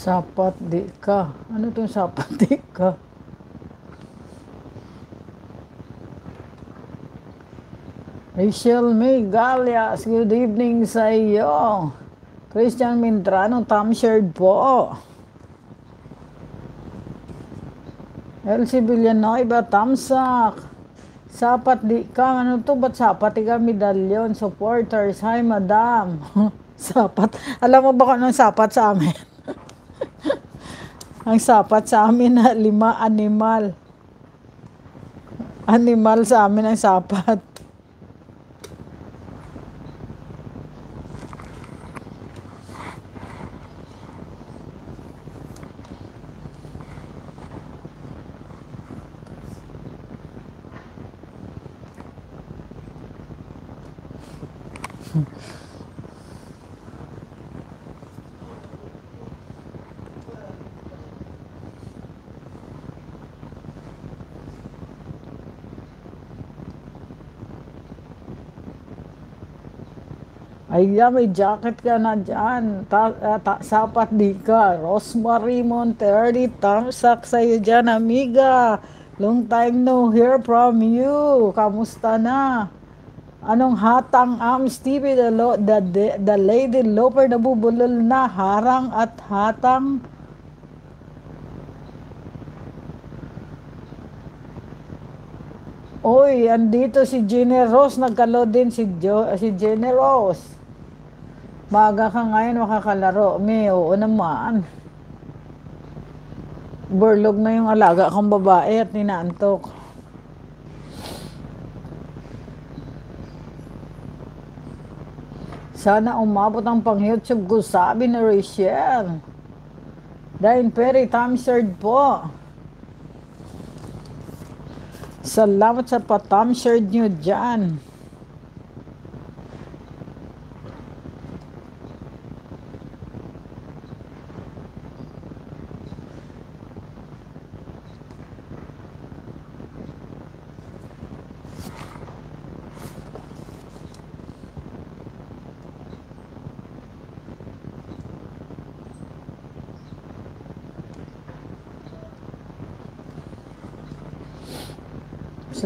Sapat di ka. Ano tong sapat di ka? Rachel May Galias, good evening sa iyo. Christian Mintrano, Tamshared po. Elsie Villanueva, Tamsak. Sapat di ka. Ano to? Ba't sapat? Ika medalyon. Supporters. Hi, madam. sapat. Alam mo ba kung anong sapat sa amin? Ang sapat sa amin na lima animal. Animal sa amin ang sapat. Ay, yeah, may jacket ka na dyan. Ta, uh, ta, sapat di ka. Rosemary Monterde, tamsak sa'yo dyan, amiga. Long time no hear from you. Kamusta na? Anong hatang am Stevie, the, lo, the, the, the lady loper na bubulol na harang at hatang Oy, andito si Jenny Rose, nagkalo din si, jo, si Jenny Rose. Maga ka ngayon makakalaro. May, oo naman. Burlog na yung alaga kong babae at ninaantok. Sana umabot ang pang-YouTube ko, sabi ni Rachel. Dahil Perry, Tamsard po. Salamat sa patamsard nyo dyan.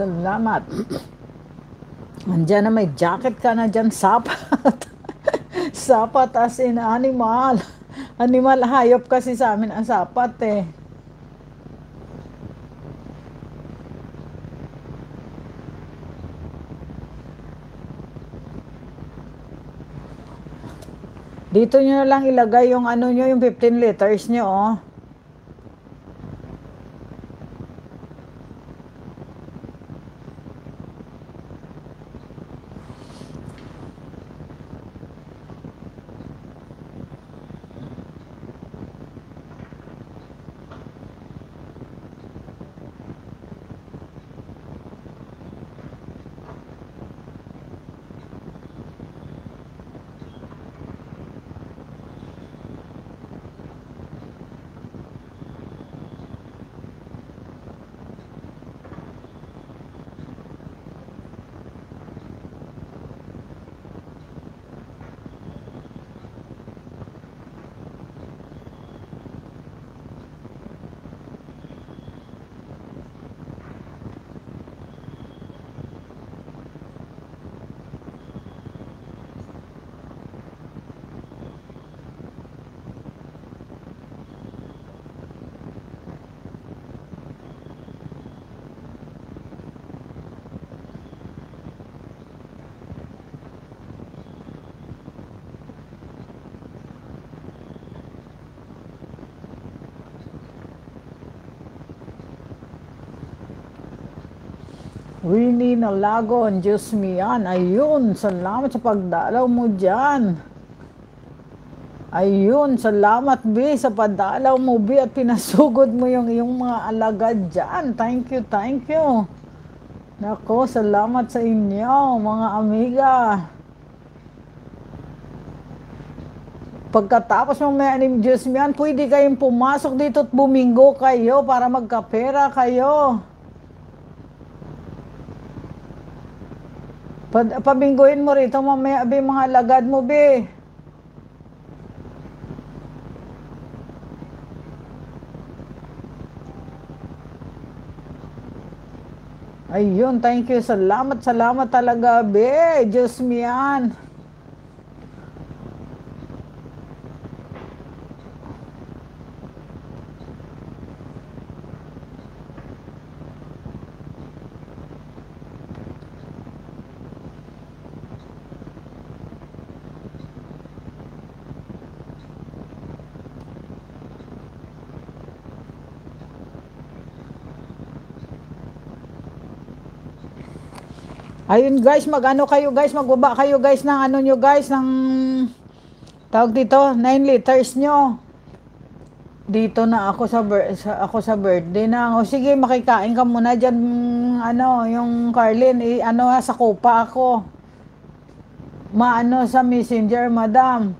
Salamat. Andiyan na may jacket ka na dyan, sapat. sapat as in animal. Animal, hayop kasi sa amin ang sapat eh. Dito nyo na lang ilagay yung ano nyo, yung 15 liters nyo, oh. Winnie Nalagon, Diyos me. Ayun, salamat sa pagdalaw mo dyan. Ayun, salamat B sa pagdalaw mo B at pinasugod mo yung iyong mga alagad dyan. Thank you, thank you. Nako, salamat sa inyo, mga amiga. Pagkatapos mo may anim Diyos me yan, pwede kayong pumasok dito at buminggo kayo para magkapera kayo. Pa- pabingguin mo rito mamaya, be, mga alagad mo, be. Ayun, thank you. Salamat, salamat talaga, be. Diyos miyan. Ayun guys, mag-ano kayo guys, magbaba kayo guys ng ano nyo guys, ng tawag dito, 9 liters nyo. Dito na ako sa, sa ako sa birthday na. O sige, makikain ka muna diyan ano, yung Carlin, eh, ano sa kupa ako. Maano sa messenger, madam.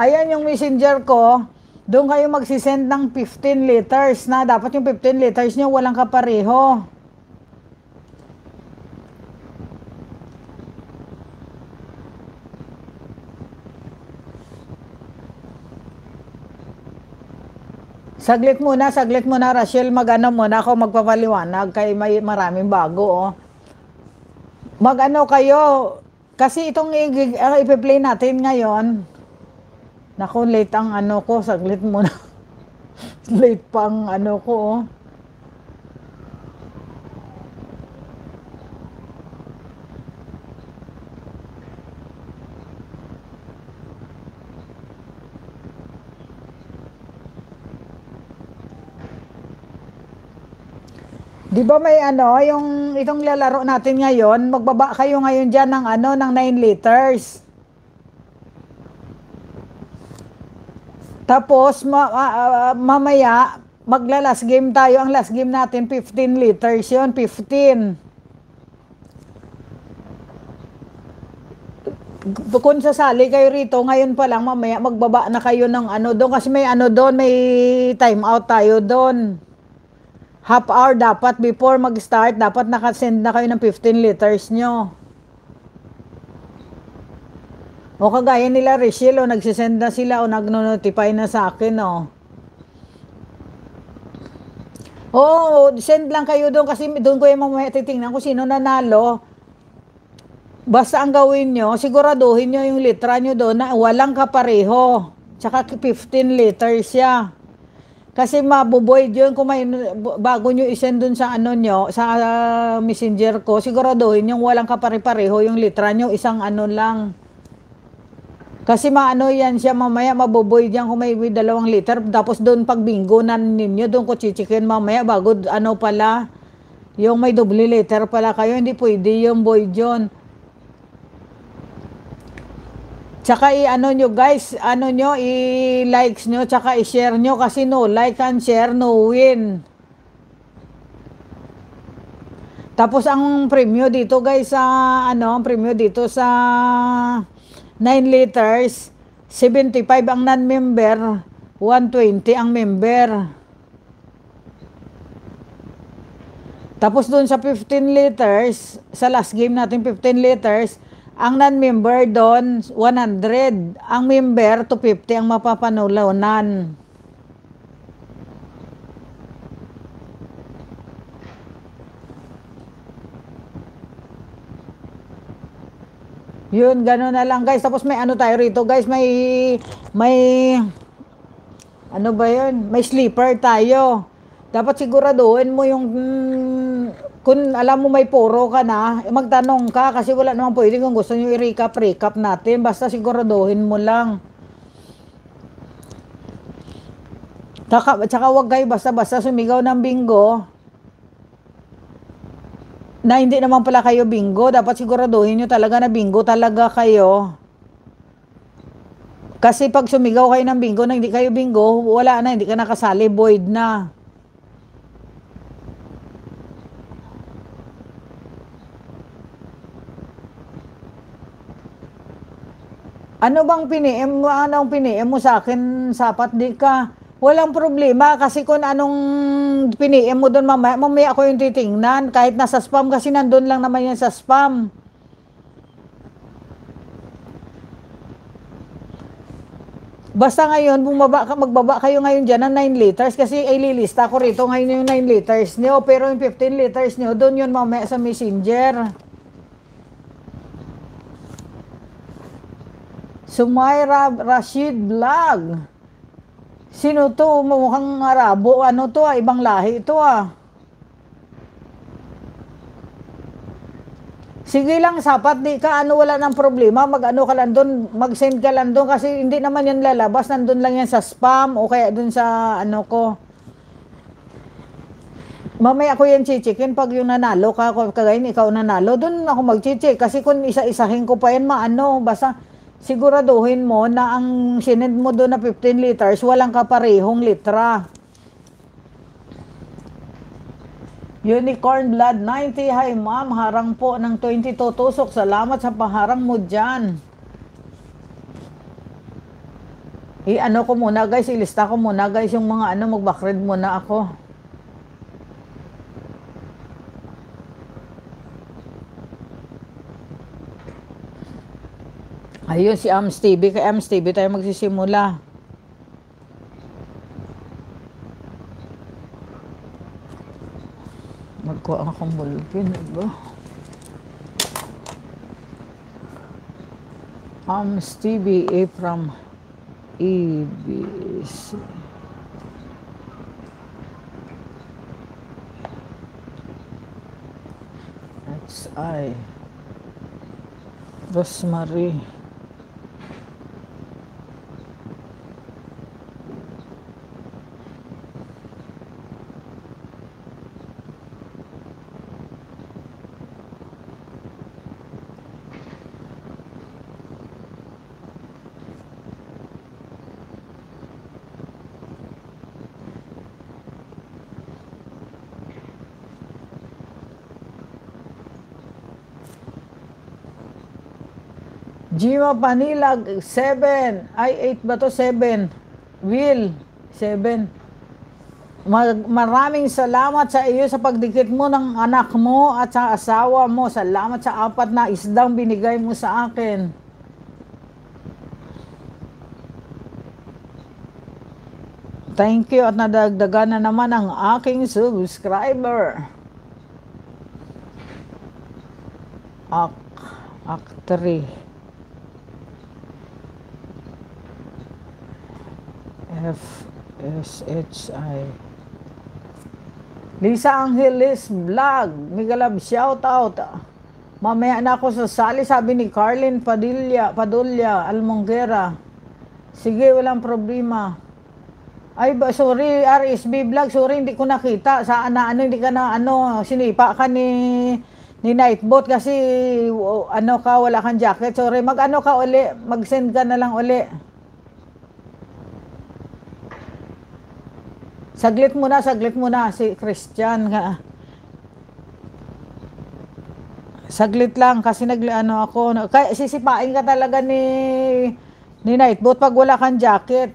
Ayan yung messenger ko. Doon kayo magsisend ng 15 liters na dapat yung 15 liters nyo walang kapareho. Saglit muna, saglit muna, Rachel, magano muna ako magpapaliwanag kay may maraming bago, oh. Magano kayo, kasi itong uh, ipi-play natin ngayon, naku, late ang ano ko, saglit muna. late pang ano ko, oh. Di ba may ano, yung itong lalaro natin ngayon, magbaba kayo ngayon diyan ng ano, ng 9 liters. Tapos ma, uh, mamaya magla-last game tayo. Ang last game natin 15 liters 'yon, 15. Kung sasali kayo rito, ngayon pa lang mamaya magbaba na kayo ng ano doon kasi may ano doon, may time out tayo doon half hour dapat before mag-start, dapat nakasend na kayo ng 15 liters nyo. O kagaya nila Rachel, o nagsisend na sila o nagno-notify na sa akin, o. Oo, send lang kayo doon kasi doon ko yung mamaya titingnan kung sino nanalo. Basta ang gawin nyo, siguraduhin nyo yung litra nyo doon na walang kapareho. Tsaka 15 liters siya. Kasi mabuboyd yun kung may bago nyo isend dun sa ano nyo, sa uh, messenger ko, siguraduhin yung walang kapare-pareho yung litra nyo, isang ano lang. Kasi maano yan siya mamaya mabuboyd yan kung may dalawang liter. Tapos doon pag bingo na ninyo, doon ko chichikin mamaya bago ano pala, yung may double liter pala kayo, hindi pwede yung void yun. Tsaka i-ano nyo guys, ano nyo, i-likes nyo, tsaka i-share nyo kasi no like and share, no win. Tapos ang premyo dito guys sa ano, ang premyo dito sa 9 liters, 75 ang non-member, 120 ang member. Tapos doon sa 15 liters, sa last game natin 15 liters, ang non-member doon, 100. Ang member, 250 ang mapapanulanan. Yun, gano'n na lang guys. Tapos may ano tayo rito guys, may, may, ano ba yun? May sleeper tayo. Dapat siguraduhin mo yung kung alam mo may puro ka na, magtanong ka kasi wala namang pwede kung gusto nyo i-recap, recap natin. Basta siguraduhin mo lang. Tsaka, tsaka wag kayo basta-basta sumigaw ng bingo na hindi naman pala kayo bingo. Dapat siguraduhin nyo talaga na bingo talaga kayo. Kasi pag sumigaw kayo ng bingo na hindi kayo bingo, wala na, hindi ka nakasali, void na. Ano bang piniem mo? Anong piniem mo sa akin? Sapat di ka. Walang problema kasi kung anong piniem mo doon mamaya, mamaya ako yung titingnan. Kahit nasa spam kasi nandun lang naman yan sa spam. Basta ngayon, bumaba magbaba kayo ngayon dyan ng 9 liters kasi ay lilista ko rito ngayon yung 9 liters nyo. Pero yung 15 liters nyo, doon yun mamaya sa messenger. Sumaira Rashid Vlog. Sino to? Mukhang Arabo. Ano to ah? Ibang lahi to ah. Sige lang, sapat di ka, ano, wala nang problema, mag-ano ka lang doon, mag-send ka lang doon, kasi hindi naman yan lalabas, nandun lang yan sa spam, o kaya doon sa, ano ko. Mamaya ko yan chichikin pag yung nanalo ka, kagayin ikaw nanalo, doon ako mag-chichik, kasi kung isa-isahin ko pa yan, maano, basta, siguraduhin mo na ang sinend mo doon na 15 liters, walang kaparehong litra. Unicorn Blood 90, hi ma'am, harang po ng 22 tusok. Salamat sa paharang mo dyan. I-ano ko muna guys, ilista ko muna guys yung mga ano, mag-backread muna ako. Ayun si Ams TV, kay Ams TV tayo magsisimula. Magkuha akong bulpin, ba? Um, Stevie A from EBC. That's I. Rosemary. Jima Panilag, 7. Ay, 8 ba to? 7. Will, 7. Mag- maraming salamat sa iyo sa pagdikit mo ng anak mo at sa asawa mo. Salamat sa apat na isdang binigay mo sa akin. Thank you at nadagdagan na naman ang aking subscriber. Ak, aktri. FSHI. Lisa Angeles Vlog. Migalab shout out. Mamaya na ako sa sali, sabi ni Carlin Padilla, Padulya, Almongera. Sige, walang problema. Ay, ba, sorry, RSB Vlog, sorry, hindi ko nakita. Sa na, ano, hindi ka na, ano, sinipa ka ni, ni Nightbot kasi, ano ka, wala kang jacket. Sorry, mag-ano ka uli, mag-send ka na lang uli. Saglit muna, saglit muna si Christian. Saglit lang kasi nag ano ako, kaya sisipain ka talaga ni ni Nightbot pag wala kang jacket.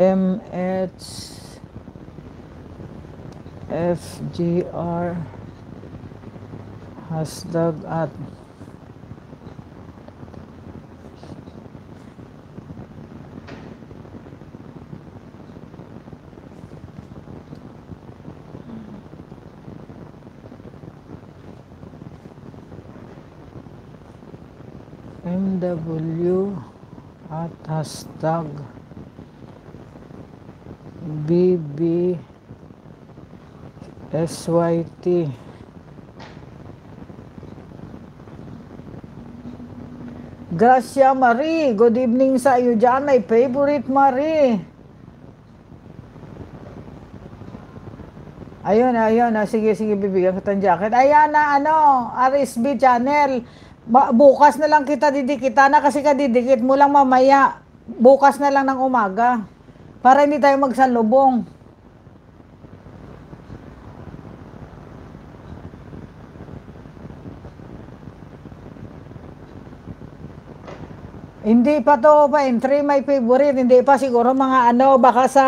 MH FGR hashtag at MW at hashtag BB SYT Gracia Marie, good evening sa iyo dyan, my favorite Marie. Ayun, ayun, ah, sige, sige, bibigyan kita ng jacket. Ayan na, ano, RSB channel bukas na lang kita didikita na kasi kadidikit mo lang mamaya. Bukas na lang ng umaga. Para hindi tayo magsalubong. Hindi pa to pa entry my favorite. Hindi pa siguro mga ano, baka sa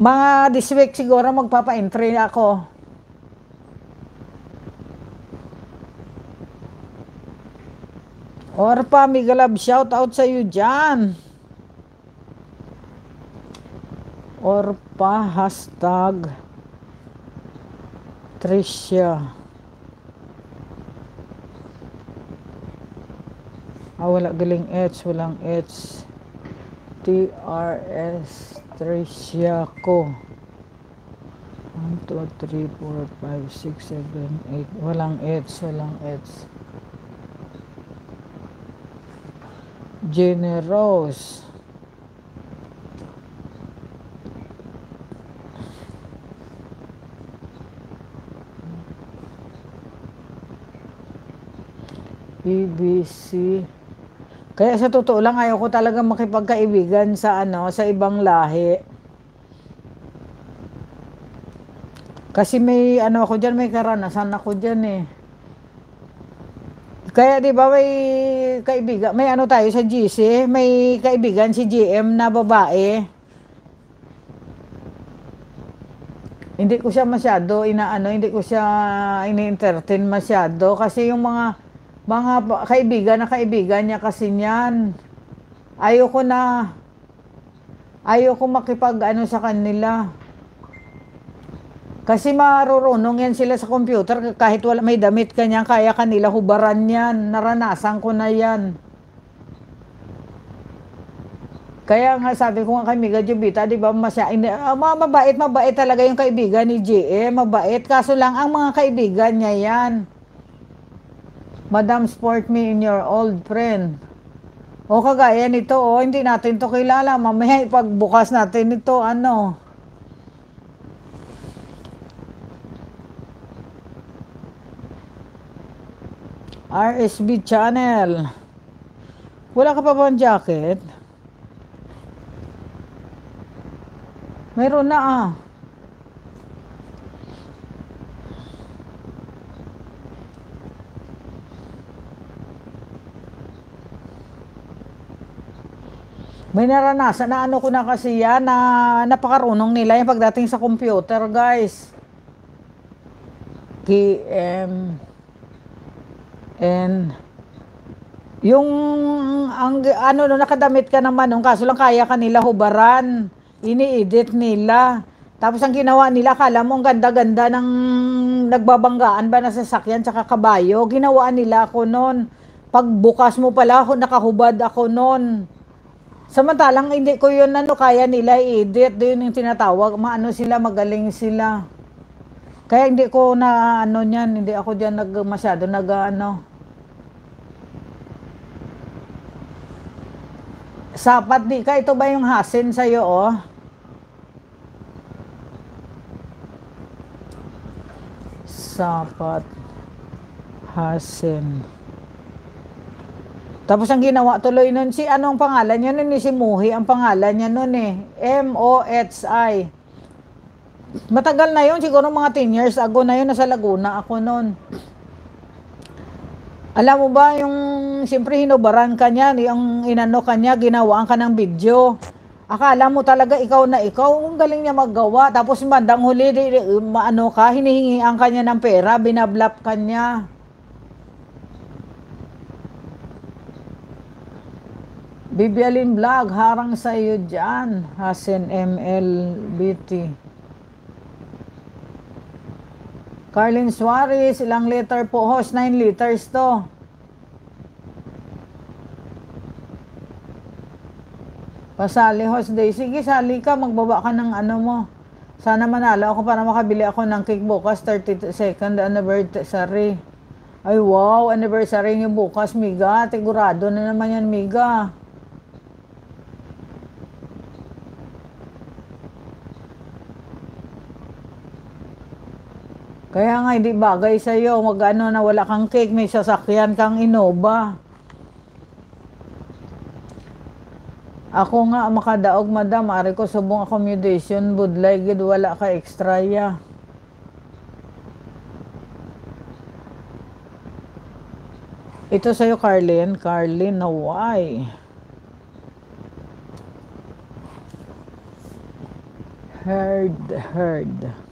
mga this week siguro magpapa-entry ako. Orpa, mega love shout out sa iyo dyan. Orpa, hashtag Tricia. Ah, wala galing H, walang H. TRS Tricia ko. 1, 2, 3, 4, 5, 6, 7, 8. Walang H, walang H. Generous. BBC. Kaya sa totoo lang ayaw ko talaga makipagkaibigan sa ano, sa ibang lahi. Kasi may ano ako diyan, may karanasan ako diyan eh. Kaya 'di ba may kaibigan, may ano tayo sa GC, may kaibigan si GM na babae. Hindi ko siya masyado inaano, hindi ko siya ini-entertain masyado kasi yung mga mga kaibigan na kaibigan niya kasi niyan. Ayoko na ayoko makipag ano sa kanila. Kasi marurunong yan sila sa computer kahit wala may damit kanya kaya kanila hubaran yan. Naranasan ko na yan. Kaya nga sabi ko nga kay Miga Jubita, di ba, masya, uh, mabait, mabait talaga yung kaibigan ni GM, mabait. Kaso lang, ang mga kaibigan niya yan. Madam Sport me in your old friend. O kagaya nito, o hindi natin to kilala. Mamaya ipagbukas natin ito, ano. RSB channel. Wala ka pa ba jacket? Meron na ah. May naranasan na ano ko na kasi yan na napakarunong nila yung pagdating sa computer guys. KM and yung ang ano no nakadamit ka naman nung kaso lang kaya kanila hubaran ini-edit nila tapos ang ginawa nila kala mo ang ganda-ganda ng nagbabanggaan ba na sasakyan tsaka kabayo ginawa nila ako noon pagbukas mo pala nakahubad ako noon Samantalang hindi ko yun ano kaya nila i-edit. Yun yung tinatawag. Maano sila, magaling sila. Kaya hindi ko na ano niyan, hindi ako diyan nag masyado nag ano. Sapat di ka, ito ba yung hasin sa'yo oh? Sapat hasin. Tapos ang ginawa tuloy nun, si anong pangalan niya nun, si Muhi, ang pangalan niya nun eh. M-O-H-I. Matagal na yun, siguro mga 10 years ago na yun, nasa Laguna ako nun. Alam mo ba, yung siyempre hinubaran ka niya, yung inano ka niya, ginawaan ka ng video. Akala mo talaga ikaw na ikaw, ang galing niya maggawa. Tapos bandang huli, di, di, ano ka, hinihingian ka niya ng pera, binablap ka niya. Bibialin Vlog, harang sa iyo dyan. Hasen MLBT. Carlin Suarez, ilang liter po host? 9 liters to. Pasali host day. Sige, sali ka. Magbaba ka ng ano mo. Sana manalo ako para makabili ako ng cake bukas. 32nd anniversary. Ay wow, anniversary niyo bukas, Miga. Sigurado na naman yan, Miga. Kaya nga hindi bagay sa iyo magano na wala kang cake, may sasakyan kang Innova. Ako nga makadaog madam, ari ko subong accommodation budlay gid wala ka extra ya. Ito sa'yo, Carlin. Carlin, na why? Heard, heard.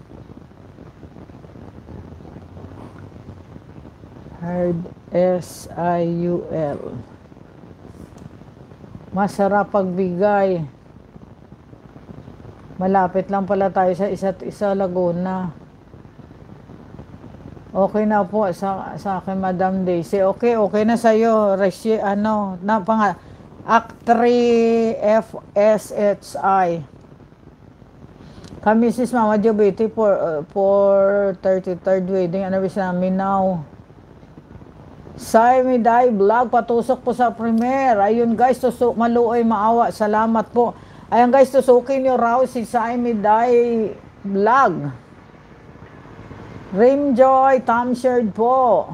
Hard S-I-U-L Masarap pagbigay. Malapit lang pala tayo sa isa't isa, Laguna. Okay na po sa, sa akin, Madam Daisy. Okay, okay na sa'yo. Reshi, ano, na, pang, Act 3 FSHI. Kami sis Mama Jobiti for, uh, for 33rd wedding anniversary namin now. Say mi dai vlog patusok po sa premiere. Ayun guys, tusok maluoy maawa. Salamat po. Ayun guys, tusukin niyo raw si Say mi dai vlog. Rimjoy, Tom Shared po.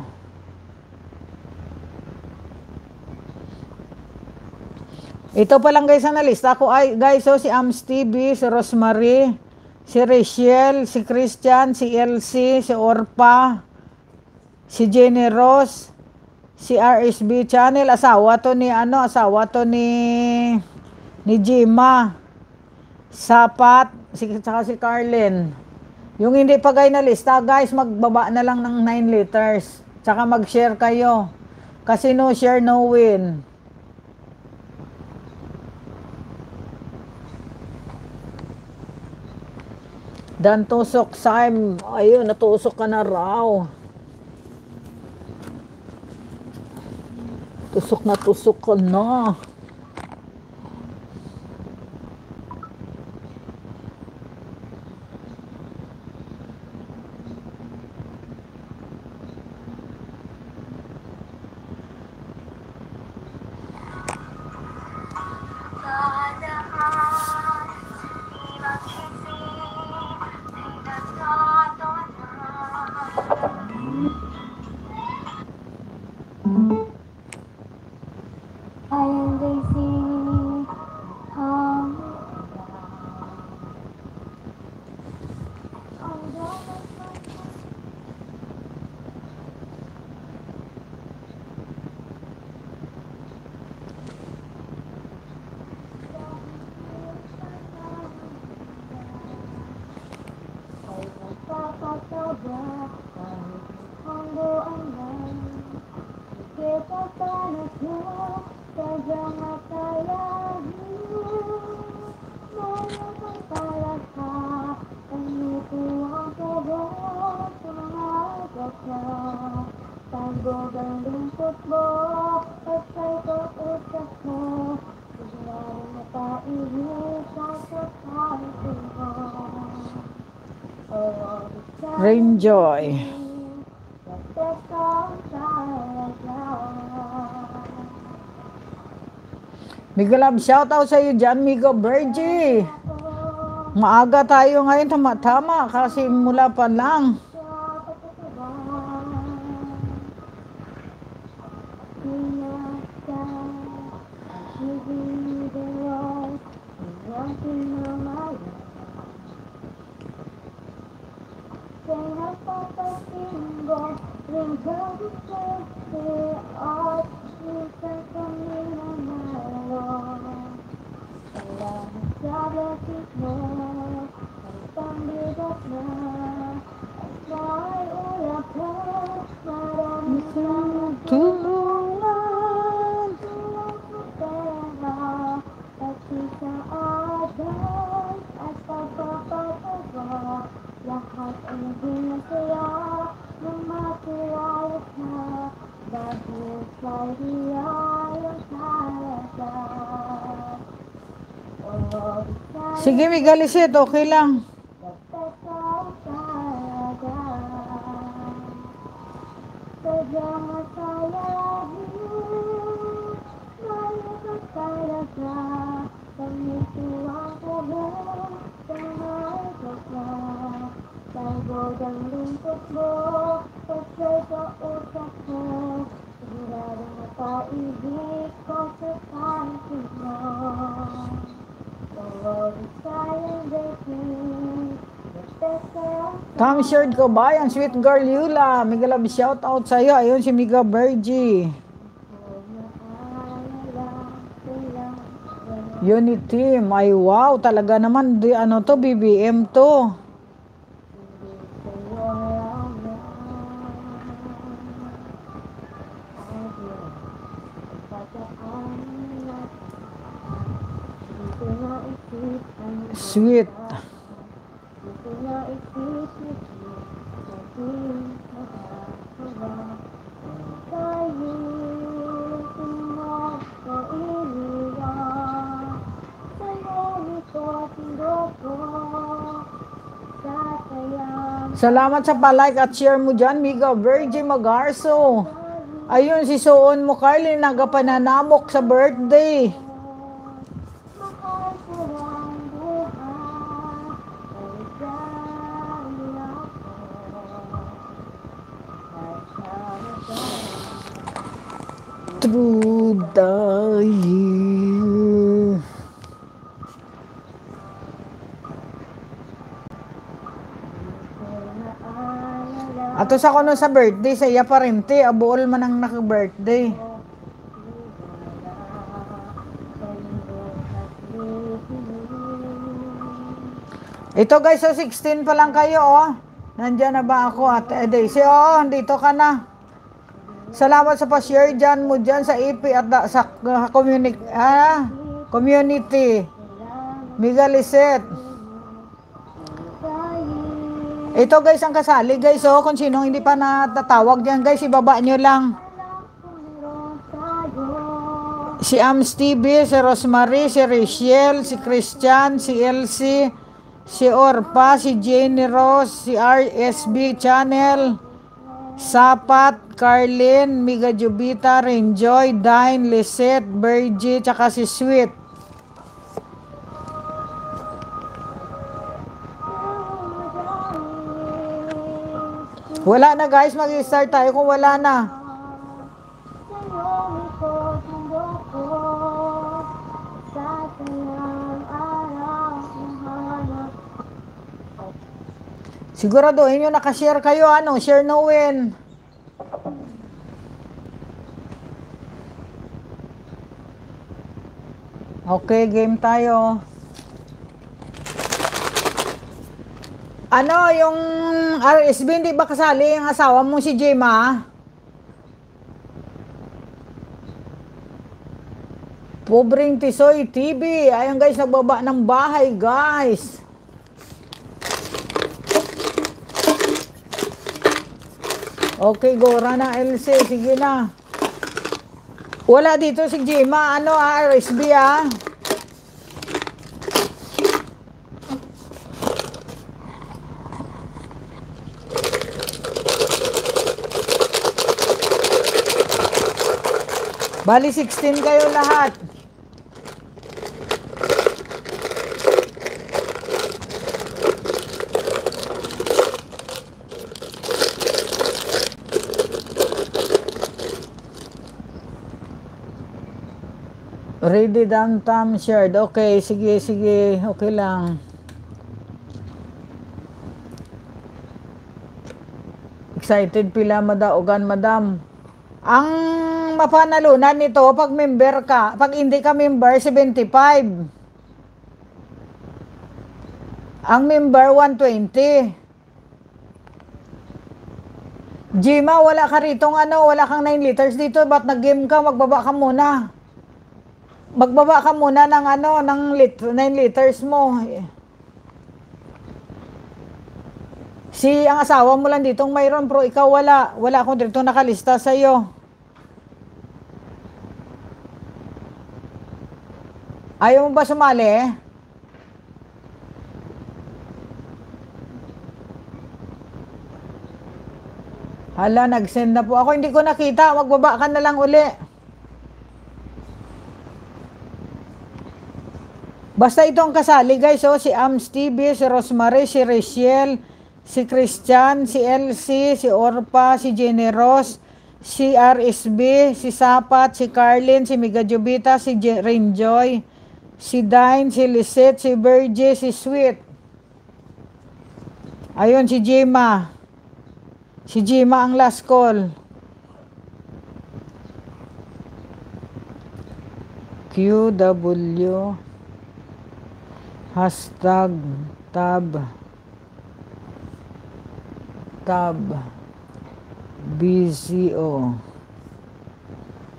Ito pa lang guys ang nalista ko ay guys so si Ams TV, si Rosemary, si Rachel, si Christian, si Elsie, si Orpa, si Jenny Rose, si RSB channel, asawa to ni ano, asawa to ni ni Jima. Sapat, si saka si Carlin. Yung hindi pa guys na lista, guys, magbaba na lang ng 9 liters. Tsaka mag-share kayo. Kasi no share, no win. Dan tusok, Sim. Ayun, natusok ka na raw. Tusok na tusok Miguel Lab, shout out sa iyo dyan, Migo Bergie. Maaga tayo ngayon, tama-tama, kasi mula pa lang. Isa'y Sige, Miguel Isit, okay lang. Tom shared ko ba? Yan, sweet girl Yula. Miguel Lab, shout out sa iyo. Ayun si Miga Bergie. Unity, my wow, talaga naman, di, ano to, BBM to. Salamat sa palike at share mo dyan, Miga Virgin Magarso. Ayun, si Soon mo, Carly, nagapananamok sa birthday. Ato sa kuno sa birthday, sa iya pa rin, te. Abuol man ang naka-birthday. Ito guys, so 16 pa lang kayo, oh. Nandyan na ba ako, ate Daisy? Oo, dito ka na. Salamat sa pa-share dyan mo dyan sa IP at sa uh, community. Ah, community. Lisette. Ito guys ang kasali guys oh kung sino hindi pa natatawag diyan guys ibaba nyo lang. Si Ams si Rosemary, si Rachel, si Christian, si Elsie, si Orpa, si Jenny Rose, si RSB Channel, Sapat, Carlin, Miga Jubita, Renjoy, Dine, Lisette, Bergie, tsaka si Sweet. Wala na guys, mag-start tayo kung wala na. Siguraduhin nyo nakashare kayo, ano, share no win. Okay, game tayo. Ano, yung RSB, hindi ba kasali yung asawa mo si Jema? Pobreng Tisoy TV. Ayan guys, nagbaba ng bahay guys. Okay, Gora na LC. Sige na. Wala dito si Jema. Ano RSB ah. Bali 16 kayo lahat. Ready dam tam shared. Okay, sige, sige. Okay lang. Excited pila madaugan, madam. Ang mapanalunan nito, pag member ka, pag hindi ka member, 75. Ang member, 120. Jima, wala ka rito ano, wala kang 9 liters dito. Ba't nag-game ka? Magbaba ka muna. Magbaba ka muna ng ano, ng lit 9 liters mo. Si ang asawa mo lang ditong mayroon, pero ikaw wala. Wala akong dito nakalista sa'yo. Ayaw mo ba sumali? Hala, nag-send na po ako. Hindi ko nakita. Magbaba ka na lang uli. Basta ito ang kasali guys. Oh, si Ams TV, si Rosemary, si Rachel, si Christian, si Elsie, si Orpa, si Jenny Ross, si RSB, si Sapat, si Carlin, si Miga Jubita, si Je- Renjoy, si Dine, si Lisette, si Bergie, si Sweet. Ayun, si Jima. Si Jima ang last call. QW hashtag tab tab BCO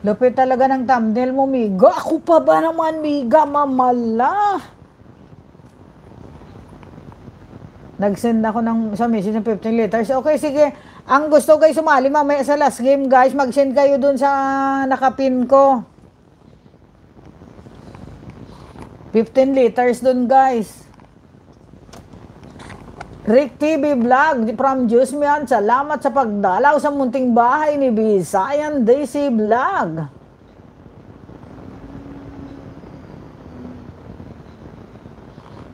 Lupit talaga ng thumbnail mo, Miga. Ako pa ba naman, Miga? Mamala. Nag-send ako ng sa message ng 15 liters. Okay, sige. Ang gusto guys sumali mamaya sa last game guys, mag-send kayo dun sa nakapin ko. 15 liters dun guys. Rick TV Vlog from Jusmian. Salamat sa pagdalaw sa munting bahay ni Bisayan Daisy Vlog.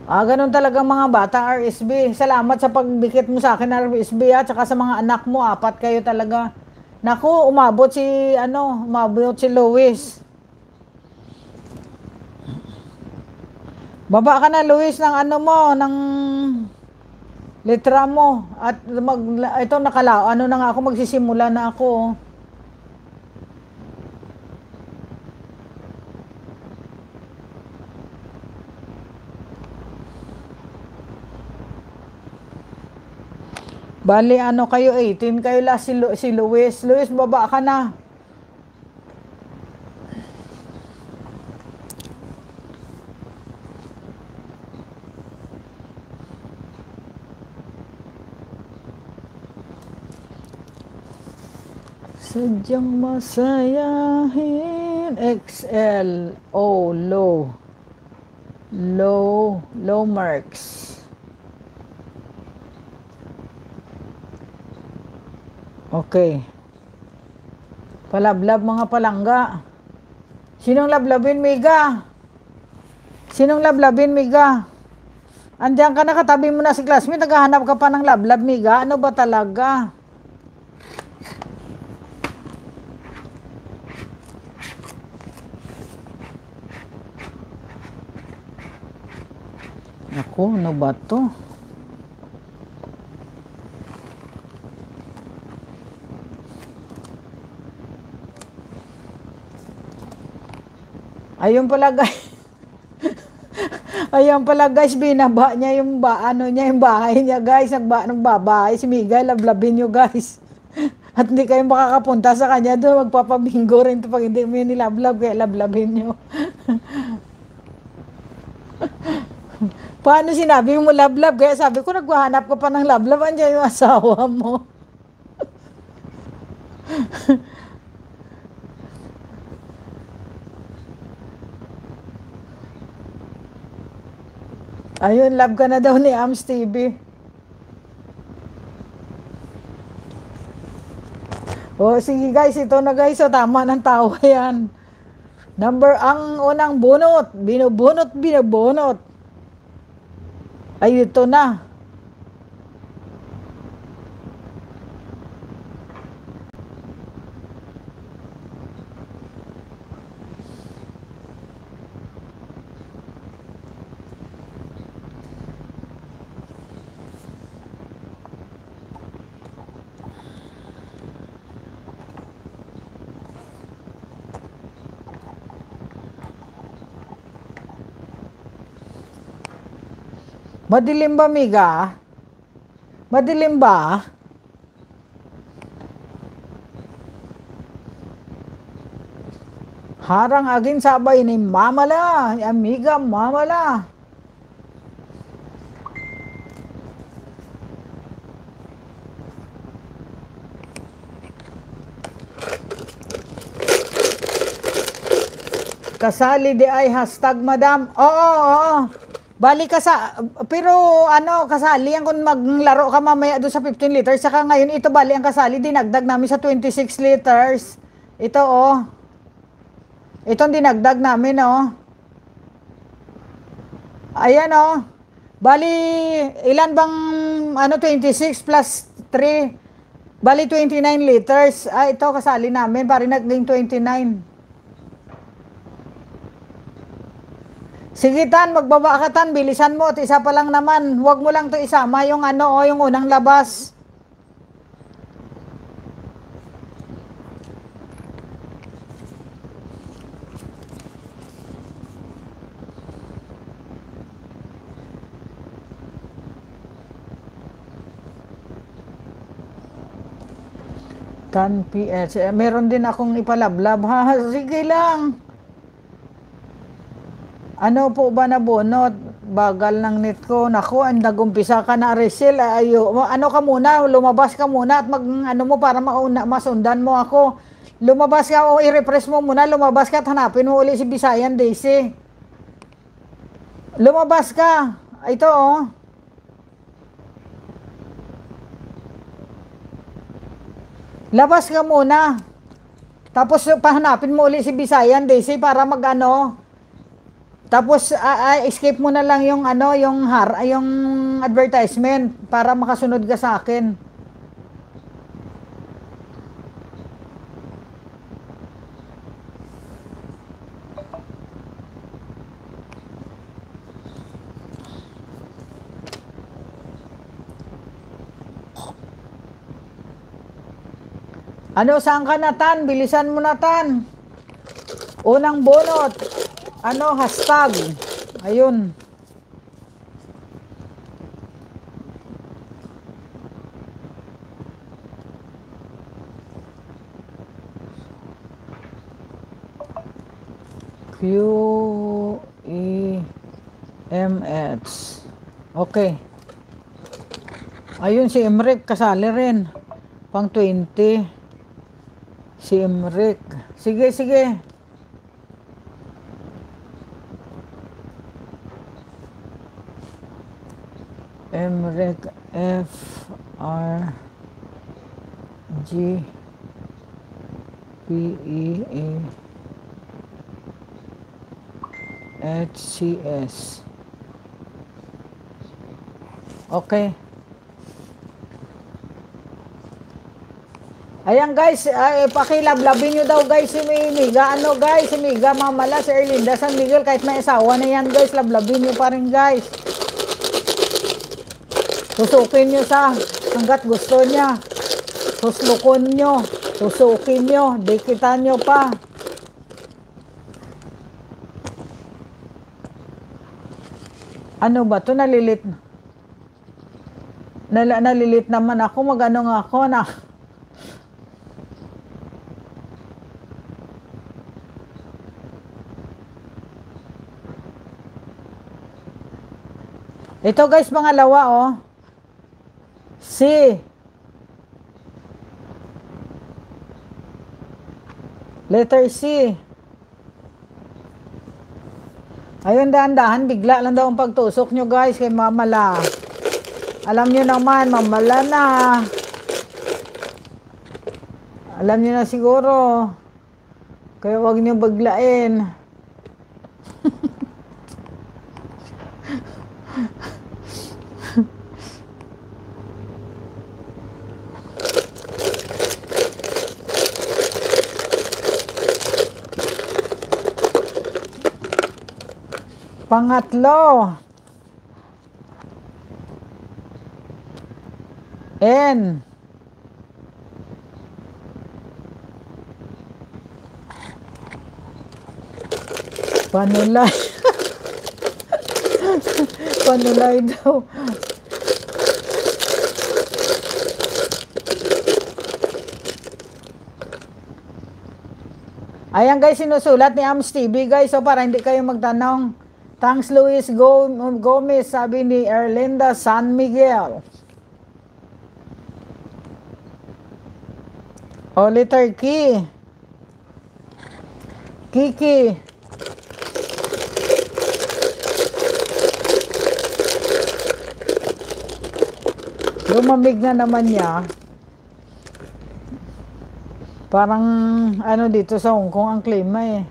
Ah, ganun talaga mga bata RSB. Salamat sa pagdikit mo sa akin RSB at saka sa mga anak mo, apat kayo talaga. Naku, umabot si ano, umabot si Luis. Baba ka na Luis ng ano mo, ng litra mo at mag ito nakala ano na nga ako magsisimula na ako. Bali, ano kayo, 18 kayo last si, Lu- si Luis. Luis, baba ka na. Sadyang masayahin. XL. O, low. Low. Low marks. Okay. Palablab mga palangga. Sinong lablabin, Miga? Sinong lablabin, Miga? Andiyan ka nakatabi mo na si classmate, naghahanap ka pa ng lablab, Miga. Ano ba talaga? Ako, ano ba to? Ayun pala guys. Ayun pala guys, binaba niya yung ba, ano niya, yung bahay niya guys. Nagba, nagbabahay si Miguel, lablabin niyo guys. At hindi kayo makakapunta sa kanya doon, magpapabingo rin to pag hindi mo yun nilablab, kaya lablabin niyo. Paano sinabi mo lablab? Kaya sabi ko, naghahanap ka pa ng lablab, andyan yung asawa mo. Ayun, love ka na daw ni Ams TV. O, sige guys, ito na guys. O, tama ng tawa yan. Number, ang unang bunot. Binubunot, binubunot. Ay, ito na. Madilim ba, Miga? Madilim ba? Harang agin sabay ni Mamala, amiga Mamala. Kasali di ay hashtag madam. Oo, oo. Bali ka sa, pero ano, kasali yan kung maglaro ka mamaya doon sa 15 liters. Saka ngayon, ito bali ang kasali, dinagdag namin sa 26 liters. Ito oh. Ito ang dinagdag namin oh. Ayan oh. Bali, ilan bang, ano, 26 plus 3? Bali, 29 liters. Ah, ito kasali namin, pari naging 29. Sige tan, magbaba ka tan, bilisan mo at isa pa lang naman. Huwag mo lang to isama yung ano o yung unang labas. Tan PS. Eh, meron din akong ipalablab. Ha, sige lang. Ano po ba na bunot? bagal ng net ko. Naku, nagumpisa ka na, Rachel. Ayo, ano ka muna, lumabas ka muna at mag, ano mo, para mauna, masundan mo ako. Lumabas ka o i-refresh mo muna, lumabas ka at hanapin mo uli si Bisayan Daisy. Lumabas ka. Ito, oh. Labas ka muna. Tapos pahanapin mo uli si Bisayan Daisy para magano. Tapos ah, escape mo na lang yung ano, yung har, yung advertisement para makasunod ka sa akin. Ano, saan ka na, Tan? Bilisan mo na, Tan. Unang bunot. Ano, hashtag. Ayun. Q E M H. Okay. Ayun si Emric kasali rin. Pang 20. Si Emric. Sige, sige. Emric F R G P E A H C S. Okay. Ayan guys, ay, pakilablabin nyo daw guys si Miga. Ano guys, si Miga, Mamala, si Erlinda, San Miguel, kahit may asawa na yan guys, lablabin nyo pa rin guys. Tusukin nyo sa hanggat gusto niya. Tuslukon nyo, tusukin nyo, dikitan nyo pa. Ano ba to nalilit? Nal nalilit naman ako, magano nga ako na. Ito guys, pangalawa oh. C. Letter C. Ayun, dahan-dahan, bigla lang daw ang pagtusok nyo guys kay Mamala. Alam nyo naman, Mamala na. Alam nyo na siguro. Kaya wag nyo baglain. Pangatlo. N. Panulay. Panulay daw. Ayan guys, sinusulat ni Ams TV guys. So para hindi kayo magtanong. Thanks Luis Gomez, sabi ni Erlinda San Miguel. O letter K. Kiki. Lumamig na naman niya. Parang ano dito sa Hong Kong ang klima eh.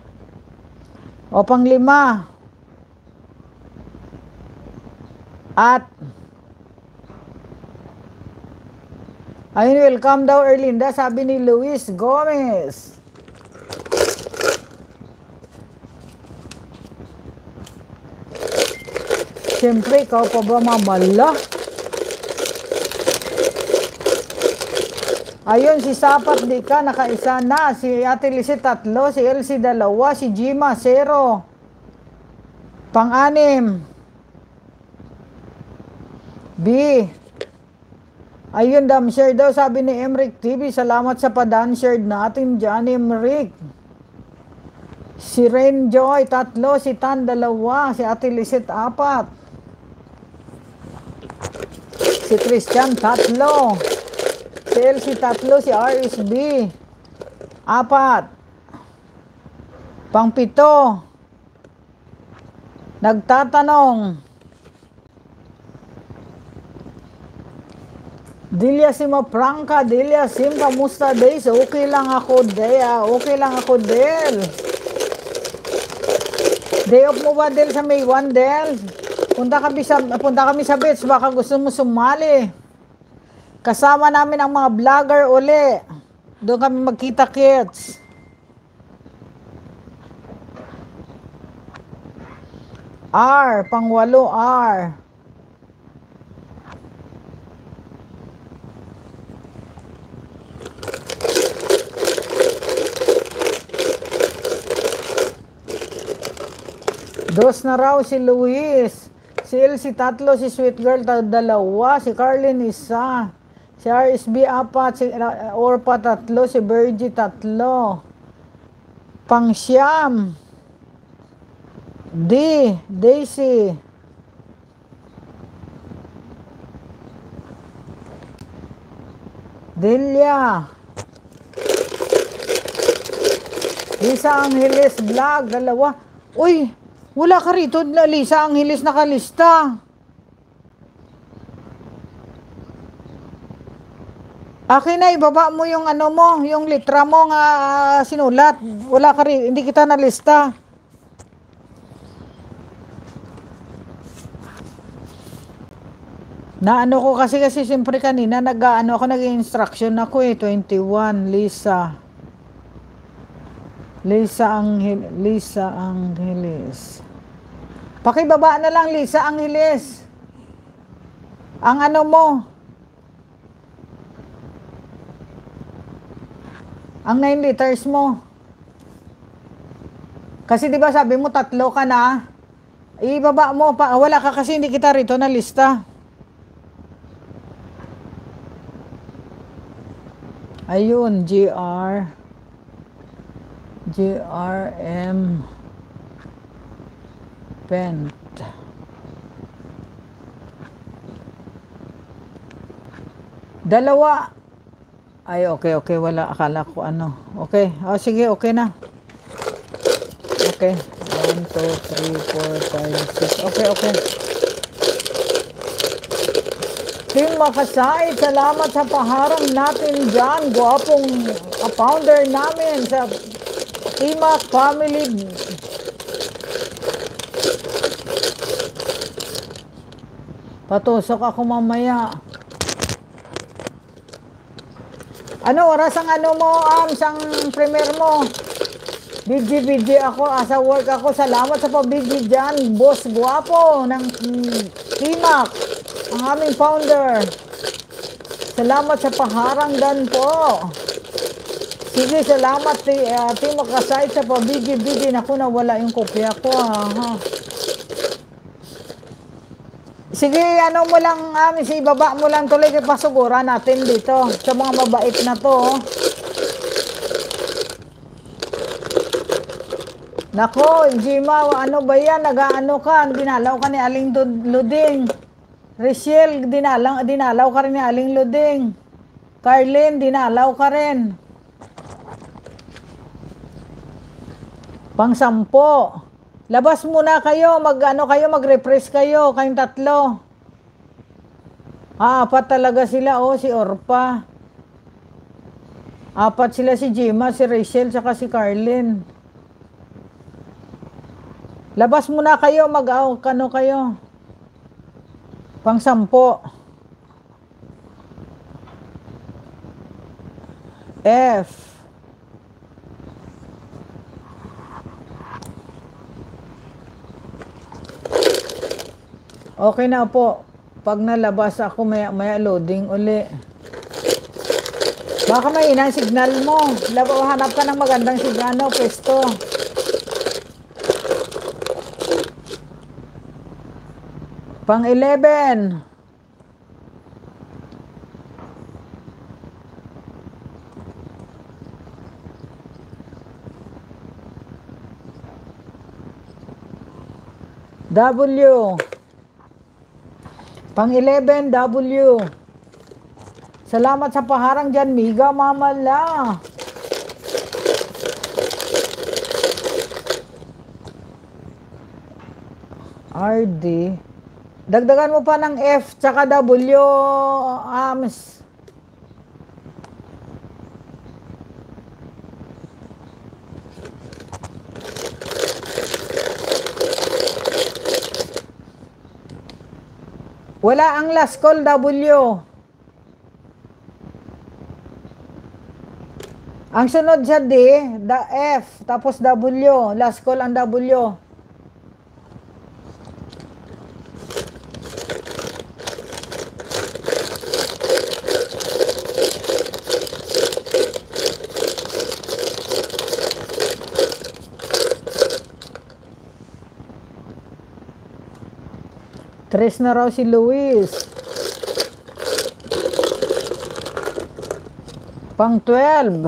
O panglima. At Ayun, welcome daw Erlinda, sabi ni Luis Gomez. Siyempre, ikaw pa ba mamala? Ayun, si Sapat di ka, nakaisa na. Si Ate Lizzie tatlo, si Elsie dalawa, si Jima zero. Pang-anim. B. Ayun, dam share daw, sabi ni Emric TV. Salamat sa padan shared natin dyan, Emric. Si Rain Joy, tatlo. Si Tan, dalawa. Si Ate Lizette, apat. Si Christian, tatlo. Si Elsie, tatlo. Si RSB, apat. Pangpito. Nagtatanong. Delia Sima Prangka, Delia Sim, kamusta days? Okay lang ako, Dea. Okay lang ako, Del. Day off mo ba, Del, sa May 1, Del? Punta kami sa, punta kami sa beach, baka gusto mo sumali. Kasama namin ang mga vlogger uli. Doon kami magkita kids. R, pangwalo R. Dos na raw si Luis. Si Elsie tatlo, si Sweet Girl dalawa, si Carlin isa. Si RSB apat, si Orpa tatlo, si Bergie tatlo. Pangsyam. D, Daisy. Delia. Lisa Angeles Vlog, dalawa. Uy, wala ka rito, Lisa Angeles nakalista. Akin na, ibaba mo yung ano mo, yung litra mo nga ah, sinulat. Wala ka rin, hindi kita nalista. Na ano ko kasi kasi siyempre kanina nag-ano ako nag-instruction ako eh 21 Lisa. Lisa Angel Lisa Angeles. Pakibaba na lang Lisa Angeles. Ang ano mo? Ang 9 liters mo. Kasi 'di ba sabi mo tatlo ka na? Ibaba mo pa wala ka kasi hindi kita rito na lista. Ayun, GR. GRM. Pent. Dalawa. Ay, okay, okay. Wala. Akala ko ano. Okay. O, sige. Okay na. Okay. 1, 2, 3, 4, 5, 6. Okay, okay. Team Makasay, salamat sa paharang natin dyan. Gwapong uh, founder namin sa Imak Family. Patusok ako mamaya. Ano oras ang ano mo, am, sang premier mo? BG, BG ako, asa work ako. Salamat sa pabigi dyan, boss guwapo ng mm, Imak ang aming founder. Salamat sa paharang dan po. Sige, salamat ti uh, Timo Kasay sa pabigi-bigi. Naku, nawala yung kopya ko. Ha, ha. Sige, ano mo lang, amin, si baba mo lang tuloy kay pasugura natin dito sa mga mabait na to. oh. Nako, Jima, ano ba yan? Nag-ano ka? Dinalaw ka ni Aling Luding. Rachel, dinalaw, dinalaw ka rin ni Aling Luding. Carlin, dinalaw ka rin. Pang sampo. Labas muna kayo, mag ano kayo, mag-refresh kayo, kayong tatlo. Ah, apat talaga sila, oh, si Orpa. Apat sila si Jima, si Rachel, saka si Carlin. Labas muna kayo, mag oh, kano kayo. Pang sampo. F. Okay na po. Pag nalabas ako, maya, maya loading uli. Baka may inang signal mo. Labo, hanap ka ng magandang signal, pwesto. Pang 11. W. Pang 11, W. Salamat sa paharang dyan, Miga Mamala. RD. Dagdagan mo pa ng F tsaka W, AMS. Wala ang last call W. Ang sunod sa D, the F, tapos W. Last call ang W. Tres na raw si Luis. Pang 12.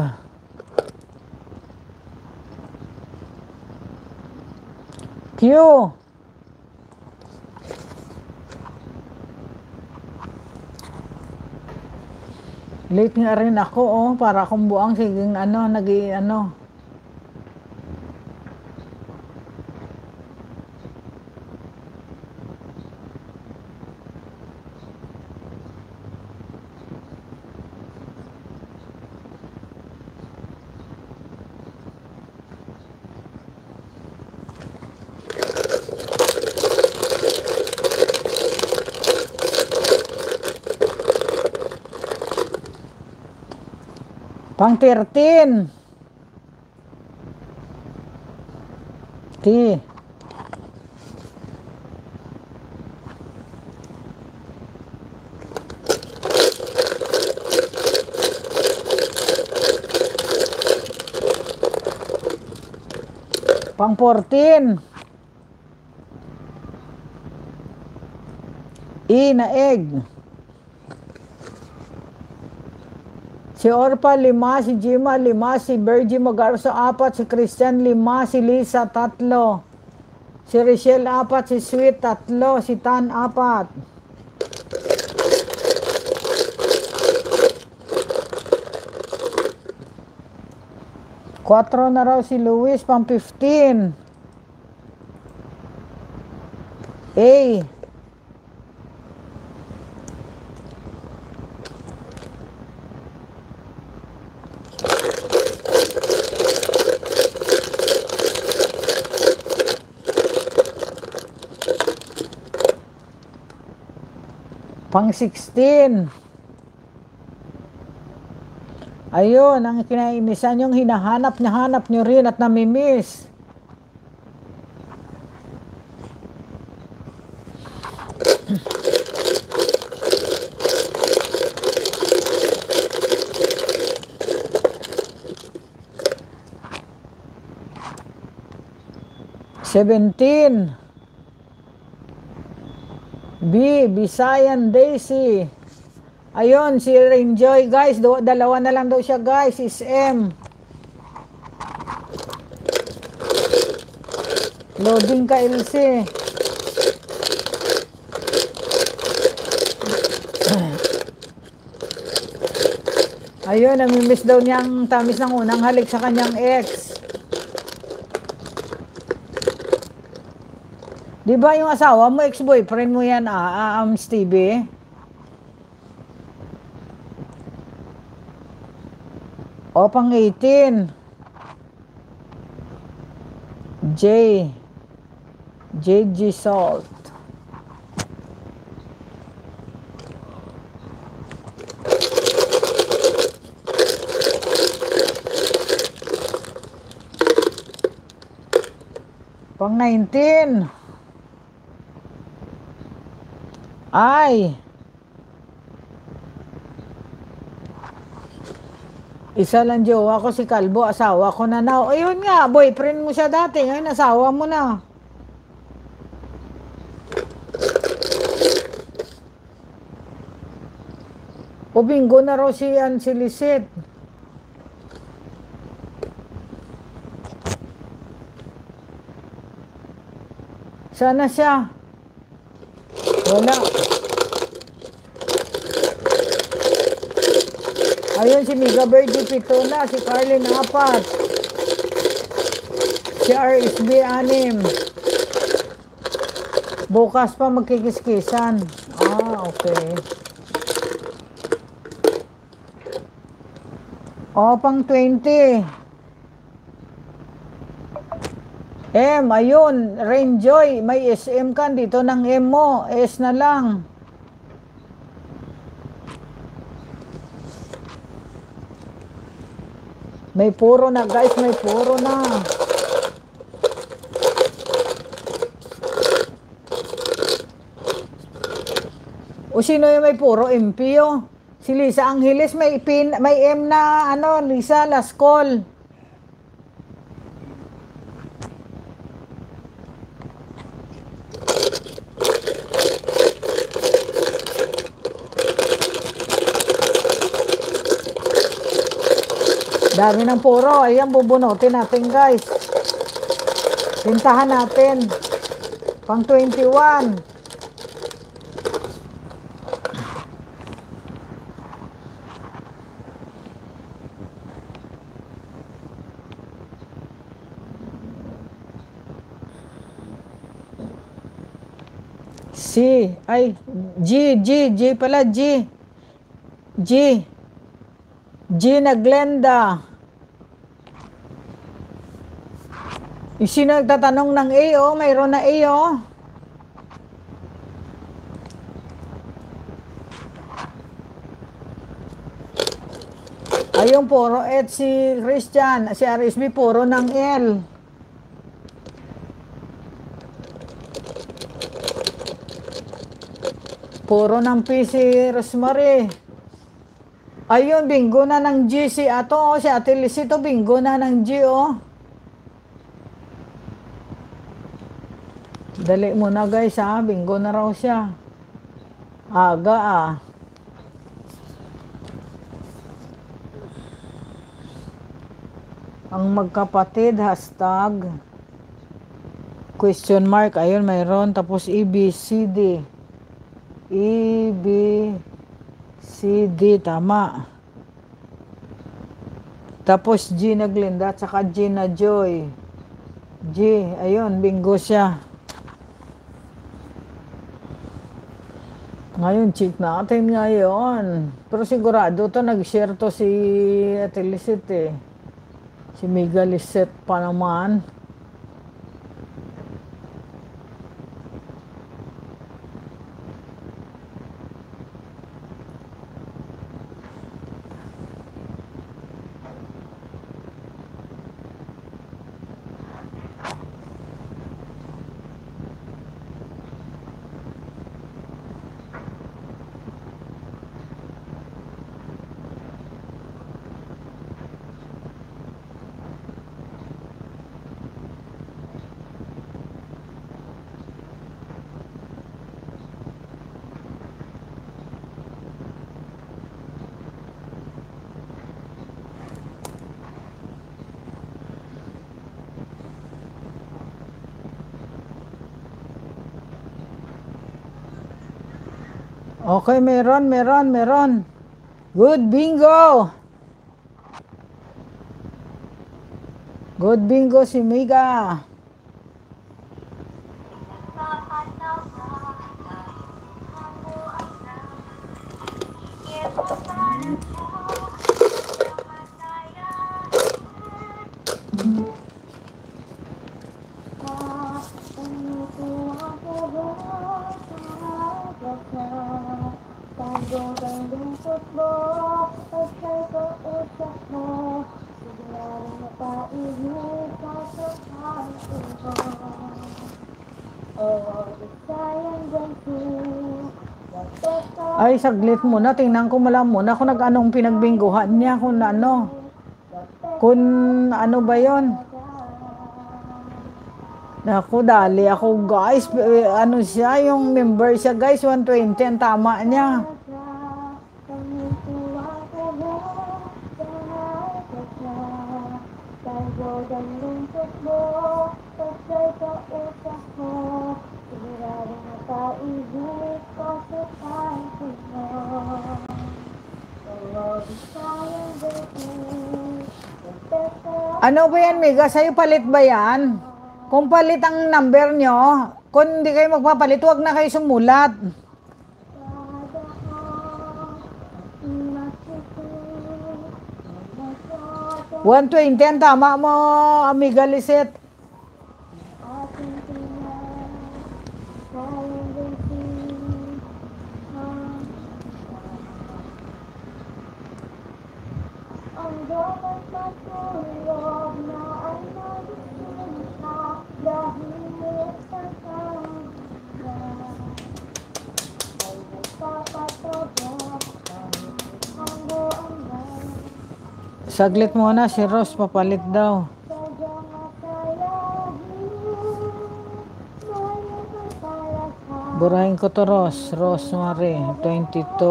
Q. Late nga rin ako, oh, para akong buang siging ano, nagi ano. Pang 13. T. Pang 14. E na egg. Si Orpa, lima. Si Jima, lima. Si Bergie Magarso, apat. Si Christian, lima. Si Lisa, tatlo. Si Richelle, apat. Si Sweet, tatlo. Si Tan, apat. Quatro na raw si Luis, pang 15. A. Pang 16. Ayun, ang kinainisan yung hinahanap niya, hanap niyo rin at namimiss. Seventeen. B, Bisayan Daisy. Ayun, si Enjoy guys. Dalawa na lang daw siya guys. Is M. Loading ka LC. Ayun, namimiss daw niya ang tamis ng unang halik sa kanyang ex. Di ba yung asawa mo, ex-boyfriend mo yan, ah, ah, um, Stevie? O, pang 18. J. JG Salt. Pang 19. Ay. Isa lang jowa ko si Kalbo, asawa ko na na. Ayun nga, boyfriend mo siya dati, ngayon asawa mo na. O bingo na raw si Ann si Lisette. Sana siya. Wala. Ayun, si Miga Verde, pito na. Si Carlin, apat. Si RSB, anim. Bukas pa magkikiskisan. Ah, okay. O, pang 20. M, ayun, Rainjoy, may SM ka, dito ng M mo, S na lang. May puro na, guys, may puro na. O sino yung may puro MP oh? Si Lisa Angeles may pin, may M na ano, Lisa Lascol. Dami ng puro. Ayan, bubunutin natin, guys. Pintahan natin. Pang 21. C. Ay, G, G, G pala, G. G. G na Glenda. Sino nagtatanong ng A, oh, mayroon na A, oh. Ayun, puro at si Christian, si RSB, puro ng L. Puro ng P si Rosemary. Ayun, bingo na ng G si Ato, oh, si Ate Lisito, bingo na ng G, oh. Dali mo na guys, ha, bingo na raw siya. Aga, ah. Ang magkapatid, hashtag, question mark, ayun, mayroon, tapos E EBCD. E, B, C, D, tama. Tapos G na Glenda, at saka G na Joy. G, ayun, bingo siya. Ngayon, check natin ngayon. Pero sigurado to nag-share to si Ate Lisette eh. Si Mega Lisette pa naman. Okay, meron, meron, meron. Good bingo! Good bingo si Mega. Saglit muna. Tingnan ko malam muna kung nag-anong pinagbingguhan niya. Kung ano. Kung ano ba yon? Naku, dali ako guys. Eh, Ano siya, yung member siya guys, 120 ang tama niya. Ano ba yan, Miga? Sa'yo palit ba yan? Kung palit ang number nyo, kung hindi kayo magpapalit, huwag na kayo sumulat. 120 ang tama mo, Amiga Lisette. Saglit muna, si Ross papalit daw. Burahin ko to, Ross. Rosemary, 22.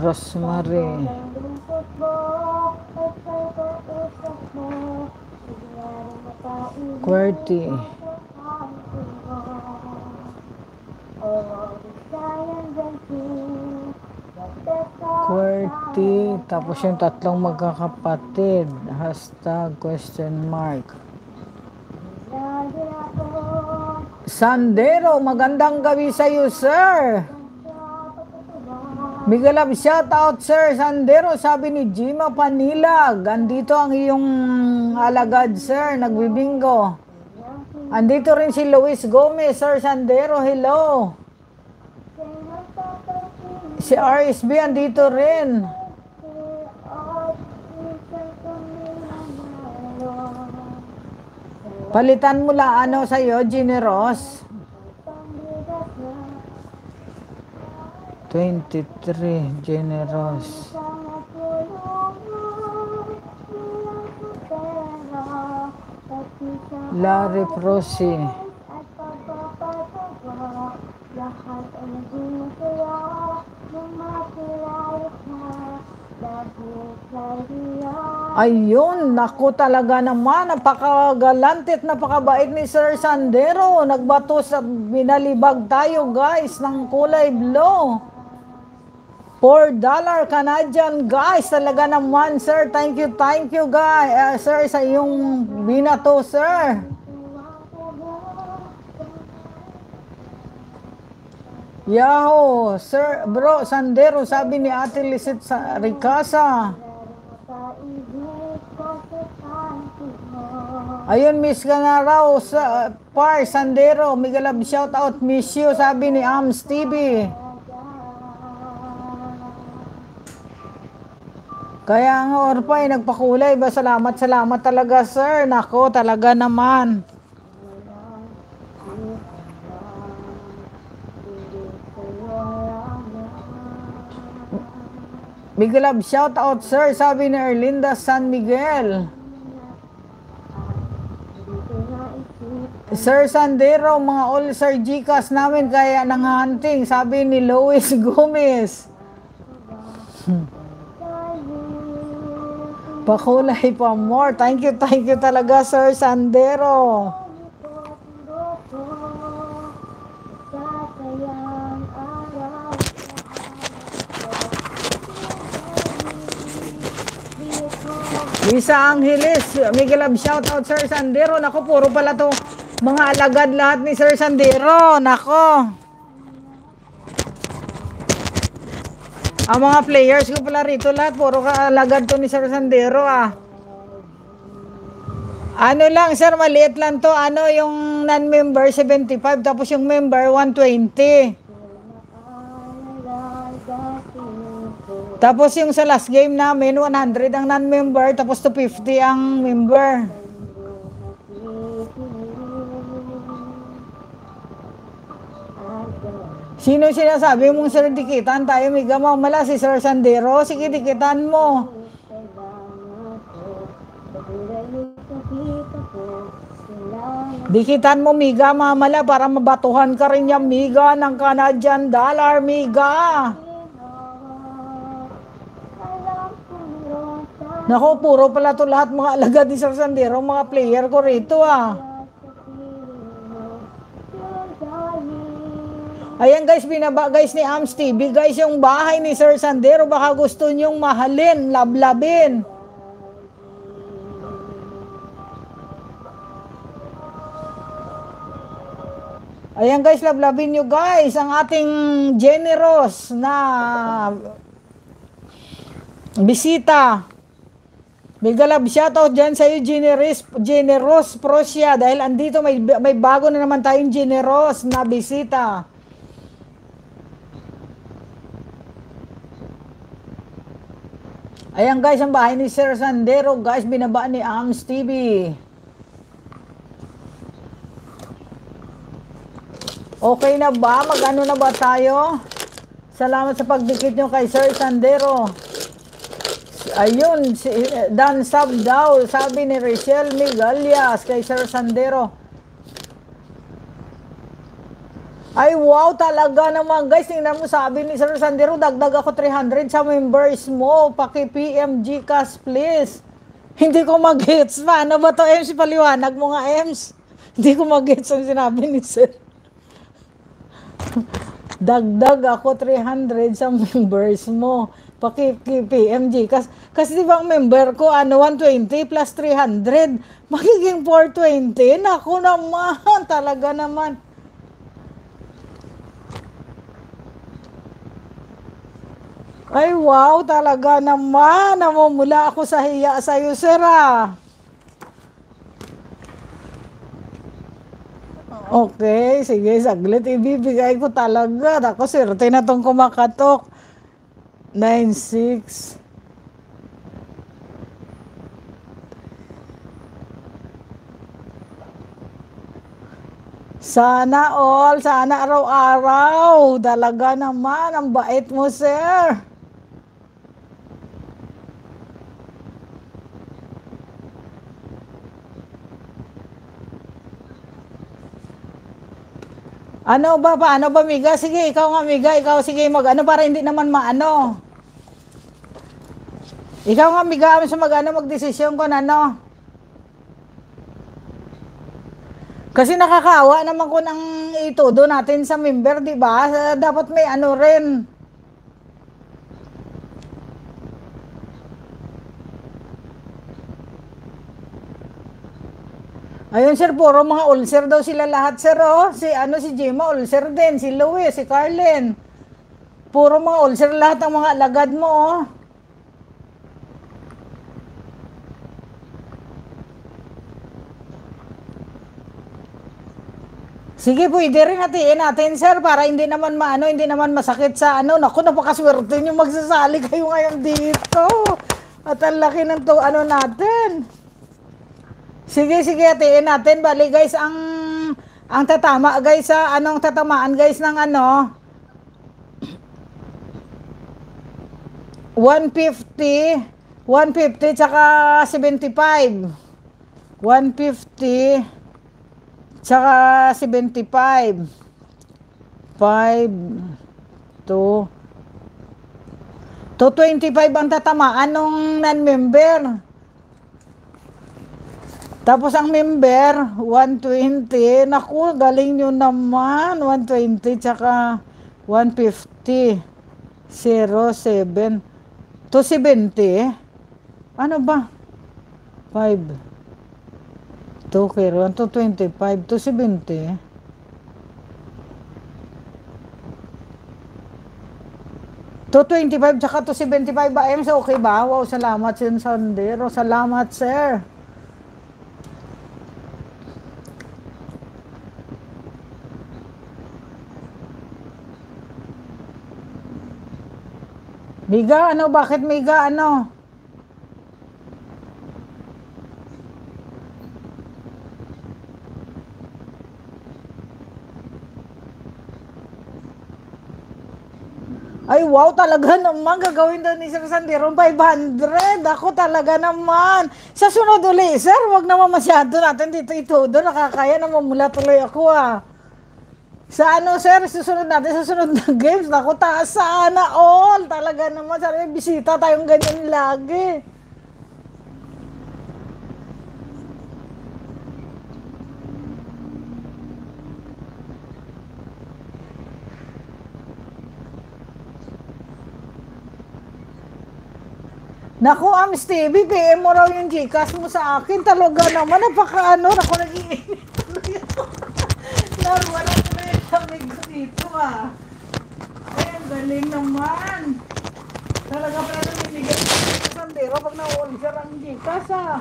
Rosemary. lungkot Tapos yung tatlong magkakapatid. Hashtag question mark. Sandero, magandang gabi sa iyo, sir. Miguel Love, shout out, sir. Sandero, sabi ni Jima Panilag. Andito ang iyong alagad, sir. Nagbibingo. Andito rin si Luis Gomez, sir. Sandero, hello. Si RSB andito rin. Palitan mo la ano sa'yo, Generos. 23, Generos. Larry Prosi. At pagpapatawa, lahat ay naging masaya nung makilala ka. Ayun, naku talaga naman, napakagalante at napakabait ni Sir Sandero. Nagbato sa binalibag tayo guys ng kulay blue. 4 dollar Canadian guys. Talaga naman sir. Thank you, thank you guys. eh, sir sa iyong binato sir. Yahoo! Sir, bro, Sandero, sabi ni Ate Lisette sa Ricasa. Ayun, miss ka na raw sa Par Sandero. Love, shout out, miss you, sabi ni Ams TV. Kaya nga, Orpay, nagpakulay ba? Salamat, salamat talaga, sir. Nako, talaga naman. Miguel Love, shout out, sir, sabi ni Erlinda San Miguel. Sir Sandero, mga all Sir Gcash namin kaya nanghunting, sabi ni Lois Gomez. Pakulay pa more. Thank you, thank you talaga, Sir Sandero. Lisa Angeles, Miguel Love, shout out Sir Sandero. Nako, puro pala to mga alagad lahat ni Sir Sandero. Nako. Ang mga players ko pala rito lahat, puro alagad to ni Sir Sandero ah. Ano lang sir, maliit lang to. Ano yung non-member 75 tapos yung member 120. Tapos yung sa last game namin, 100 ang non-member, tapos 250 ang member. Sino sinasabi mong sir, dikitan tayo, may gamamala si Sir Sandero? Sige, dikitan mo. Dikitan mo, Miga, mamala, para mabatuhan ka rin yung Miga ng Canadian dollar, Miga. Nako, puro pala to lahat mga alagad ni Sir Sandero, mga player ko rito ah. Ayan guys, binaba guys ni Ams TV. Guys, yung bahay ni Sir Sandero, baka gusto nyong mahalin, lablabin. Ayan guys, lablabin nyo guys ang ating generous na bisita. Big shoutout dyan sa iyo, generous, generous prosya. Dahil andito may, may bago na naman tayong generous na bisita. Ayan guys, ang bahay ni Sir Sandero. Guys, binaba ni Ams TV. Okay na ba? Mag-ano na ba tayo? Salamat sa pagdikit nyo kay Sir Sandero. Ayun, si Dan Sab daw, sabi ni Rachel Migalias kay Sir Sandero. Ay wow, talaga naman guys. Tingnan mo sabi ni Sir Sandero, dagdag ako 300 sa members mo. Paki PMG Cash please. Hindi ko mag-hits pa. Ano ba to MC? Paliwanag mo nga MC. Hindi ko mag-hits ang sinabi ni Sir. dagdag ako 300 sa members mo. Paki PMG. Kasi, kasi di ba ang member ko, ano, 120 plus 300. Magiging 420. Naku naman, talaga naman. Ay wow, talaga naman. Namumula ako sa hiya sa iyo, sir ah. Okay, sige, saglit. Ibibigay ko talaga. Ako, sir, na tong kumakatok. 9-6. Sana all, sana araw-araw. Talaga naman, ang bait mo, sir. Ano ba, paano ba, Miga? Sige, ikaw nga, Miga, ikaw, sige, mag, ano, para hindi naman maano. Ikaw nga, Miga, sa mag, ano, magdesisyon ko na, ano. Kasi nakakawa naman ko nang itudo natin sa member, di ba? Dapat may ano rin. Ayun sir, puro mga ulcer daw sila lahat sir oh. Si ano si Jima, ulcer din. Si Louie, si Carlin. Puro mga ulcer lahat ang mga alagad mo oh. Sige, pwede rin hatiin natin, sir, para hindi naman maano, hindi naman masakit sa ano. Naku, napakaswerte nyo magsasali kayo ngayon dito. At ang laki ng to, ano natin. Sige, sige, hatiin natin. Bali, guys, ang ang tatama, guys, sa anong tatamaan, guys, ng ano, 150, 150, tsaka 75. 150, tsaka 75. 5, 2, 225 ang tatamaan ng non-member. Tapos ang member, 120. Naku, galing nyo naman. 120 tsaka 150. 07. 270. Ano ba? 5. 2 kilo. 225. 270. To 25 tsaka to 75 ba? So okay ba? Wow, salamat, Sir Sandero. Salamat, sir. Miga, ano? Bakit miga, ano? Ay, wow, talaga naman. Gagawin daw ni Sir Sandiron 500. Ako talaga naman. Sa sunod ulit, sir, wag naman masyado natin dito ito. Doon nakakaya na mamula tuloy ako ah. Sa ano, sir, susunod natin, sa sunod na games, naku, taas sana all. Talaga naman, sana bisita tayong ganyan lagi. Naku, Am Stevie, PM mo raw yung Gcash mo sa akin. Talaga naman, napaka ano, naku, nag-iinit. Laro, wala ko na lamig ko dito ah. Ay, ang galing naman. Talaga pala namimigay sa sandero pag na-order ang gikas ah.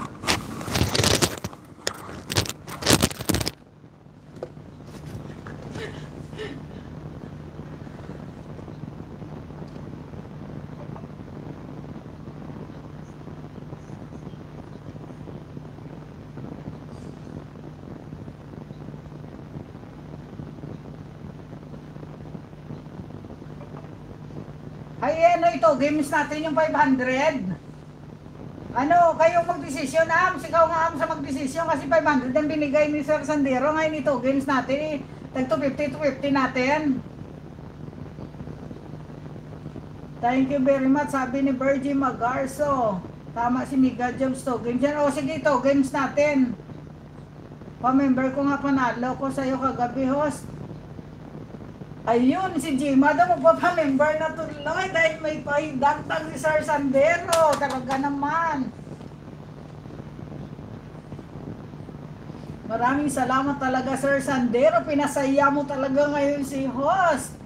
Ano ito? Games natin yung 500. Ano, kayo magdesisyon, Ams. Ikaw nga, Ams, sa magdesisyon kasi 500 ang binigay ni Sir Sandero. Ngayon ito, games natin. eh. Tag 250, 250 natin. Thank you very much, sabi ni Virgie Magarso. Tama si Mika Jobs to. Games yan. O, sige ito, games natin. Pa-member ko nga panalo ko sa'yo kagabi, host. Ayun, si Jima daw magpapamember na tuloy dahil may paidagtag si Sir Sandero. Talaga naman. Maraming salamat talaga Sir Sandero. Pinasaya mo talaga ngayon si host.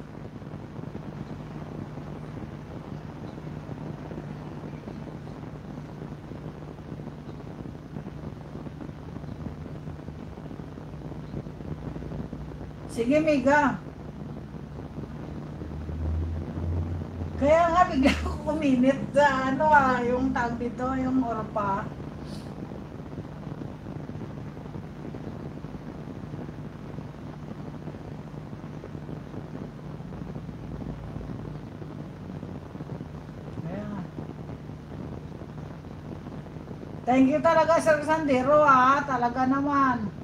Sige, Miga. Kaya nga bigla ko kuminit sa ano ah, yung tag dito, yung orpa. Thank you talaga Sir Sandero ah, talaga naman.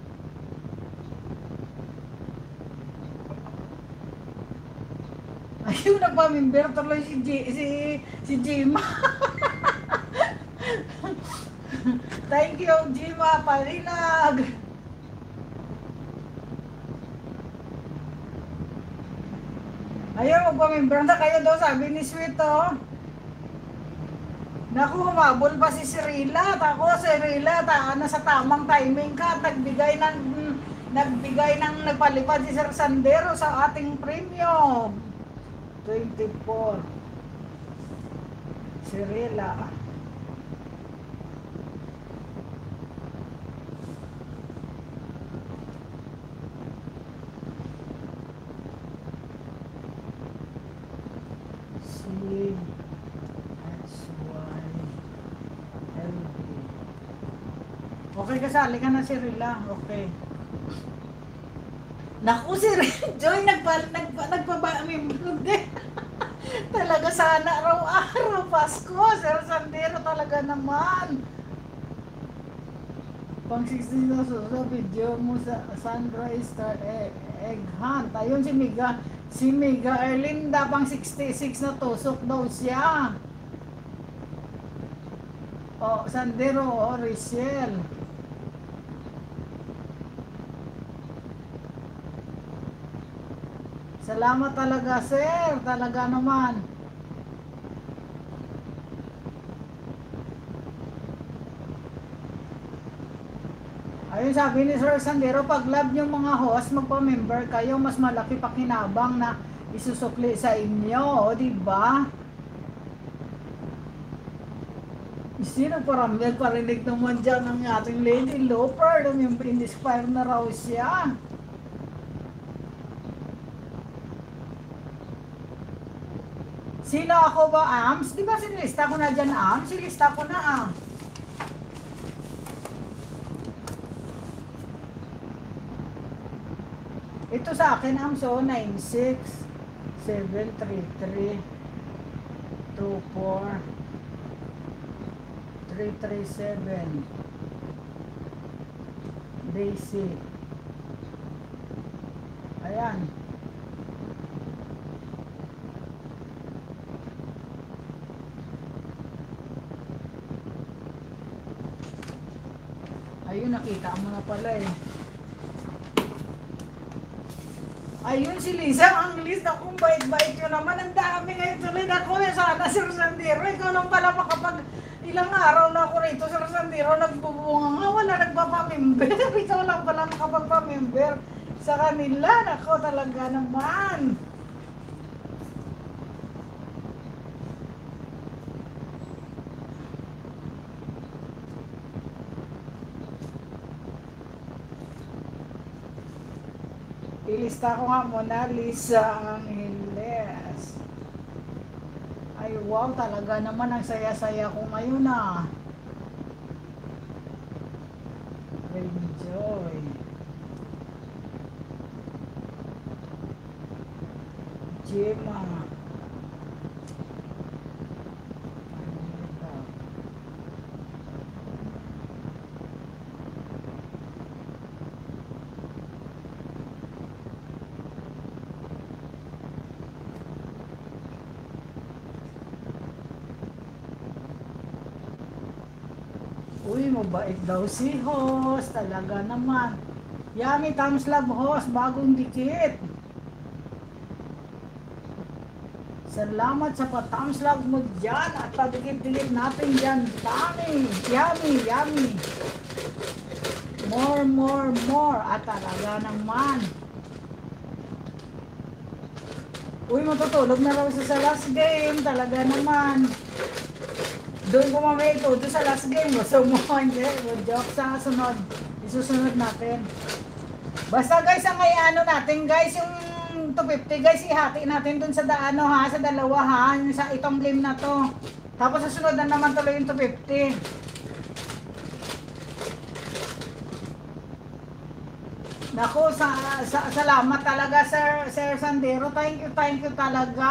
Ayun, nagpamimber tuloy si, G, si, si Jima. Thank you, Jima. Palinag. Ayun, magpamimber na kayo daw, sabi ni Sweet, oh. Naku, humabol pa si Sirila. Ako, Sirila, ta, nasa tamang timing ka. Nagbigay ng, nagbigay ng nagpalipad si Sir Sandero sa ating premium. 24. Sirila. C S Y L B. Okay, kasali ka na Sirila. Okay. Naku, si Joy, nagpa, nagpa, nagpaba, din. Talaga sana araw-araw, Pasko. Sir Sandero talaga naman. Pang 16 na sa video mo sa Sunrise Star Egg, Egg Hunt. Ayun si Miga, si Miga Erlinda, pang 66 na tusok daw siya. O, Sandero, o, Rachel. Salamat talaga, sir. Talaga naman. Ayun sabi ni Sir Sandero, pag love yung mga host, magpa-member kayo, mas malaki pakinabang na isusukli sa inyo, o di ba? Sino parang nagparinig naman dyan ng ating Lady Loper, in-inspire na raw siya. Sino ako ba, Ams? Di ba sinilista ko na dyan, Ams? Sinilista ko na, ah. Ito sa akin, Ams, oh, 96 733 24 337 Daisy Ayan. Ayun, nakita mo na pala eh. Ayun si Lisa, ang list akong bait-bait yun naman. Ang dami ngayon tuloy na ko. Sana Sir Sandero, ikaw lang pala makapag ilang araw na ako rito, Sir Sandero, nagbubunga nga, wala nagpapamember. ikaw lang pala nakapagpamember. sa kanila. Nako talaga naman. Ilista ko nga muna Lisa Angeles. Ay wow, talaga naman ang saya-saya ko ngayon ah. Enjoy. Gemma. Uy, mabait daw si host. Talaga naman. Yummy thumbs love host. Bagong dikit. Salamat sa pa-thumbs love mo dyan. At padikit-dikit natin dyan. Dami. Yummy, yummy. More, more, more. At talaga naman. Uy, matutulog na raw sa last game. Talaga naman. Doon ko mamaya ito, doon sa last game mo. So, hindi. Joke sa sunod. Isusunod natin. Basta guys, ang ano natin, guys, yung 250, guys, ihati natin doon sa da, ano ha, sa dalawa ha, sa itong game na to. Tapos sa sunod na naman tuloy yung 250. Naku, sa, sa, salamat talaga, Sir, Sir Sandero. Thank you, thank you talaga.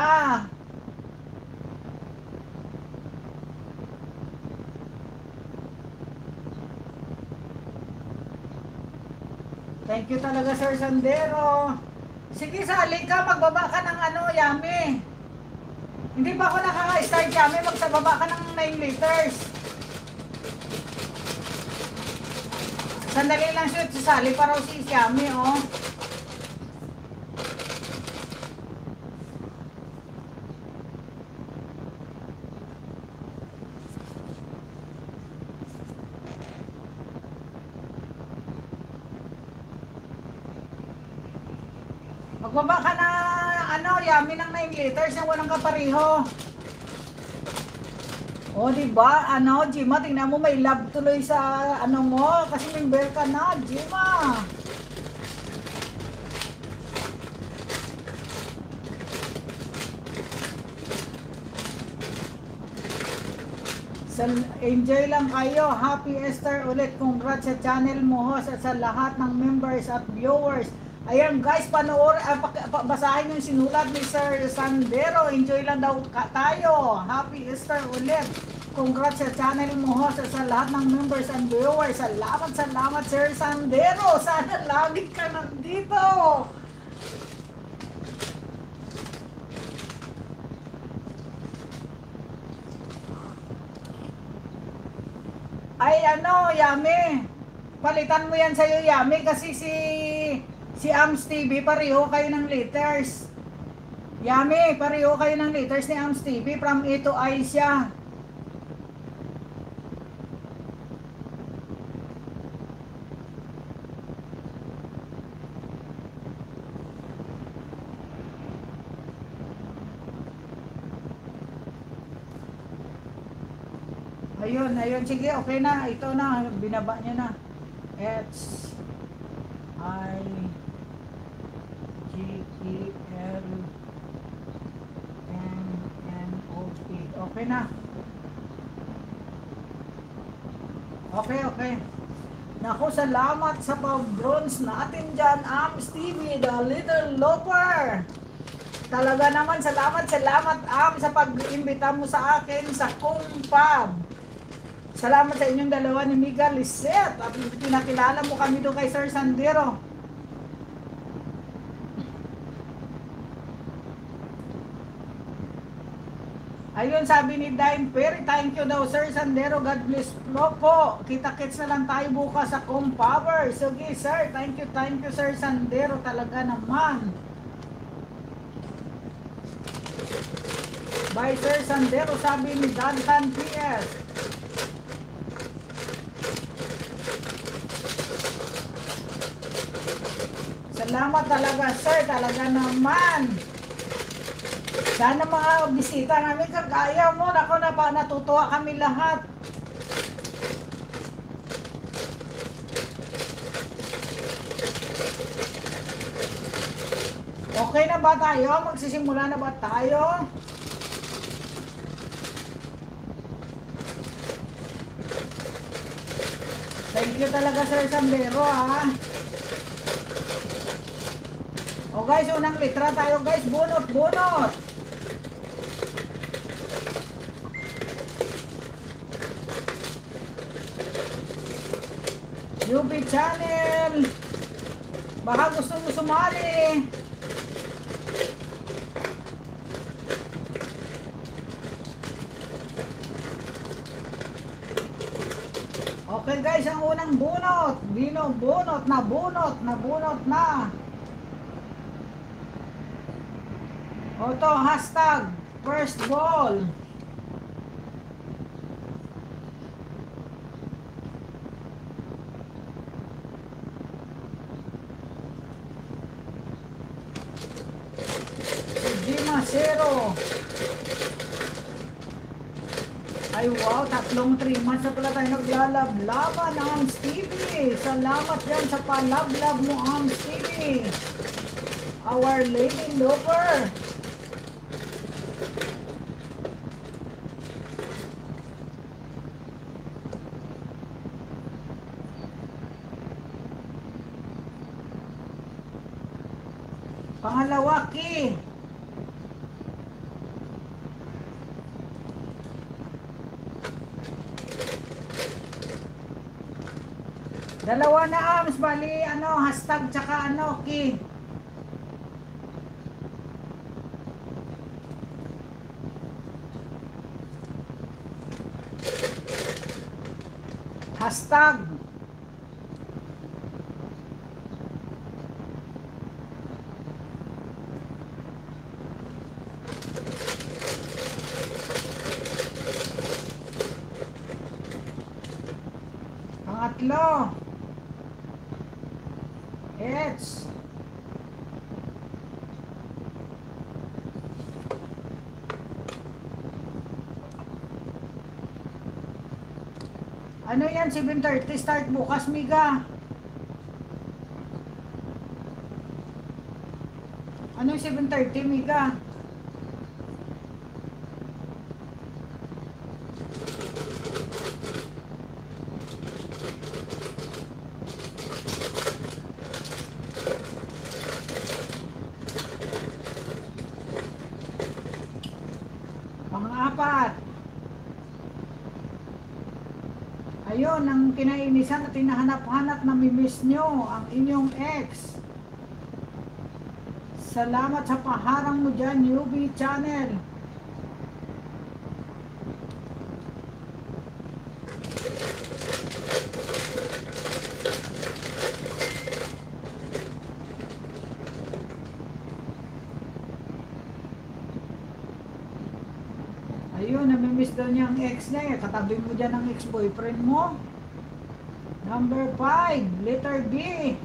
Thank you talaga, Sir Sandero. Sige, sali ka. Magbaba ka ng ano, Yami. Hindi pa ako nakaka-start, Yami. Magsababa ka ng 9 liters. Sandali lang, shoot. Sasali pa raw si Yami, oh. Magbaba ka na, ano, yami ng 9 liters na walang kapariho. O, di ba? Ano, Jima, tingnan mo, may love tuloy sa, ano mo, kasi member ka na, Jima. Sa, enjoy lang kayo. Happy Easter ulit. Congrats sa channel mo, host, at sa lahat ng members at viewers. Ayan guys, panoor, uh, basahin yung sinulat ni Sir Sandero. Enjoy lang daw tayo. Happy Easter ulit. Congrats sa channel mo host at sa lahat ng members and viewers. Salamat, salamat Sir Sandero. Sana lagi ka nandito. Ay ano, Yami. Palitan mo yan sa'yo, Yami, kasi si si Ams TV, pareho kayo ng liters. Yami, pareho kayo ng liters ni Ams TV. From A to I siya. Ayun, ayun. Sige, okay na. Ito na. Binaba niya na. It's I G E L N N O P. Okay na. Okay, okay. Naku, salamat sa pag-bronze natin dyan, Ams TV, the little loper. Talaga naman, salamat, salamat, Am, sa pag-imbita mo sa akin sa Kumpab. Salamat sa inyong dalawa ni Miguel Lisset at pinakilala mo kami doon kay Sir Sandero. Ayun, sabi ni Dime Perry, thank you daw Sir Sandero, God bless mo po. Kita-kits na lang tayo bukas sa Compower. Sige sir, thank you, thank you Sir Sandero talaga naman. By Sir Sandero, sabi ni Dantan PS. Salamat talaga, sir. Talaga naman. Sana mga bisita namin kagaya mo. Nako na pa, natutuwa kami lahat. Okay na ba tayo? Magsisimula na ba tayo? Thank you talaga Sir Sambero ha. O guys, unang litra tayo guys. Bunot, bunot. UP channel. Baka gusto mo sumali. Okay guys, ang unang bunot. Bino, bunot na bunot na bunot na. O to, hashtag first ball. Si Gina Zero. Ay wow, tatlong 3 months na pala tayo naglalablaban ang Stevie. Salamat yan sa palablab mo ang Stevie. Our Lady Lover. Pangalawa, Ki. Dalawa na arms, bali, ano, hashtag tsaka ano, Ki. Hashtag. Pangatlo. It's Ano yan, 7.30 start bukas, Miga? Ano yung 7.30, Miga? Pang-apat. Ayun, ang kinainisan at hinahanap-hanap na mimiss nyo, ang inyong ex. Salamat sa paharang mo dyan, UB Channel. Ayun, namimiss daw niya ang ex niya eh. Katabi mo dyan ang ex-boyfriend mo. Number 5, letter B.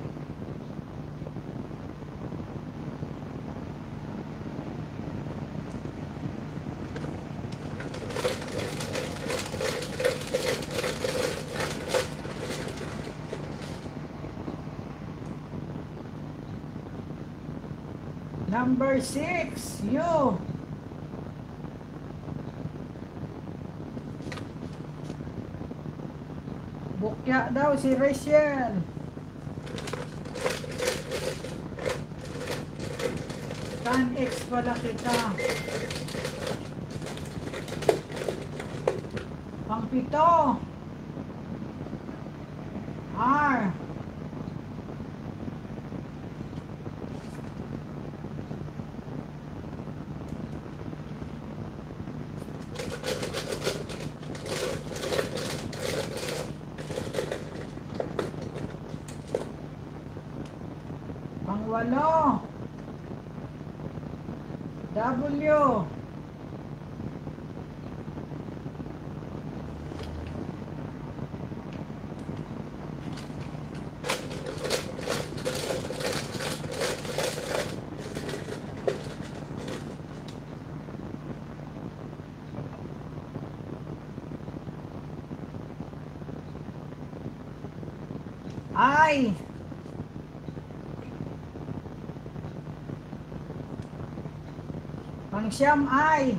Number 6, you. Daw si Rachel. Tan X pala kita. Pangpito. R. Pangwalo. W. Ay! Pangsyam ay!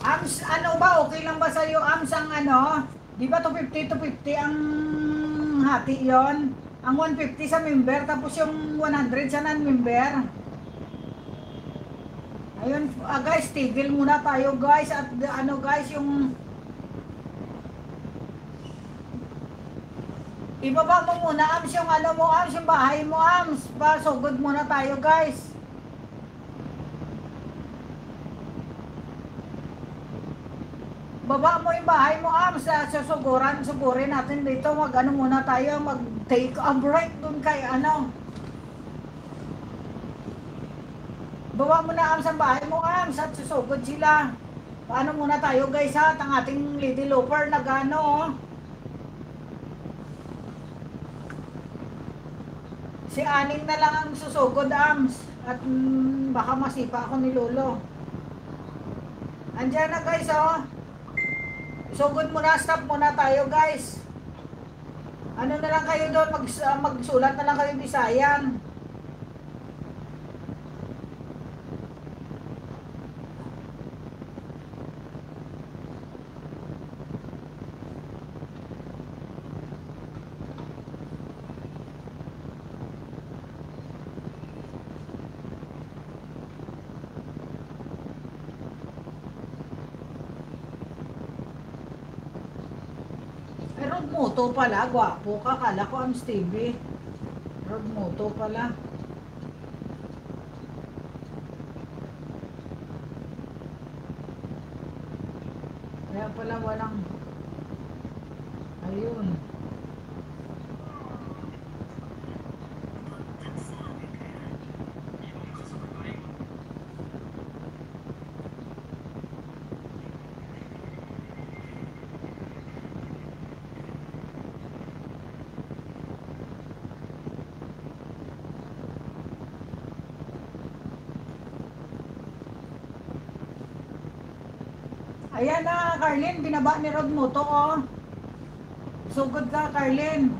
Ams, ano ba? Okay lang ba sa'yo, Ams, ang ano? Di ba 250 to 50 ang hati yon? Ang 150 sa member, tapos yung 100 sa non-member. Ayun, ah, guys, tigil muna tayo, guys. At ano, guys, yung... Ibaba mo muna, Ams, yung ano mo, Ams, yung bahay mo, Ams. Pa, sugod muna tayo, guys. Baba mo yung bahay mo, Ams. Sa susuguran, sugurin natin dito. Mag ano muna tayo, mag take a break dun kay ano. Baba mo na, Ams, ang bahay mo, Ams. At susugod sila. Paano muna tayo, guys, ha? At ang ating lady loper na gano, oh. Si Aning na lang ang susugod, Ams. At mm, baka masipa ako ni Lolo. Andiyan na, guys, oh. Sugod muna, stop muna tayo guys. Ano na lang kayo doon, mag, ah, magsulat na lang kayo Bisayan. Pero moto pala, gwapo ka. Kala ko ang Stevie. Road moto pala. Kaya pala walang... Ayun. Ayan na, Carlin. Binaba ni Rod Moto, oh. Sugod ka, Carlin.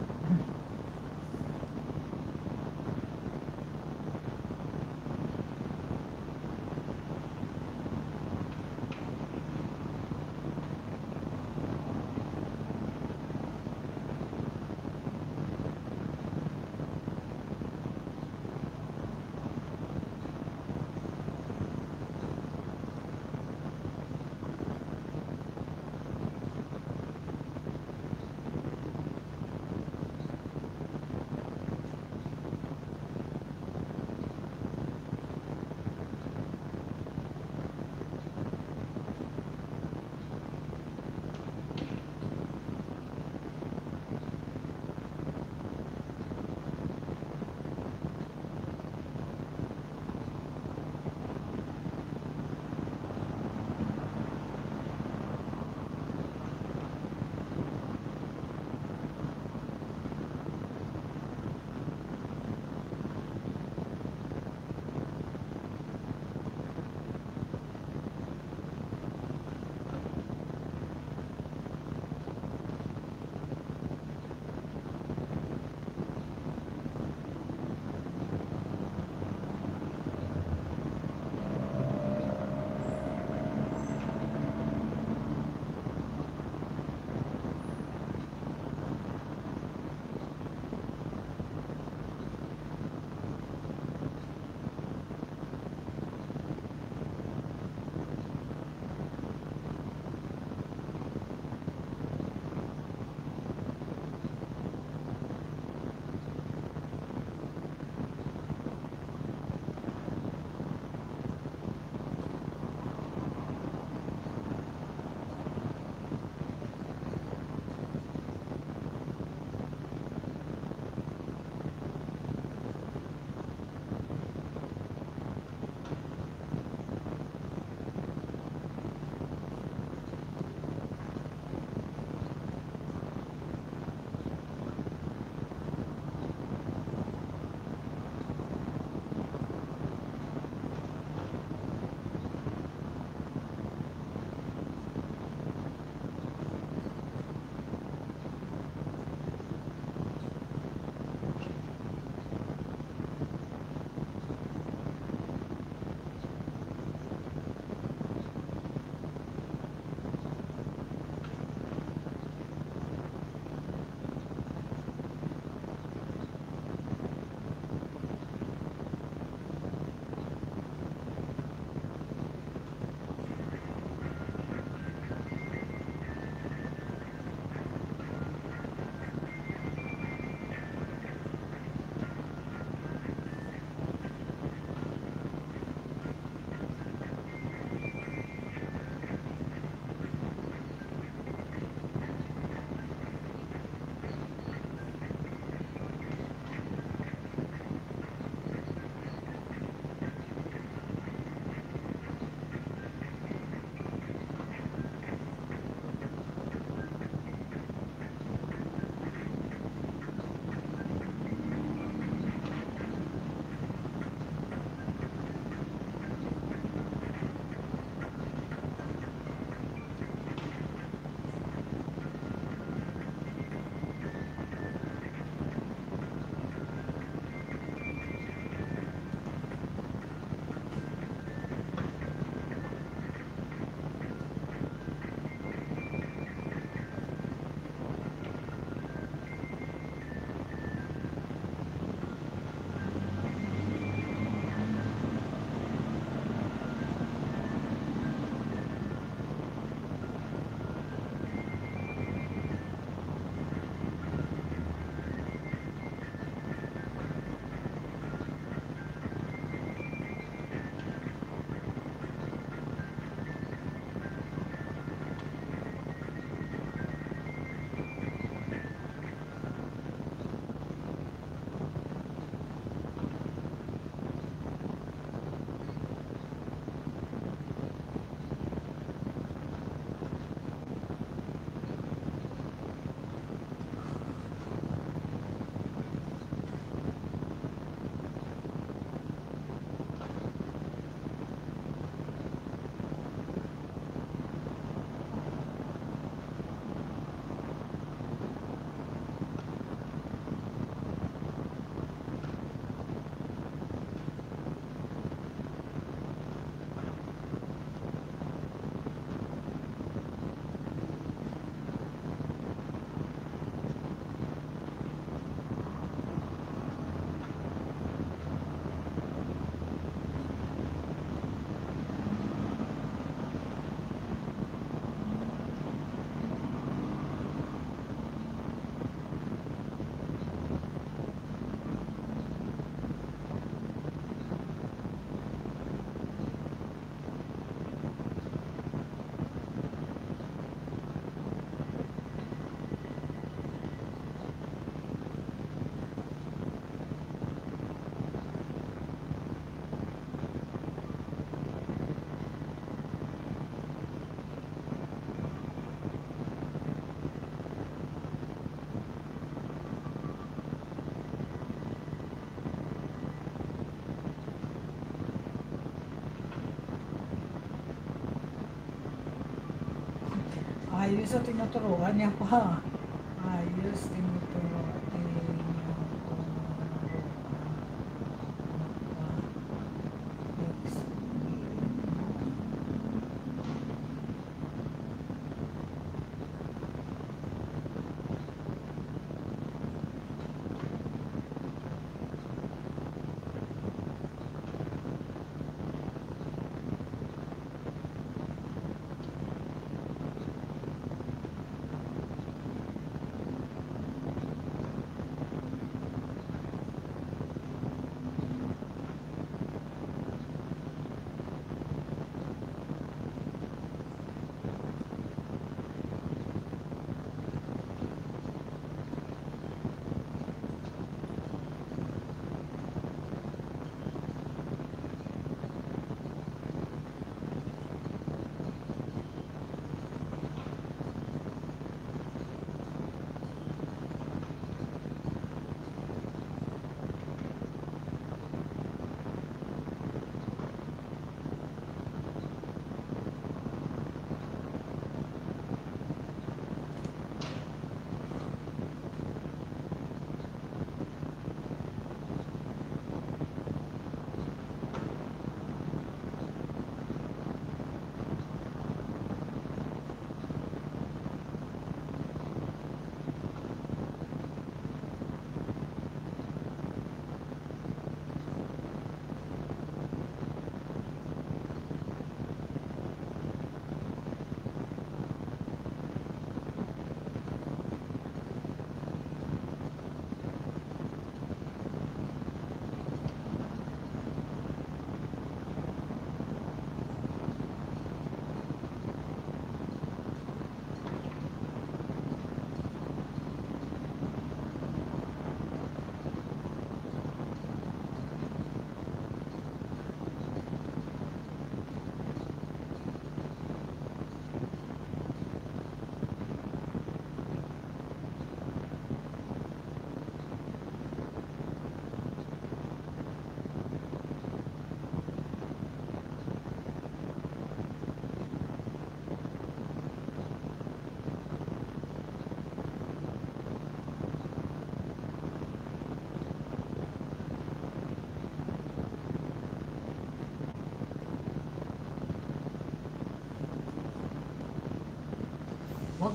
Ayos sa tinuturuan niya pa.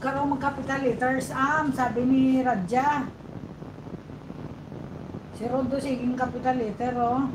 Ka raw mag-capital letters, am, sabi ni Radja. Si Rondo siging capital letter, oh.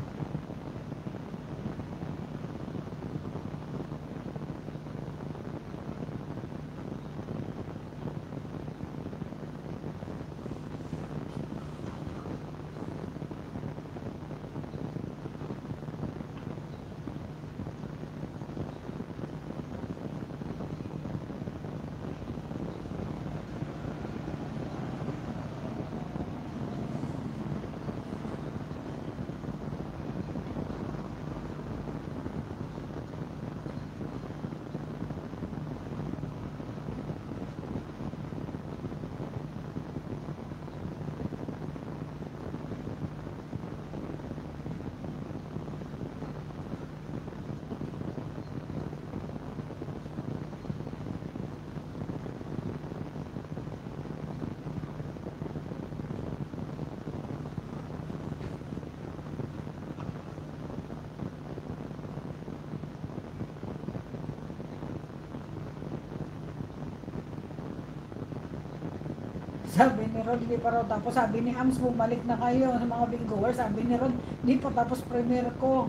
Sabi ni Rod, di pa raw tapos. Sabi ni Ams, bumalik na kayo sa mga bingoer. Sabi ni Rod, di pa tapos premiere ko.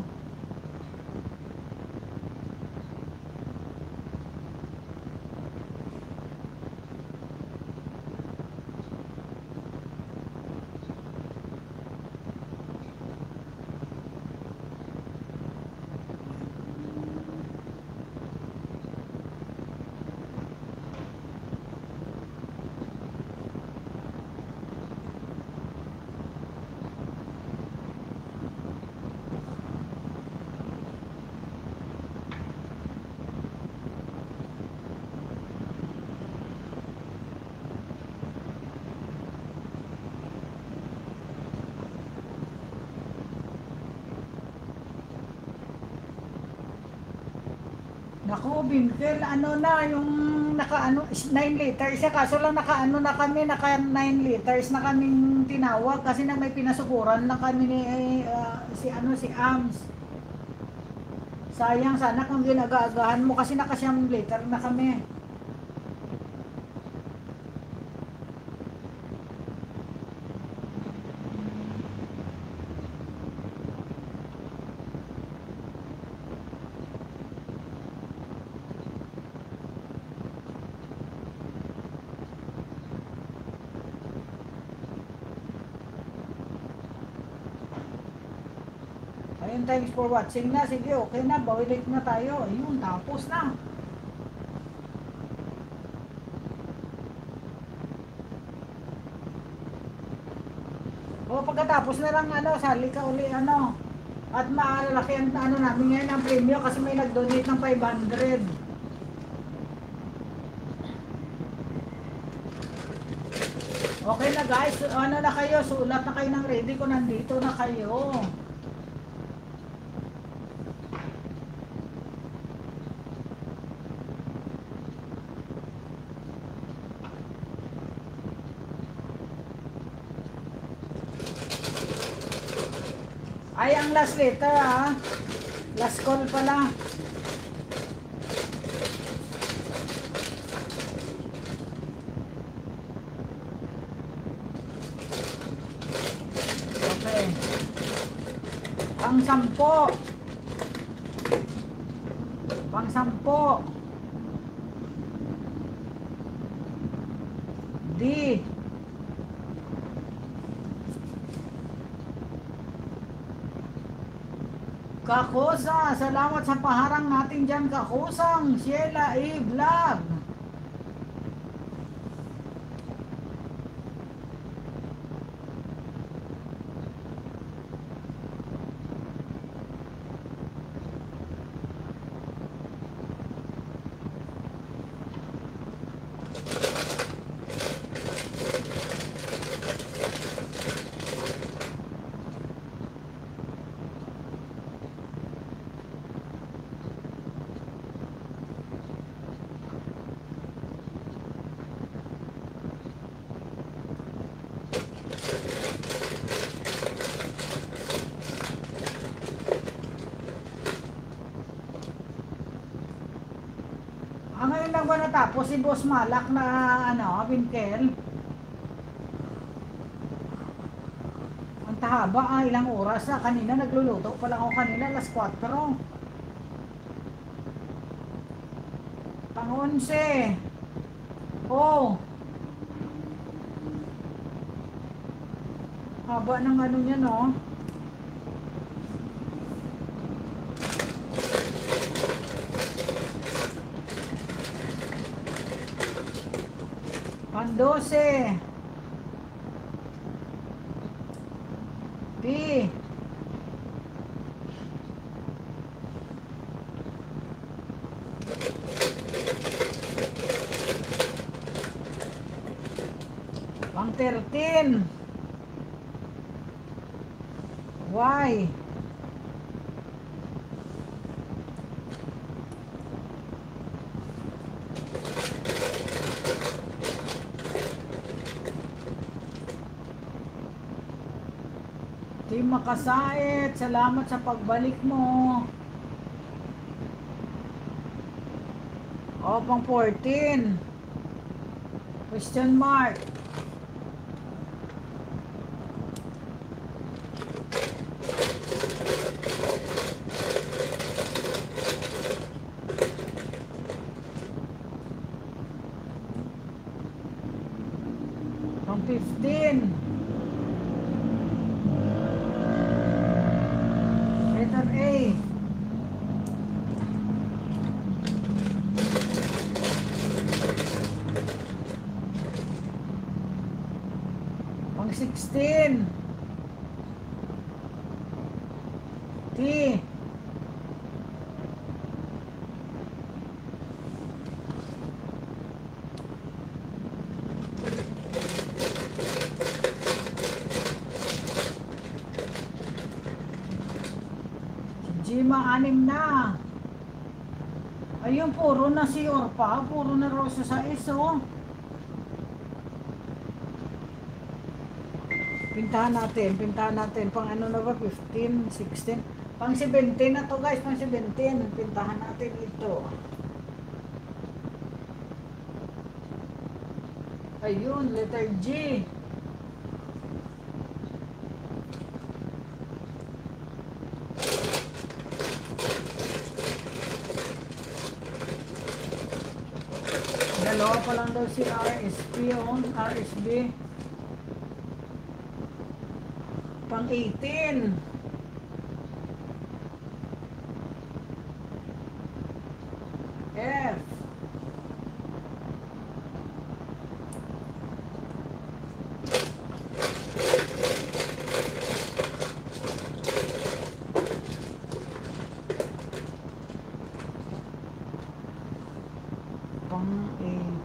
Naku, Binkel, ano na, yung naka ano, 9 liters siya, kaso lang naka ano na kami, naka 9 liters na kaming tinawag kasi na may pinasukuran na kami ni ah, si ano si Ams. Sayang sana kung ginagaagahan mo kasi naka siyam liter na kami. Ayun, thanks for watching na. Sige, okay na. Bawilit na tayo. Ayun, tapos na. O pagkatapos na lang ano, sali ka uli ano. At maalaki ang ano namin ngayon ang premyo kasi may nag-donate ng 500. Okay na guys, ano na kayo, sulat na kayo ng ready ko, nandito na kayo. Ay, ang last letter ha. Last call pala. Okay. Pang sampo. Pang sampo. D. Kakusa, salamat sa paharang natin dyan, Kakusang, Sheila E. Vlog. Lang ba natapos si Boss Malak na ano, Winkel? Ang tahaba, ah, ilang oras ah. Kanina nagluluto pa lang ako kanina, alas 4. Pang 11. Oh. Haba ng ano niya, no? 12. Team Makasait, salamat sa pagbalik mo. O, pang 14. Question mark. Pang 15. Letter A. Pang 16. T. Si Jima, anim na. Ayun, puro na si Orpa, puro na Rosa sa iso. Pintahan natin, pintahan natin. Pang ano na ba? 15, 16? Pang 17 na to guys, pang 17. Pintahan natin ito. Ayun, letter G. Dalawa pa lang daw si RSP on RSB. Pang 18. F. Pang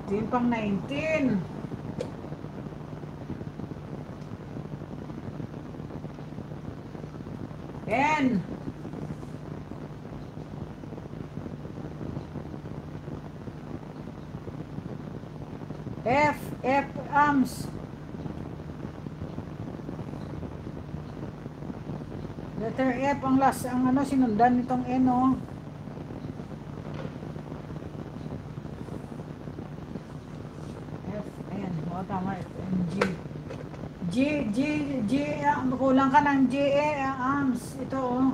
18, pang 19. N. F, Arms. Letter F ang last, ang ano, sinundan nitong N, oh. F, N, o tama, F, N, G. G, G, G, ah, kulang ka ng G, eh, ah, arms. Ito, oh.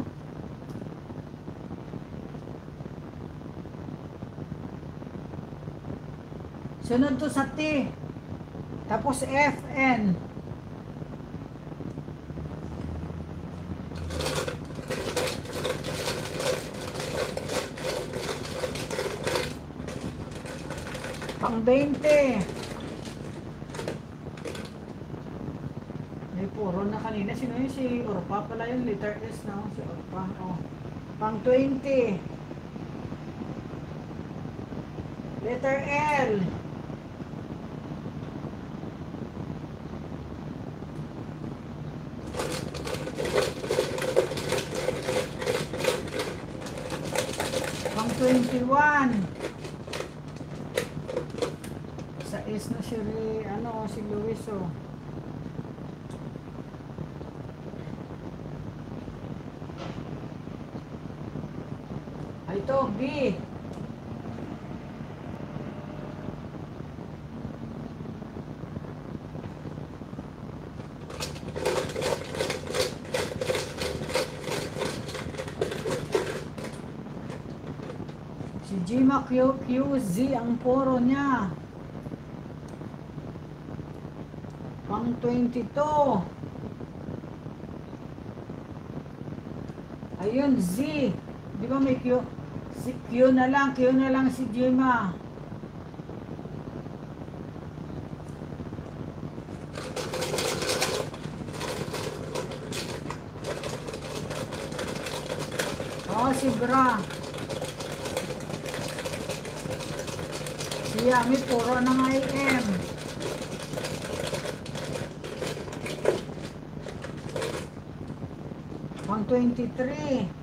Sunod to sa T. Tapos F, N. Pang 20. May puro na kanina. Sino yun? Si Orpa pala yung letter S na. Si Orpa. Oh. Pang 20. Letter L. Pang 21. Sa S na si, Ri- ano, si Luis, oh. Ay, ito, B. Si Jima Q, QZ ang poro niya. Pang 22. Ayun, Z. Di ba may Q? Si Q na lang, Q na lang si Jima. Oh, si Bra. Si Yami, puro ng IM. Pang 23.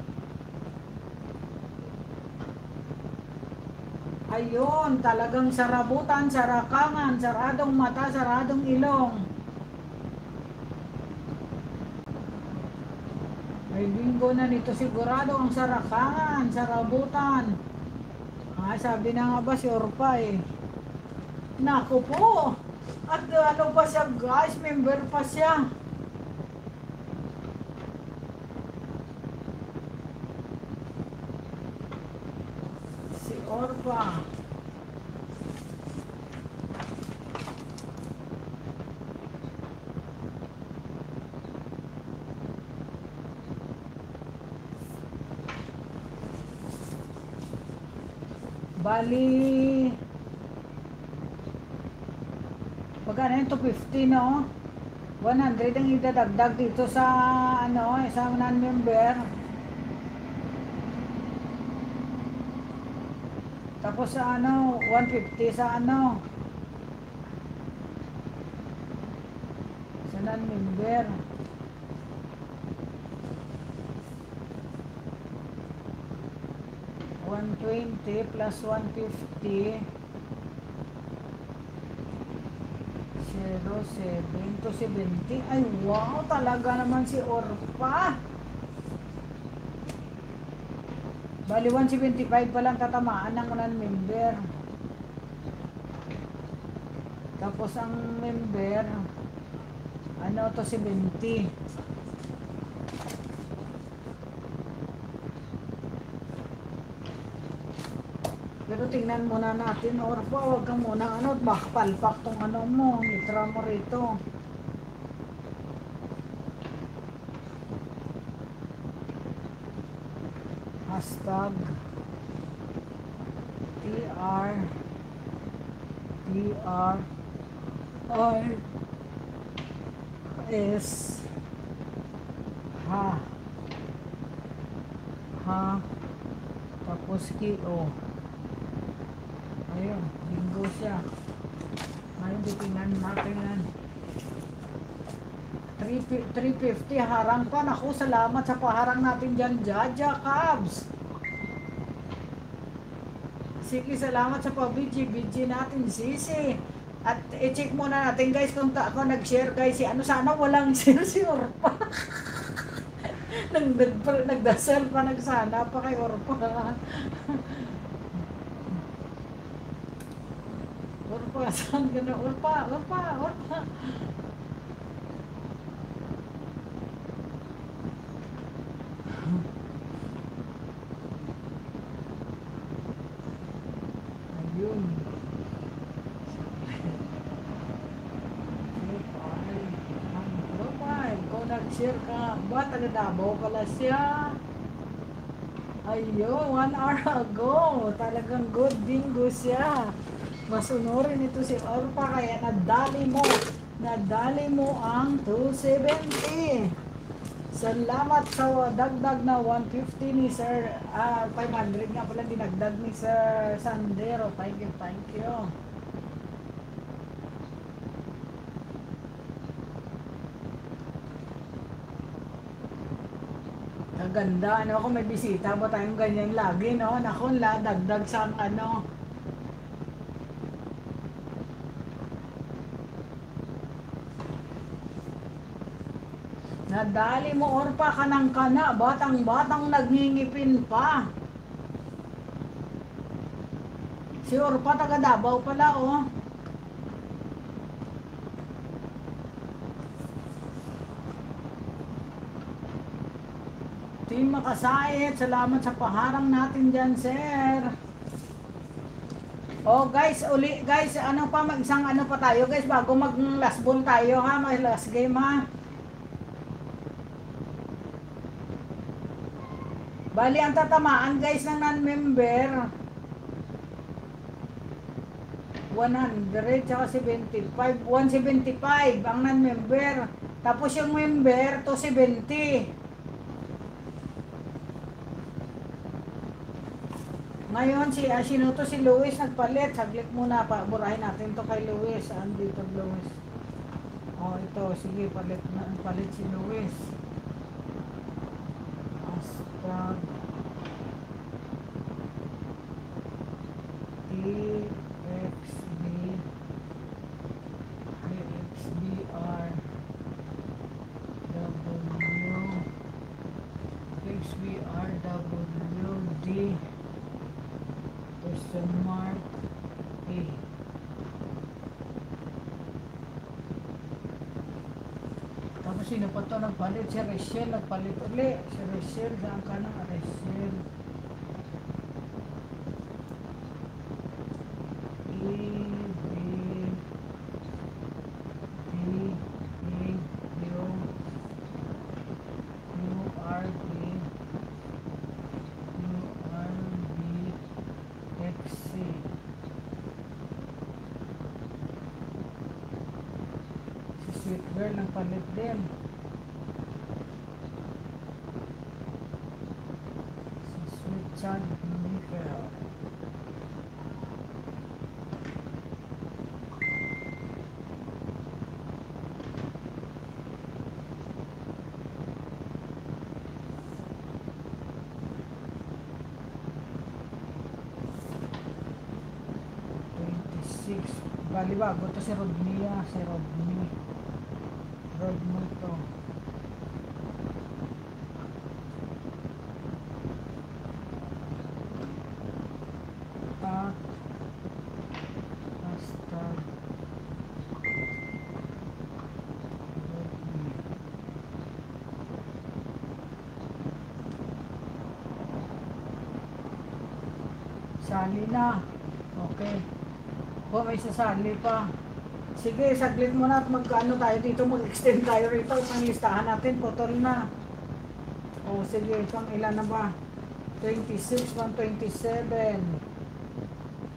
Ayun, talagang sarabutan, sarakangan, saradong mata, saradong ilong. May linggo na nito sigurado ang sarakangan, sarabutan. Ah, sabi na nga ba si Orpa eh. Naku po! At ano pa siya guys, member pa siya. 150 no? 100 ang idadagdag dito sa ano eh, isang non-member. Tapos sa ano 150 sa ano sa non-member. One twenty plus one fifty. 07 to 70. Ay, wow! Talaga naman si Orpa. Bali, 175 pa lang tatamaan ng non-member. Tapos ang member, ano to 70. Pero tingnan muna natin, or pa, huwag kang muna, ano, bakpalpak tong ano mo, litra mo rito. Hashtag TR TR R S Ha Ha Tapos K-O Ayun, bingo siya. Ngayon, titingnan natin yan. 350 350, harang pa. Naku, salamat sa paharang natin dyan, Jaja Cubs. Sige, salamat sa pabidji-bidji natin, Sisi. At i-check muna natin guys kung ta ako nag-share guys si ano sana walang share si Orpa. Nag nagdasal pa nagsana pa kay Orpa. Urpa, saan ka na? Urpa, urpa, urpa. Ayun. Ang profile. Kung nag-share ka, ba taga Davao pala siya? Ayun, one hour ago. Talagang good bingo siya. Masunurin ito si Orpa kaya nadali mo. Nadali mo ang 270. Salamat sa dagdag na 150 ni Sir. Ah, 500 nga pala dinagdag ni Sir Sandero. Thank you, thank you. Kaganda, ano ako may bisita ba tayong ganyan lagi, no? Naku, la, dagdag sa ano. Nadali mo orpa ka ng kana, batang-batang nagngingipin pa. Si Orpa taga Davao pala, oh. Team Makasayit, salamat sa paharang natin dyan, sir. Oh, guys, uli, guys, ano pa, mag isang ano pa tayo, guys, bago mag last ball tayo, ha, mag last game, ha. Bali, ang tatamaan, guys, ng non-member, 100, tsaka 75, 175 ang non-member. Tapos yung member, 270. Ngayon, si, uh, sino to si Luis nagpalit. Saglit muna, pa, burahin natin to kay Luis. Saan dito, Luis? Oh, ito. Sige, palit na. Palit si Luis. Hashtag. EXB. EXBR. W. XBRWD question mark A. Tapos sino pa to nagpalit? Si Rachel nagpalit uli. Si Rachel, saan ka na? Rachel. E, B, D, E, U, U, R, D, U, R, D, XC. Si Sweet Girl ng palit din. Si Sweet Chan Nickel. 26. Bali bago to si Rodnia, si Rodney. Rodney to. Rodney. Sali na. O, may sasali pa. Sige, saglit muna at magkano tayo dito, mag-extend tayo rito. Ang listahan natin, putol na. O, sige, itong ilan na ba? 26, 127,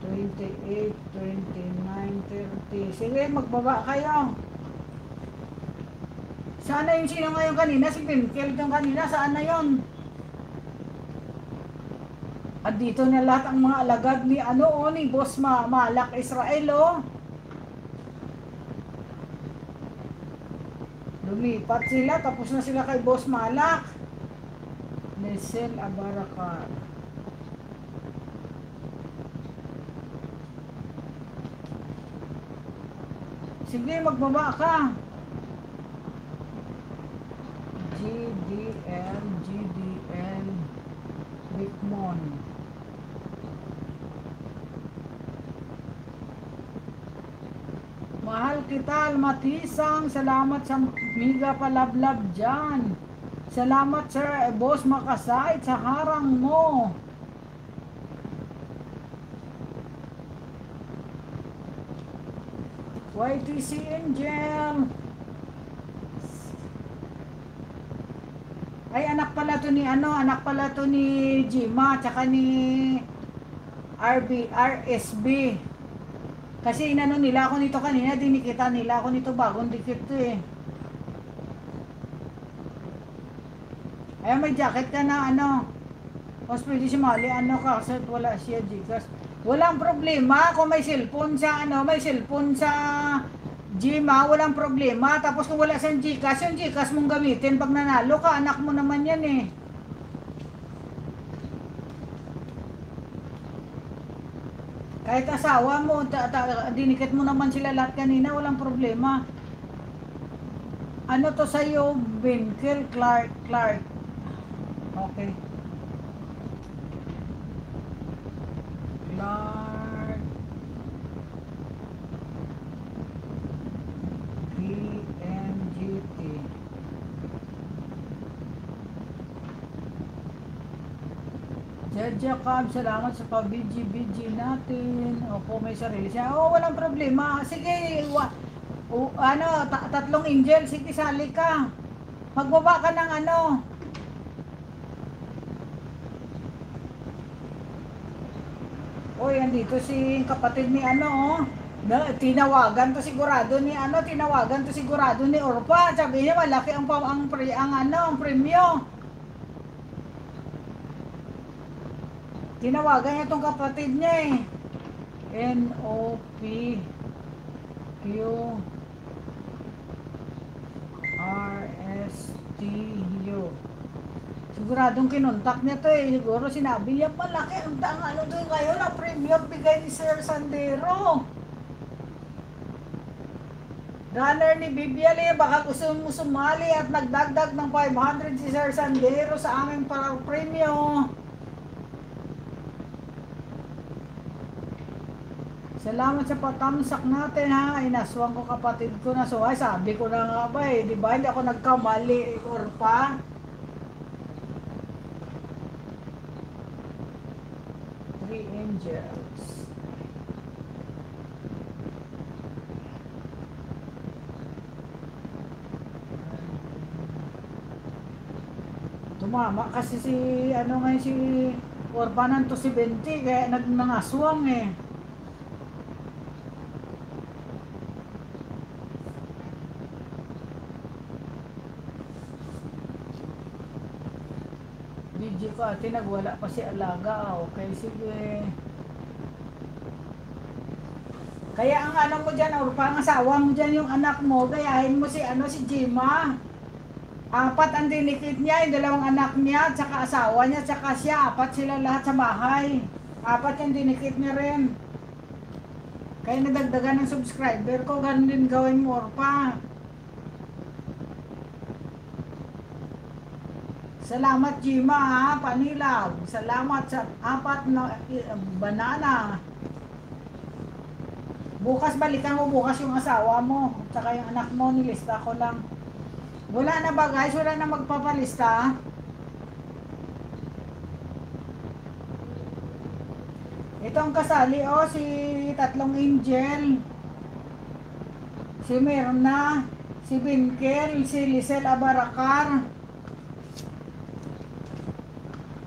28, 29, 30. Sige, magbaba kayo. Sana yung sino ngayon kanina, si Pinkel yung kanina, saan na yon? At dito na lahat ang mga alagad ni ano o ni Boss Ma Malak Israel o. Lumipat sila tapos na sila kay Boss Malak. Nesel Abaracar. Sige, magbaba ka. Mahal kita, Almatisang. Salamat sa miga palablab dyan. Salamat, sir, eh, boss makasait sa harang mo. YTC Angel. Ay, anak pala to ni ano, anak pala to ni Jima, tsaka ni RB, RSB. Kasi inano nila ako nito kanina, dinikita nila ako nito bagong dikit to eh. Ay, may jacket ka na ano. Mas pwede si Mali, ano ka, wala siya Gcash. Walang problema kung may cellphone sa ano, may cellphone sa Gma, walang problema. Tapos kung wala siyang Gcash, yung Gcash mong gamitin pag nanalo ka, anak mo naman yan eh. Kahit asawa mo, ta, ta, dinikit mo naman sila lahat kanina, walang problema. Ano to sa'yo, Binkel Clark, Clark? Okay. Clark. PNGT. Jadja Cab, salamat sa pa-BG-BG natin. Opo, may sarili siya. Oo, walang problema. Sige, wa, o, ano, ta- tatlong angel, sige, sali ka. Magbaba ka ng ano. Oy, andito si kapatid ni ano, oh. Na, tinawagan to sigurado ni ano, tinawagan to sigurado ni Orpa. Sabi niya malaki ang ang pre, ang ano, ang premyo. Tinawagan niya tong kapatid niya eh. N O P Q R S T U Siguradong kinontak niya to eh. Siguro sinabi niya, malaki ang tang ano to ngayon, ang premium bigay ni Sir Sandero. Runner ni Bibiali, baka gusto mo sumali at nagdagdag ng 500 si Sir Sandero sa aming para premium. Salamat sa patamsak natin ha. Inaswang ko kapatid ko na. So ay sabi ko na nga ba eh. Di ba hindi ako nagkamali or pa. Three angels. Tumama kasi si ano nga si Orbanan to si Benti kaya nag nangaswang eh. Ko ate nagwala pa si Alaga. Okay, sige. Kaya ang ano mo dyan, Orpa, ang asawa mo dyan, yung anak mo, gayahin mo si ano si Jima. Apat ang dinikit niya, yung dalawang anak niya, tsaka asawa niya, tsaka siya. Apat sila lahat sa bahay. Apat yung dinikit niya rin. Kaya nadagdagan ng subscriber ko, ganun din gawin mo pa. Salamat Jima ha, Panilag. Salamat sa apat na eh, banana. Bukas balikan mo bukas yung asawa mo. Tsaka yung anak mo, nilista ko lang. Wala na ba guys? Wala na magpapalista? Itong kasali, oh, si tatlong angel. Si Mirna, si Binkel, si Lisel Abaracar.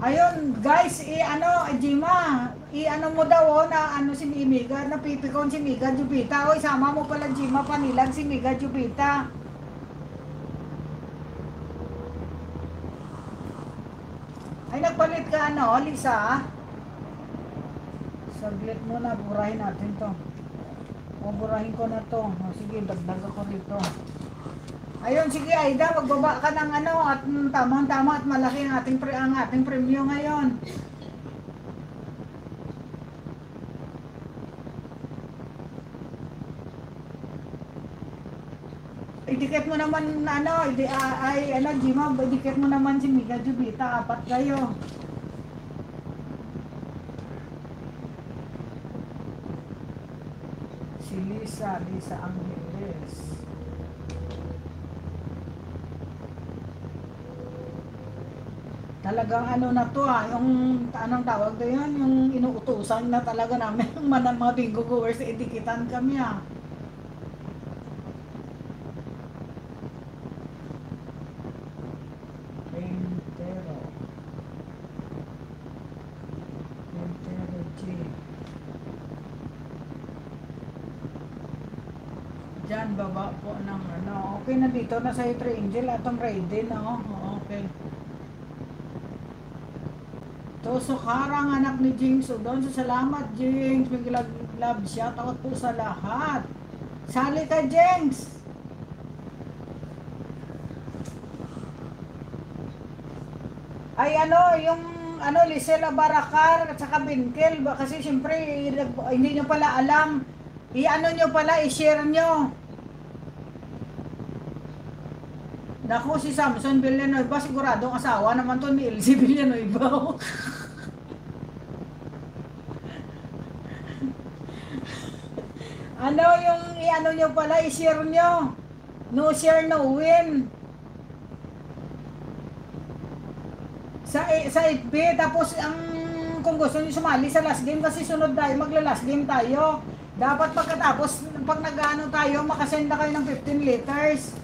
Ayun, guys, i ano, Jima, i ano mo daw oh, na ano si Miga, napipikon si Miga Jupita. Oy, sama mo pala Jima panilag si Miga Jupita. Ay, nagpalit ka ano, Lisa? Saglit muna, burahin natin to. O, burahin ko na to. O, sige, dagdag ako rito. Ayun, sige Aida, magbaba ka ng ano at tamang-tama at malaki ang ating, pre, ang ating premyo ngayon. Idikit mo naman ano, idi, ah, ay ano, Jima, idikit mo naman si Mika Jubita, apat kayo. Si Lisa, Lisa Angeles. Talagang ano na to ah, yung anong tawag doon yan, yung inuutusan na talaga namin yung mga, mga bingo goers, idikitan kami ah. Entero. Entero G. Diyan, baba po ng ano. Okay na dito na sa Three Angel atong Raiden, no? Okay. To Sukarang anak ni Jinx. So, doon sa salamat, Jinx. Big love, love shout out po sa lahat. Sali ka, Jinx. Ay ano, yung ano, Lisela Baracar at saka Binkel. Kasi siyempre, hindi nyo pala alam. I-ano nyo pala, i-share nyo. Naku, si Samson Villanueva, siguradong asawa naman to ni Elsie Villanueva. ano yung i-ano nyo pala, i-share nyo. No share, no win. Sa, sa FB, tapos ang kung gusto niyo sumali sa last game kasi sunod tayo, magla-last game tayo. Dapat pagkatapos, pag nag-ano tayo, makasend na kayo ng 15 liters.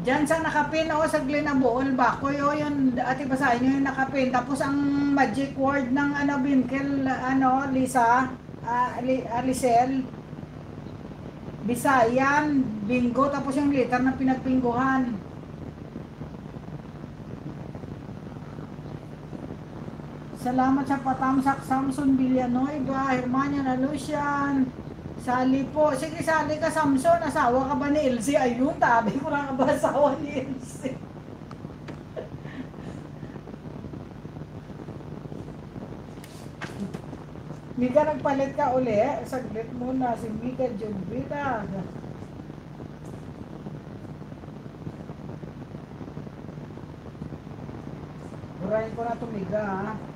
Diyan sa nakapin, o sa Glinabool, Bakoy, o yun, ati basahin nyo yung nakapin. Tapos ang magic word ng ano, Binkel, ano, Lisa, ah, Li- ah, Bisayan, bingo, tapos yung letter na pinagpingguhan. Salamat sa patamsak Samson Villanueva, Hermania na Lucian, Sali po. Sige, sali ka Samson. Asawa ka ba ni Elsie? Ayun, tabi ko na ka ba asawa ni Elsie? Mika, nagpalit ka uli. Saglit muna. Si Mika Jubita. Burahin ko na ito, Mika, ha?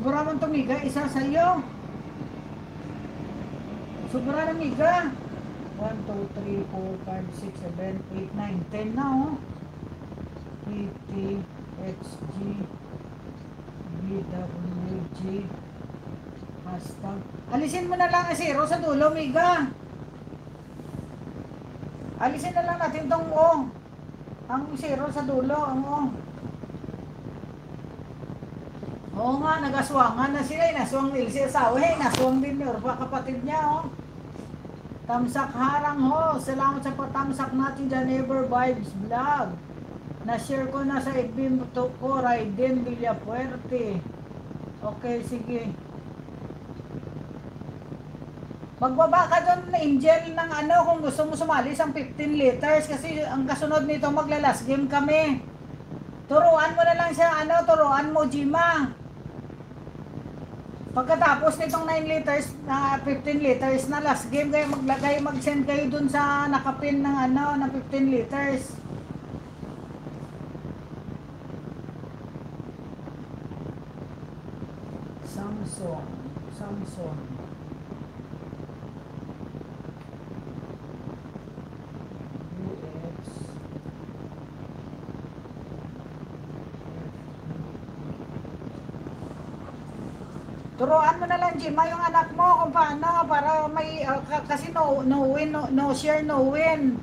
Sobra man tumiga, isa sa iyo. Sobra ng miga. 1, 2, 3, 4, 5, 6, 7, 8, 9, 10 na oh. PT, XG, BWG, hashtag. Alisin mo na lang ang zero sa dulo, Miga. Alisin na lang natin tong O. Ang zero sa dulo, ang O. Oo nga, nagaswangan na sila. Naswang nila si asawa. Hey, naswang din ni Orfa, kapatid niya, oh. Tamsak harang ho. Salamat sa patamsak natin dyan, Never Vibes Vlog. Na-share ko na sa FB ko, Raiden Villapuerte. Okay, sige. Magbaba ka doon, Angel, ng ano, kung gusto mo sumali sa 15 liters. Kasi ang kasunod nito, maglalas game kami. Turuan mo na lang siya, ano, turuan mo, Jima. Pagkatapos nitong 9 liters, na 15 liters na last game, kayo maglagay, mag-send kayo dun sa nakapin ng ano, ng 15 liters. Samsung, Samsung. Turuan mo na lang, Jima, yung anak mo kung paano para may, uh, ka- kasi no, no win, no, no share, no win.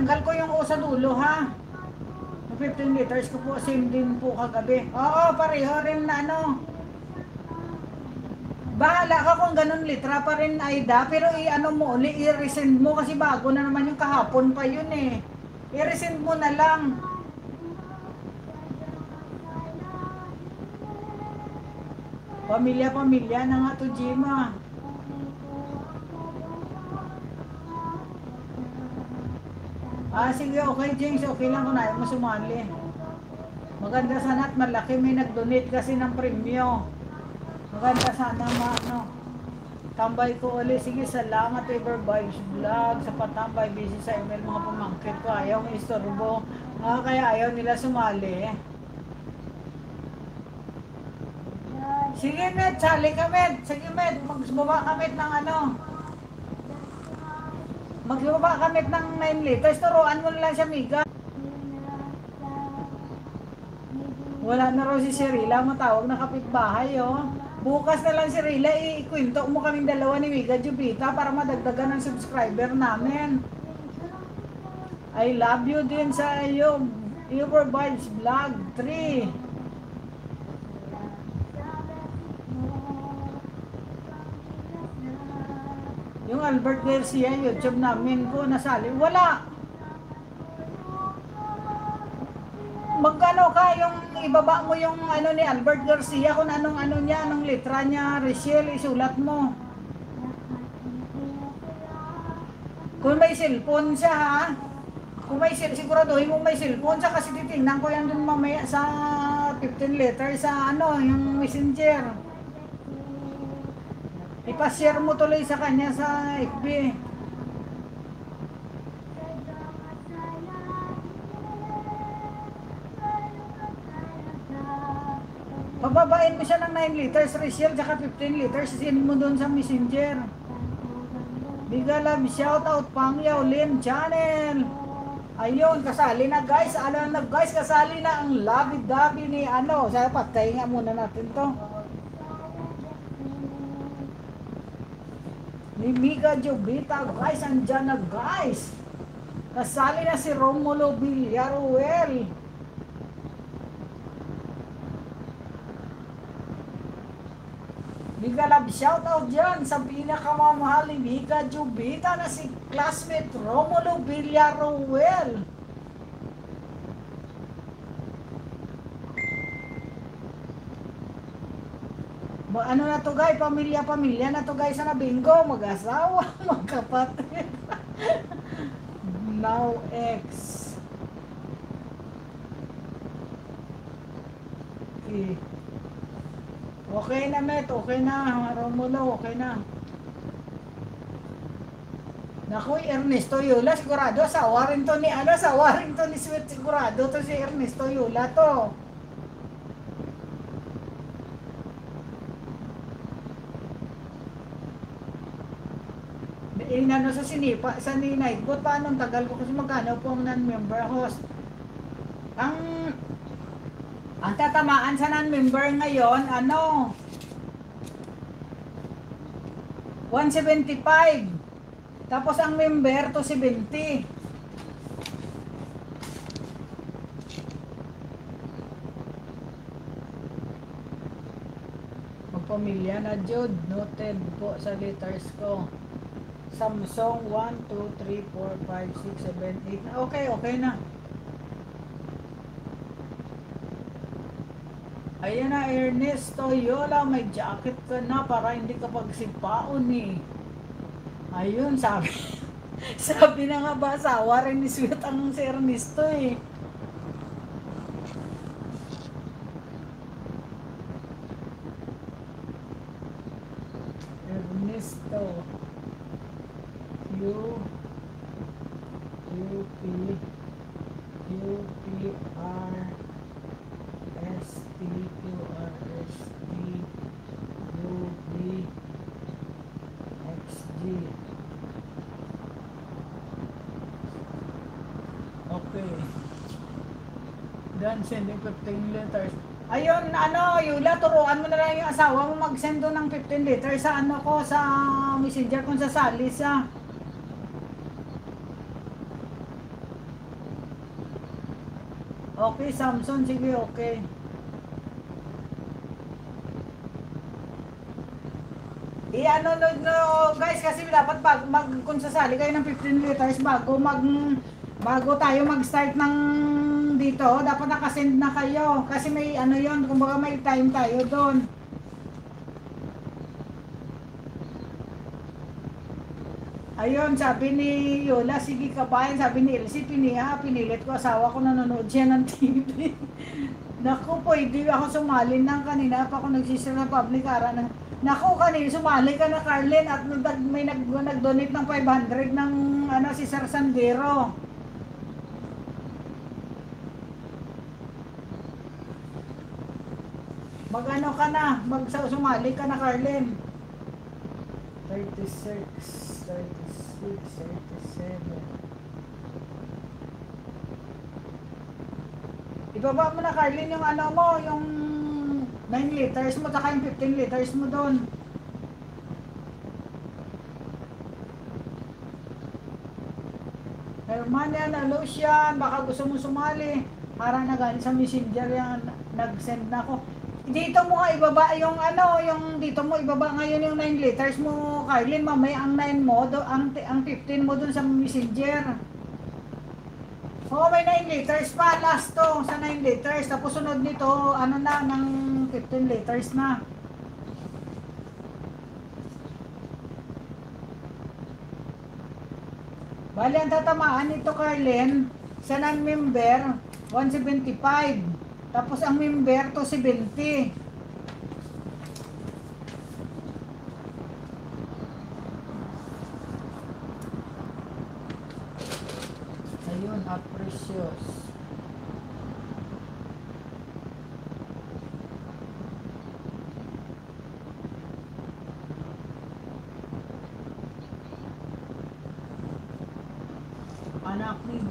Tinanggal ko yung O sa dulo ha. Yung 15 liters ko po, same din po kagabi. Oo, pareho rin na ano. Bahala ka kung ganun litra pa rin Aida, pero i-ano mo uli, i-resend mo kasi bago na naman yung kahapon pa yun eh. I-resend mo na lang. Pamilya-pamilya na nga to, Jima. Ah, sige, okay, James. Okay lang kung ayaw mo sumali. Maganda sana at malaki. May nag-donate kasi ng premyo. Maganda sana maano. Tambay ko uli. Sige, salamat Ever Vibes Vlog sa patambay. Busy sa email mga pamangkit ko. Ayaw may istorbo. Ah, kaya ayaw nila sumali. Sige, Med. Sali ka, Med. Sige, Med. Magbaba ka, Med, ng ano. Magbaba ka, Med, ng 9 liters. Turuan mo lang siya, Miga. Wala na raw si Sherila, matawag na kapitbahay, oh. Bukas na lang si Rila, ikwento mo kaming dalawa ni Miga Jubita para madagdagan ng subscriber namin. I love you din sa iyo. Uber Vibes Vlog 3. Albert Garcia, YouTube namin ko nasali. Wala. Magkano ka yung ibaba mo yung ano ni Albert Garcia kung anong ano niya, anong litra niya, Rachel, isulat mo. Kung may cellphone siya ha, kung may cell, siguraduhin mo may cellphone siya kasi titingnan ko yan dun mamaya sa 15 letter sa ano, yung messenger. Ipashare mo tuloy sa kanya sa FB. Pababain mo siya ng 9 liters Rachel, tsaka 15 liters, send mo doon sa messenger. Biga love, shout out Pangyaw Lin Channel. Ayun, kasali na guys. Alam na guys, kasali na ang labi-dabi ni ano. Sa patay nga muna natin to. Ni Mika Jubita, guys, andyan na guys. Kasali na si Romulo Villaruel. Mika Love, shout out dyan sa pinakamamahal ni Mika Jubita na si classmate Romulo Villaruel. Ano na to guys, pamilya-pamilya na to guys sa nabingo, mag-asawa, magkapatid. Now X. Okay. Okay na, Met. Okay na. Romulo, okay na. Naku, Ernesto Yula, sigurado, asawa rin to ni, ano, asawa rin to ni Sweet, sigurado to si Ernesto Yula to. Eh, ano sa sinipa, sa ni Nightbot, paano tagal ko kasi magkano po ang non-member host. Ang, ang tatamaan sa non-member ngayon, ano, 175. Tapos ang member to 70. Magpamilya na Jude, noted po sa letters ko. Samsung 1, 2, 3, 4, 5, 6, 7, 8. Okay, okay na. Ayan na, Ernesto Yola, may jacket ka na para hindi ka pagsipaon eh. Ayun, sabi. sabi na nga ba, asawa rin ni Sweet ang si Ernesto eh. Ernesto. U U P U P R S T Q R S T U B X G Okay. Then sending 15 letters. Ayun, ano, Yula, turuan mo na lang yung asawa mo mag-send ng 15 letters sa ano ko, sa messenger kung sasali sa Okay, Samson, sige, okay. I-ano no, no, guys, kasi dapat pag mag, kung sasali kayo ng 15 liters bago mag bago tayo mag-start ng dito, dapat nakasend na kayo kasi may ano 'yon, kumbaga may time tayo doon. Ayun, sabi ni Yola, sige kabayan, sabi ni Elsie, piniha, pinilit ko, asawa ko nanonood siya ng TV. Naku, pwede ako sumali ng kanina pa ako nagsisira ng public ara ng Naku, kanina sumali ka na Carlin at may nag, nag-donate ng 500 ng ano si Sir Sandero. Mag-ano ka na, mag sumali ka na Carlin. 36, 36, 37. Ibaba mo na Carlin yung ano mo, yung 9 liters mo, saka yung 15 liters mo doon. Hermania na Lucian, baka gusto mo sumali. Para na galing sa messenger yan, nag-send na ako. Dito mo ibaba yung ano, yung dito mo ibaba ngayon yung 9 liters mo, Carlin, mamaya ang 9 mo, do, ang, ang 15 mo dun sa messenger. Oo, may 9 liters pa, last to, sa 9 liters. Tapos sunod nito, ano na, ng 15 liters na. Bali, ang tatamaan nito, Carlin, sa non-member, 175. Tapos ang member to 70. Ayun, at precious.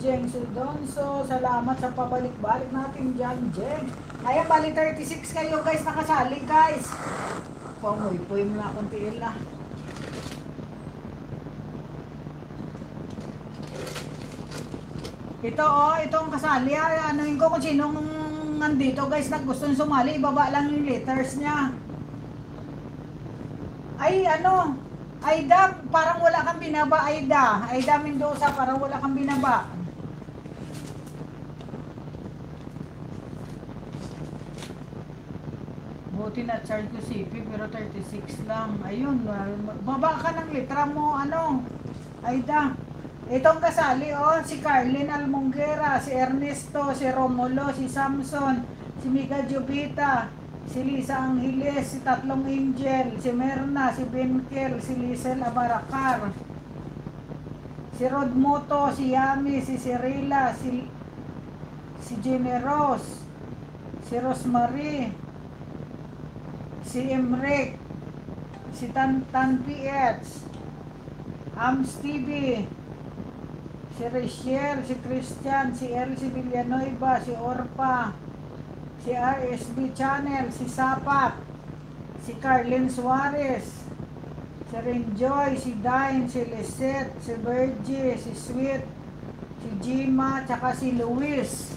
Jeng Sildonso, salamat sa pabalik-balik natin dyan, Jeng. Ayan, bali 36 kayo guys, nakasali guys. Pamuy-puy mo na akong tiil na. Ito oh, itong kasali, ah, ano ko kung sinong nandito guys na gustong sumali, ibaba lang yung letters niya. Ay, ano, Aida, parang wala kang binaba, Aida. Aida Mendoza, parang wala kang binaba. Buti na charge ko CP, pero 36 lang. Ayun, ah, baba ka ng litra mo, ano, Aida. Itong kasali, oh, si Carlin Almonguera, si Ernesto, si Romulo, si Samson, si Mika Jubita, si Lisa Angeles, si Tatlong Angel, si Merna, si Benkel, si Lizel Abaracar. Si Rodmoto, si Yami, si Cirilla, si si Generos, si Rosemary, si Emric, si Tantan PH, Ams TV, si Rachel, si Christian, si Elsie Villanueva, si Orpa, si RSB Channel, si Sapat, si Carlin Suarez, si Renjoy, si Dine, si Lisette, si Virgie, si Sweet, si Jima, tsaka si Luis.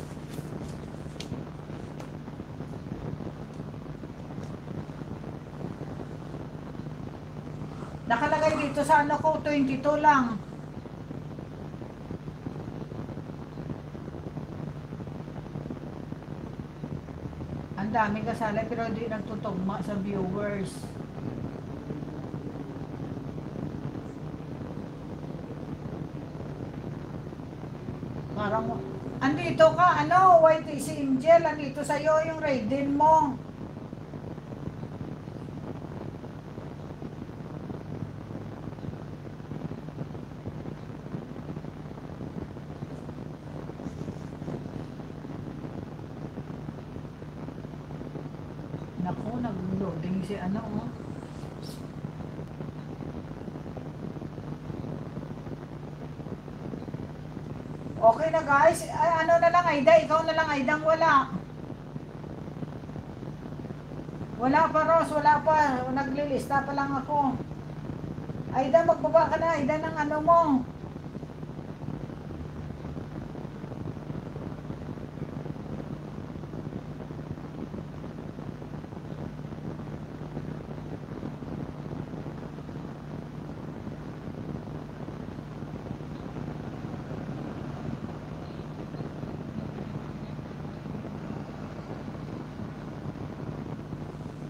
Dito sa ano ko, 22 lang. Ang daming kasali pero hindi nagtutugma sa viewers. Parang, andito ka, ano, si Angel, andito sa'yo yung Raiden mo. Naku, nag-loading si ano, oh. Okay na guys, Ay, ano na lang Aida, ikaw na lang Aidang wala. Wala pa Ros, wala pa. Naglilista pa lang ako. Aida, magbaba ka na. Aida ng ano mo.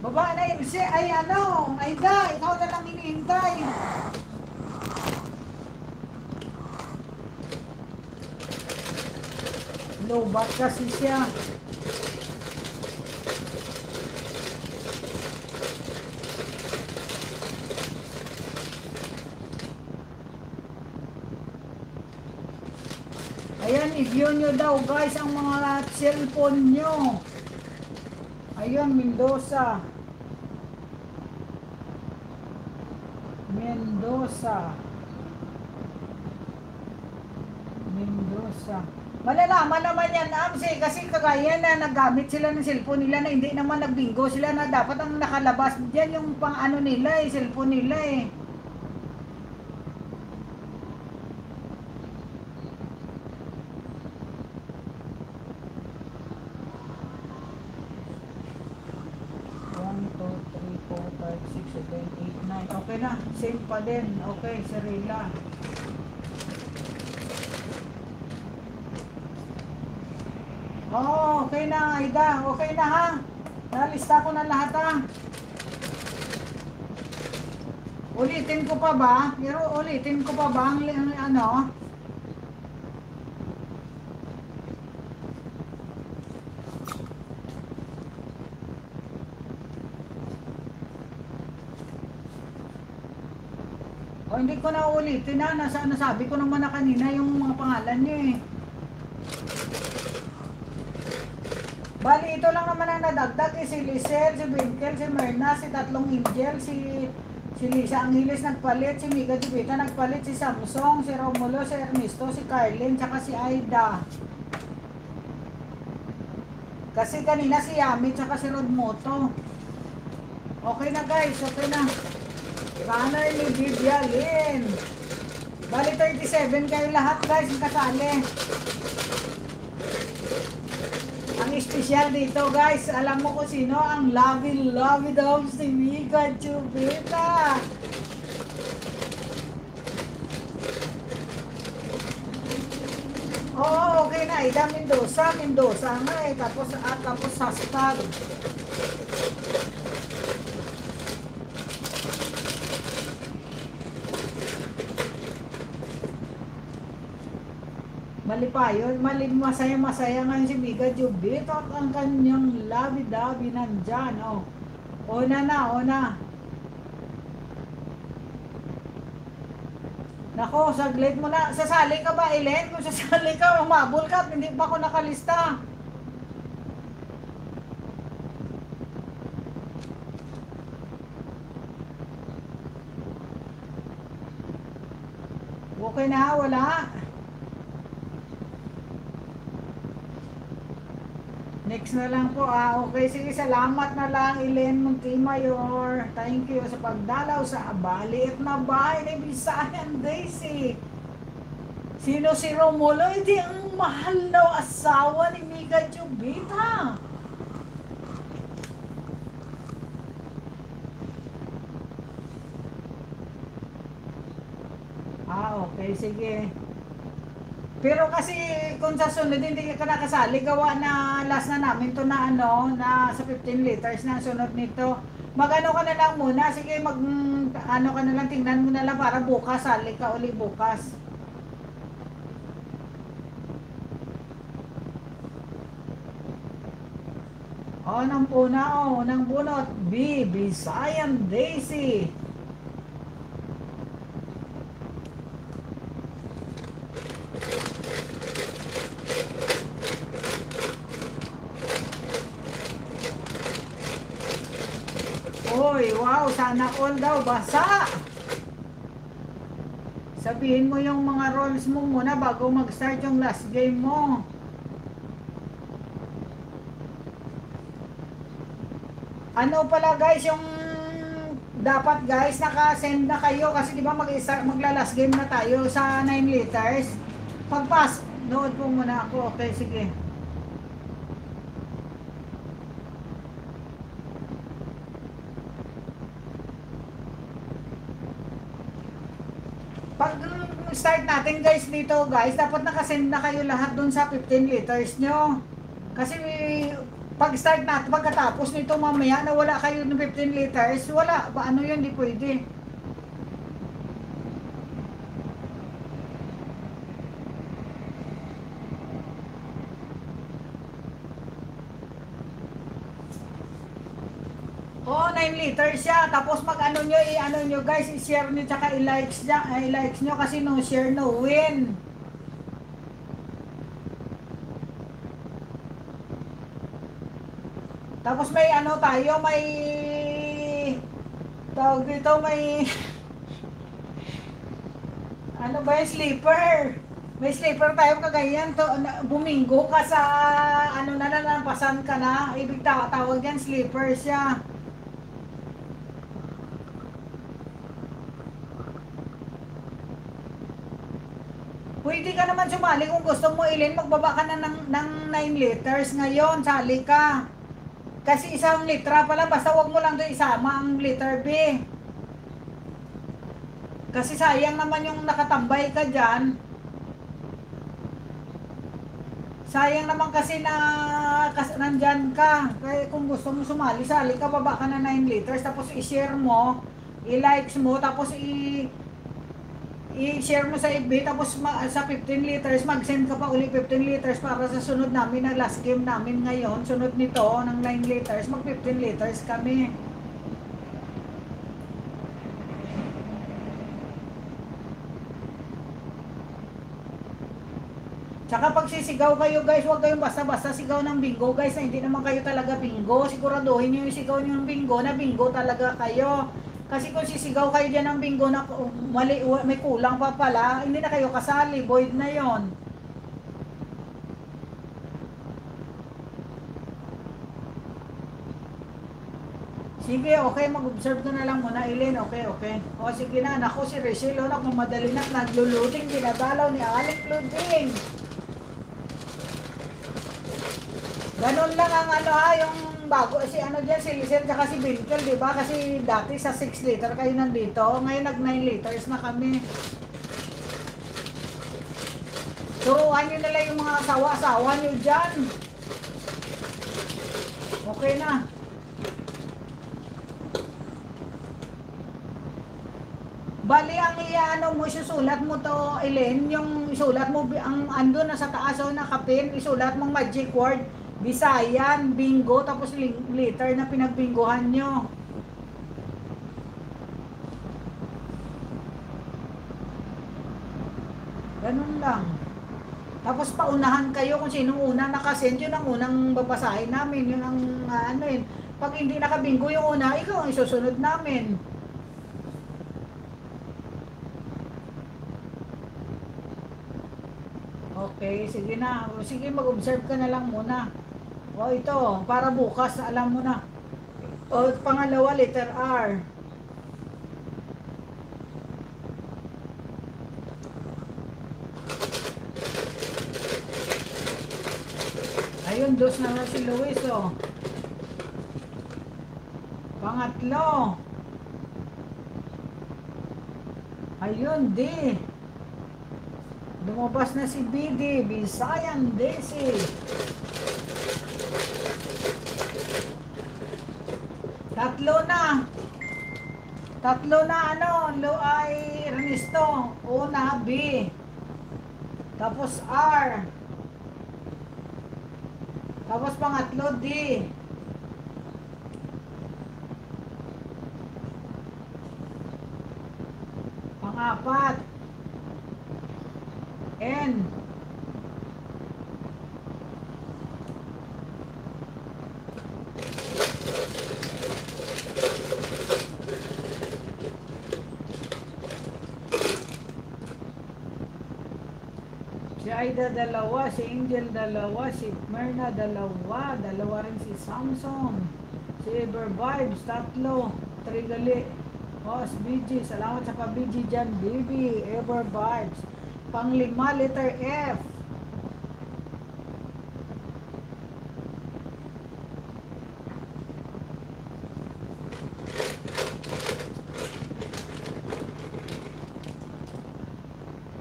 Baba na yun. Si, ay ano, Aida, ikaw na lang hinihintay. Lobat kasi siya. Ayan, i-view nyo daw guys ang mga cellphone nyo. Ayun, Mendoza. Mendoza. Mendoza. Malalaman naman yan, Amsi, kasi kagaya na naggamit sila ng cellphone nila na hindi naman nagbingo sila na dapat ang nakalabas diyan yung pang ano nila eh, cellphone nila eh. One, two, three, four, five, six, seven, eight, nine. Okay na, same pa din. Okay, Serila. Oh, okay na, Aida. Okay na ha. Nalista ko na lahat ha. Ulitin ko pa ba? Pero ulitin ko pa ba ang ano? Hindi ko na ulitin na. Nasa, nasabi ko naman na kanina yung mga pangalan niyo eh. Bali, ito lang naman ang nadagdag eh. Si Lisel, si Winkel, si Myrna, si Tatlong Angel, si si Lisa Angeles nagpalit, si Mika Jubita nagpalit, si Samsung, si Romulo, si Ernesto, si Carlin, tsaka si Aida. Kasi kanina si Yami, tsaka si Rodmoto. Okay na guys, okay na. Runner ni Bibia Lin. Bali 37 kayo lahat guys, kasali. Ang espesyal dito guys, alam mo kung sino ang lovey lovey daw si Mika Chubita. Oo, okay na. Ida Mendoza, Mendoza nga eh. Tapos, at tapos hashtag. Mali pa yun. Mali, masaya, masaya nga si Mika Jubit at ang kanyang labi-dabi nandyan. Oh. Ona na, ona. Nako, saglit mo na. Sasali ka ba, Ellen? Kung sasali ka, umabol ka. Hindi pa ako nakalista. Okay na, wala. Next na lang po ah. Okay, sige, salamat na lang Ellen Montimayor. Thank you sa pagdalaw sa abaliit na bahay ni Bisayan Daisy. Sino si Romulo? Hindi ang mahal na asawa ni Mika Jubita. Ah, okay, sige. Pero kasi kung sa sunod hindi ka nakasali, gawa na last na namin to na ano, na sa 15 liters na sunod nito. Magano ka na lang muna, sige mag ano ka na lang, tingnan mo na lang para bukas, sali ka uli bukas. Oh, nang puna, oh, nang bunot, B, Bisayan Daisy. Oy, all daw, basa! Sabihin mo yung mga rolls mo muna bago mag-start yung last game mo. Ano pala guys, yung dapat guys, naka-send na kayo kasi di ba magla-last game na tayo sa 9 liters. Pagpas, nood po muna ako. Okay, sige. Pag mm, start natin guys dito guys, dapat nakasend na kayo lahat dun sa 15 liters nyo. Kasi pag start natin, pagkatapos nito mamaya na wala kayo ng 15 liters, wala, ba ano yun, di pwede. 9 liters siya. Tapos mag ano nyo, i-ano nyo guys, i-share nyo tsaka i-likes nyo, i-likes nyo kasi no share no win. Tapos may ano tayo, may tawag dito, may ano ba yung sleeper? May sleeper tayo kagayan to buminggo ka sa ano na nalampasan ka na. Ibig ta- tawag yan sleeper siya. Pwede ka naman sumali kung gusto mo, Ilin. Magbaba ka na ng, ng 9 liters ngayon. Sali ka. Kasi isang litra pala, basta wag mo lang doon isama ang liter B. Kasi sayang naman yung nakatambay ka dyan. Sayang naman kasi na kas, nandyan ka. Kaya kung gusto mo sumali, sali ka, baba ka na 9 liters. Tapos i-share mo, i-likes mo, tapos i- i-share mo sa FB tapos ma- sa 15 liters mag-send ka pa uli 15 liters para sa sunod namin na last game namin ngayon sunod nito ng 9 liters mag 15 liters kami Tsaka pag sisigaw kayo guys, huwag kayong basta-basta sigaw ng bingo guys na hindi naman kayo talaga bingo. Siguraduhin nyo yung sigaw nyo ng bingo na bingo talaga kayo. Kasi kung sisigaw kayo dyan ng bingo na mali, may kulang pa pala, hindi na kayo kasali, void na yon. Sige, okay, mag-observe ka na lang muna, Eileen. Okay, okay. O, sige na. Naku, si Rachel, o, naku, madali na nagluluting. Dinadalaw ni Alec Luding. Ganun lang ang ano ha, yung bago, si ano dyan, si Lisel, tsaka si Binkel, di ba? Kasi dati sa 6 liter kayo nandito. Ngayon nag 9 liters na kami. Turuan nyo nila yung mga asawa-asawa nyo dyan. Okay na. Bali, ang iano mo, isusulat mo to, Ellen, yung isulat mo, ang ando na sa taas o nakapin, isulat mong magic word, Bisayan, bingo, tapos liter na pinagbingguhan nyo. Ganun lang. Tapos paunahan kayo kung sinong una nakasend, yun ang unang babasahin namin. Yun ang ah, ano yun. Pag hindi nakabinggo yung una, ikaw ang isusunod namin. Okay, sige na. Sige, mag-observe ka na lang muna. O ito, para bukas, alam mo na. O pangalawa, letter R. Ayun, dos na lang si Luis, oh. Pangatlo. Ayun, D. Lumabas na si BD, Bisayan Desi. Tatlo na. Tatlo na ano, lo ay Ernesto. Una, B. Tapos R. Tapos pangatlo, D. Pangapat. N. Si Aida dalawa, si Angel dalawa, si Myrna dalawa, dalawa rin si Samsung, si Ever Vibes, tatlo, Trigali, Boss BG, salamat sa pa-BG dyan, baby, Ever Vibes. Panglima, letter F.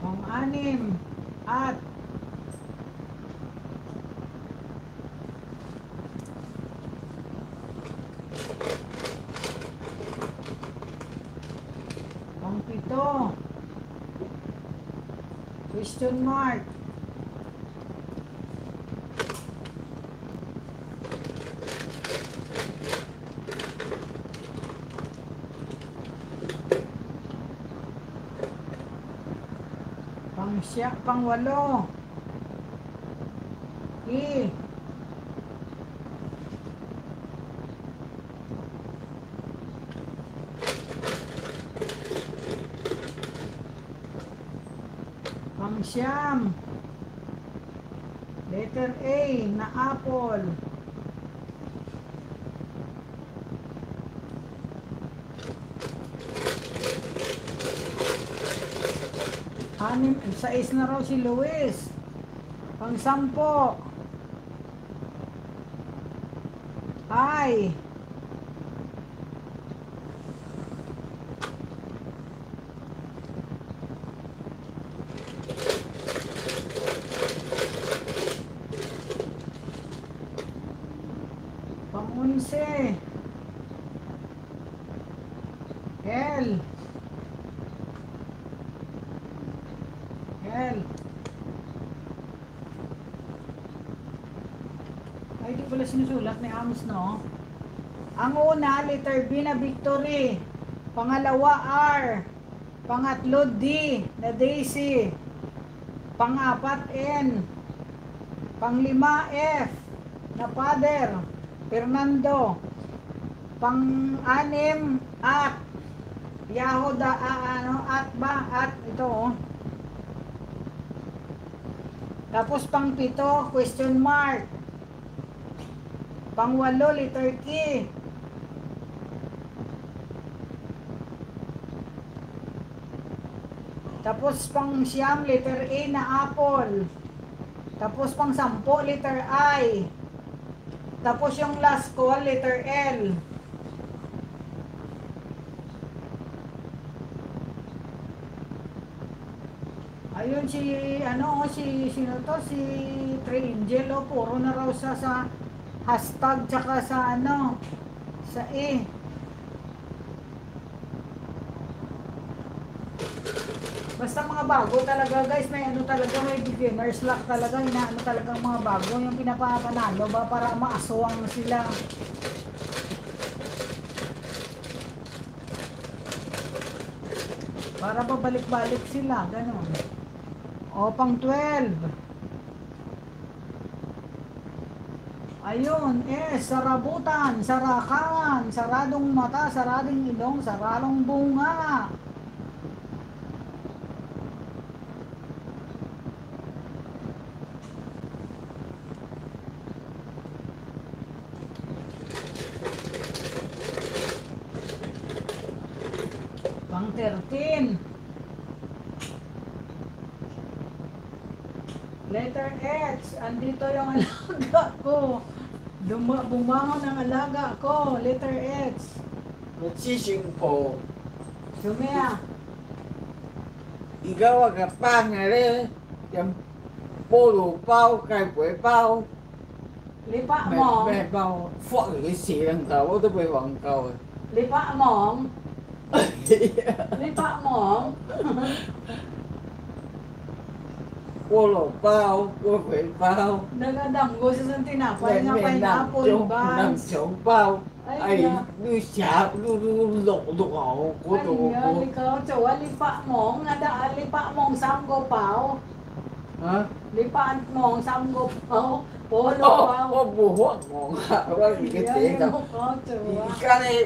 Pang-anim, at pang-pito, question mark. Pang siya, pang walo. E. Pang siyam. Letter A na apple. Anim, sais na raw si Luis. Pang sampo. Ay. Pang unse. L. L. Ay, di pala sinusulat ni Amos, no? Ang una, letter B na victory. Pangalawa, R. Pangatlo, D na Daisy. Pangapat, N. Panglima, F na father. Fernando. Pang-anim, at. Yahoda, ah, ano, at ba? At, ito, oh. Tapos pang pito, question mark. Pang walo, letter K. Tapos pang siyam, letter A na apple. Tapos pang sampo, letter I. Tapos yung last call, letter L. Ayun si ano si sino to si Triangel oh, puro na raw sa sa hashtag tsaka sa ano sa E. Basta mga bago talaga guys, may ano talaga, may beginner's luck talaga, inaano talaga mga bago, yung pinapapanalo ba para maaswang sila. Para babalik-balik sila, ganun. O, pang 12. Ayun, eh, sarabutan, sarakangan, saradong mata, sarading ilong, saralong bunga. Pang 13. Letter H. Andito yung alaga ko. bumahon ang alaga ko. Letter X. Nagsising po. Sumea. Ikaw ang kapang na rin. Yung polo bao, kay buhay bao. Lipa mong. Mẹ bao. Fuck, cái xì lần đầu tôi bị vòng cầu. Lipa mong. Lipa mong polo bao cô phải bao. Nagandang go sa sunti na pa na pa na polo bao nang chong bao. Ai nu xả nu nu lộ lộ ngầu cô tổ cô đi có chỗ ali pa mong na da ali pa mong sam go bao hả? Đi pa mong sam go bao polo bao ô bố mong à cái gì cái gì cái này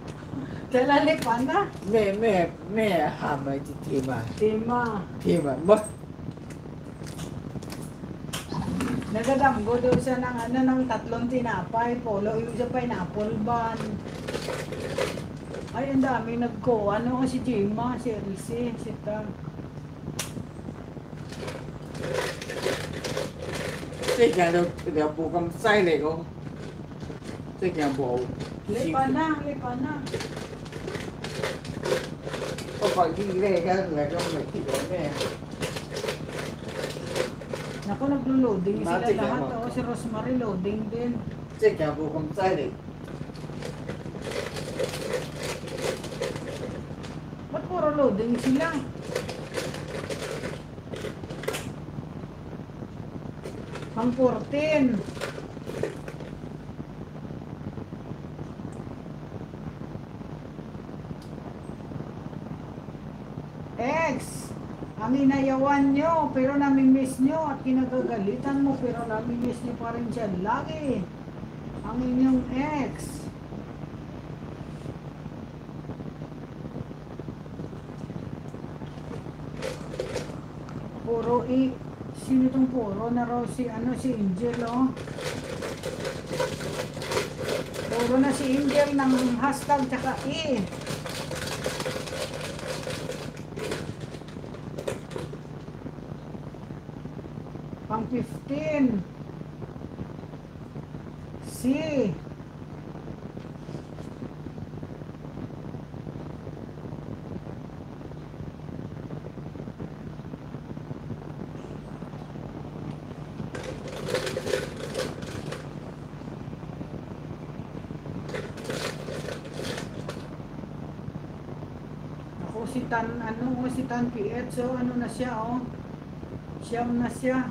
त्याला ले कांदा मे मे मे हा माहिती थेंबा तेमा थेंबा मग Nagagamgo daw siya ng ano ng tatlong tinapay, polo yung pa pineapple bun. Ay, ang dami nagko. Ano si Jima, si Elsie, si Tam. Sige, daw, daw po kam sa ile ko. Sige, buo. Lipa na, lipa na. Lipa na. Có phải đi đây cái là trong này thì có mẹ. Naku, naglo-loading sila Matik lahat. Oo, si Rosemary loading din. Thế nhà bù cầm say này. Ba't puro loading sila? Pang 14. X. Ang inayawan nyo, pero namimiss nyo at kinagagalitan mo, pero namimiss nyo pa rin siya lagi. Ang inyong ex. Puro i... Sino itong puro na raw si ano si Angel oh? Puro na si Angel ng hashtag tsaka i. Pang 15. Si. Ako si Tan, ano si Tan Piet, so ano na siya oh. Siyam na siya.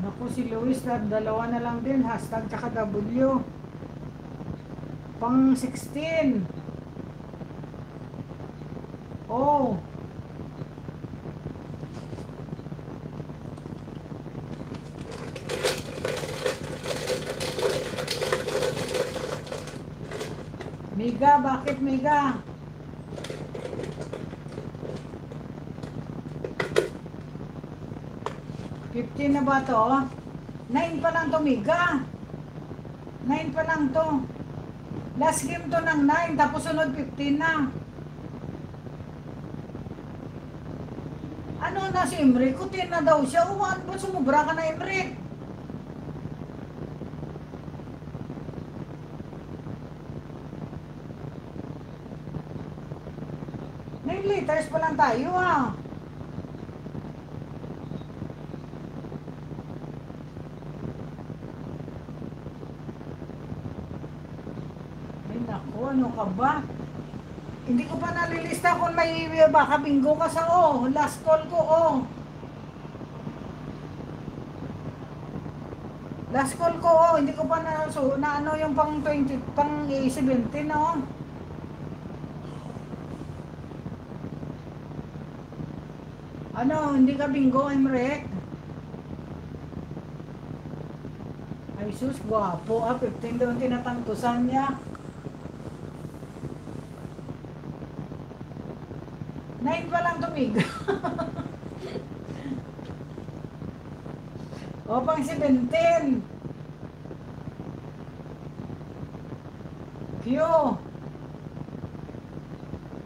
Naku, si Luis, dalawa na lang din, hashtag tsaka W. Pang 16. Oh. Miga, bakit Miga? Fifteen na ba to? Nine pa lang to, Miga. Nine pa lang to. Last game to ng 9, tapos sunod 15 na. Ano na si Emric? Kutin na daw siya. Uwan ba sumubra ka na Emric? Nine liters pa lang tayo ah. Ay naku, ano ka ba? Hindi ko pa nalilista kung may baka bingo ka sa oh. Last call ko oh. Last call ko oh. Hindi ko pa na, so, na ano yung pang 20, pang 17 oh. Ano, hindi ka bingo, Emrek? Ay sus, gwapo ah. 15 daw ang tinatangtusan niya. Nine tumig. o, pang 17. Q.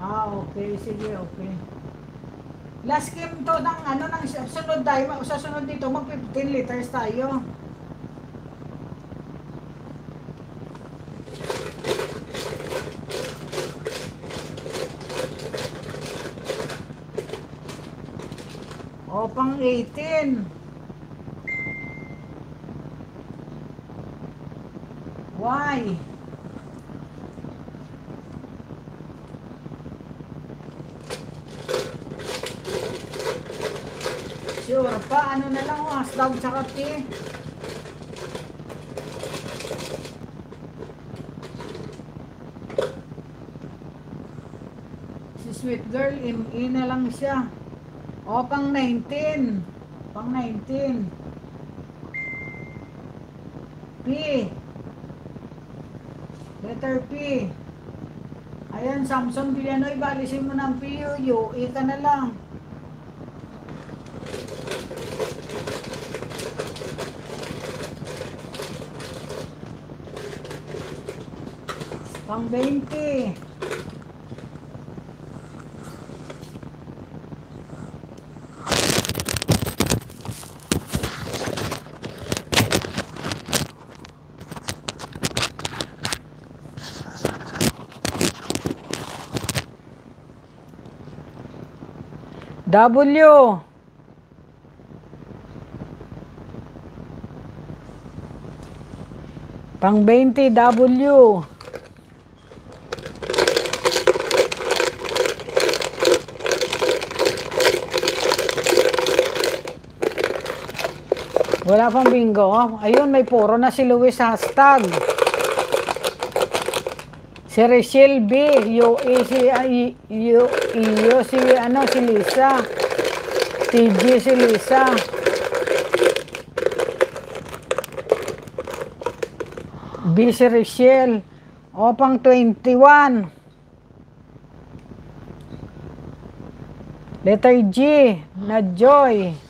Ah, okay. Sige, okay. Last game to ng ano, ng sunod tayo. Sa sunod dito, mag 15 liters tayo. O, pang 18. Why? Sure pa, ano na lang, oh, hashtag tsaka. Si sweet girl, ME na lang siya. O, pang 19. Pang 19. P. Letter P. Ayan, Samson Villanoy, balisin mo ng PUU. Ika na lang. Pang 20. W. Pang 20 W. Wala pang bingo. Ayun, may puro na si Luis hashtag. Si Rachel B. Yo, eh, si, yo, iyo, si, ano, si Lisa. TG si Lisa. B si Rachel. O, pang 21. Letter G, na Joy.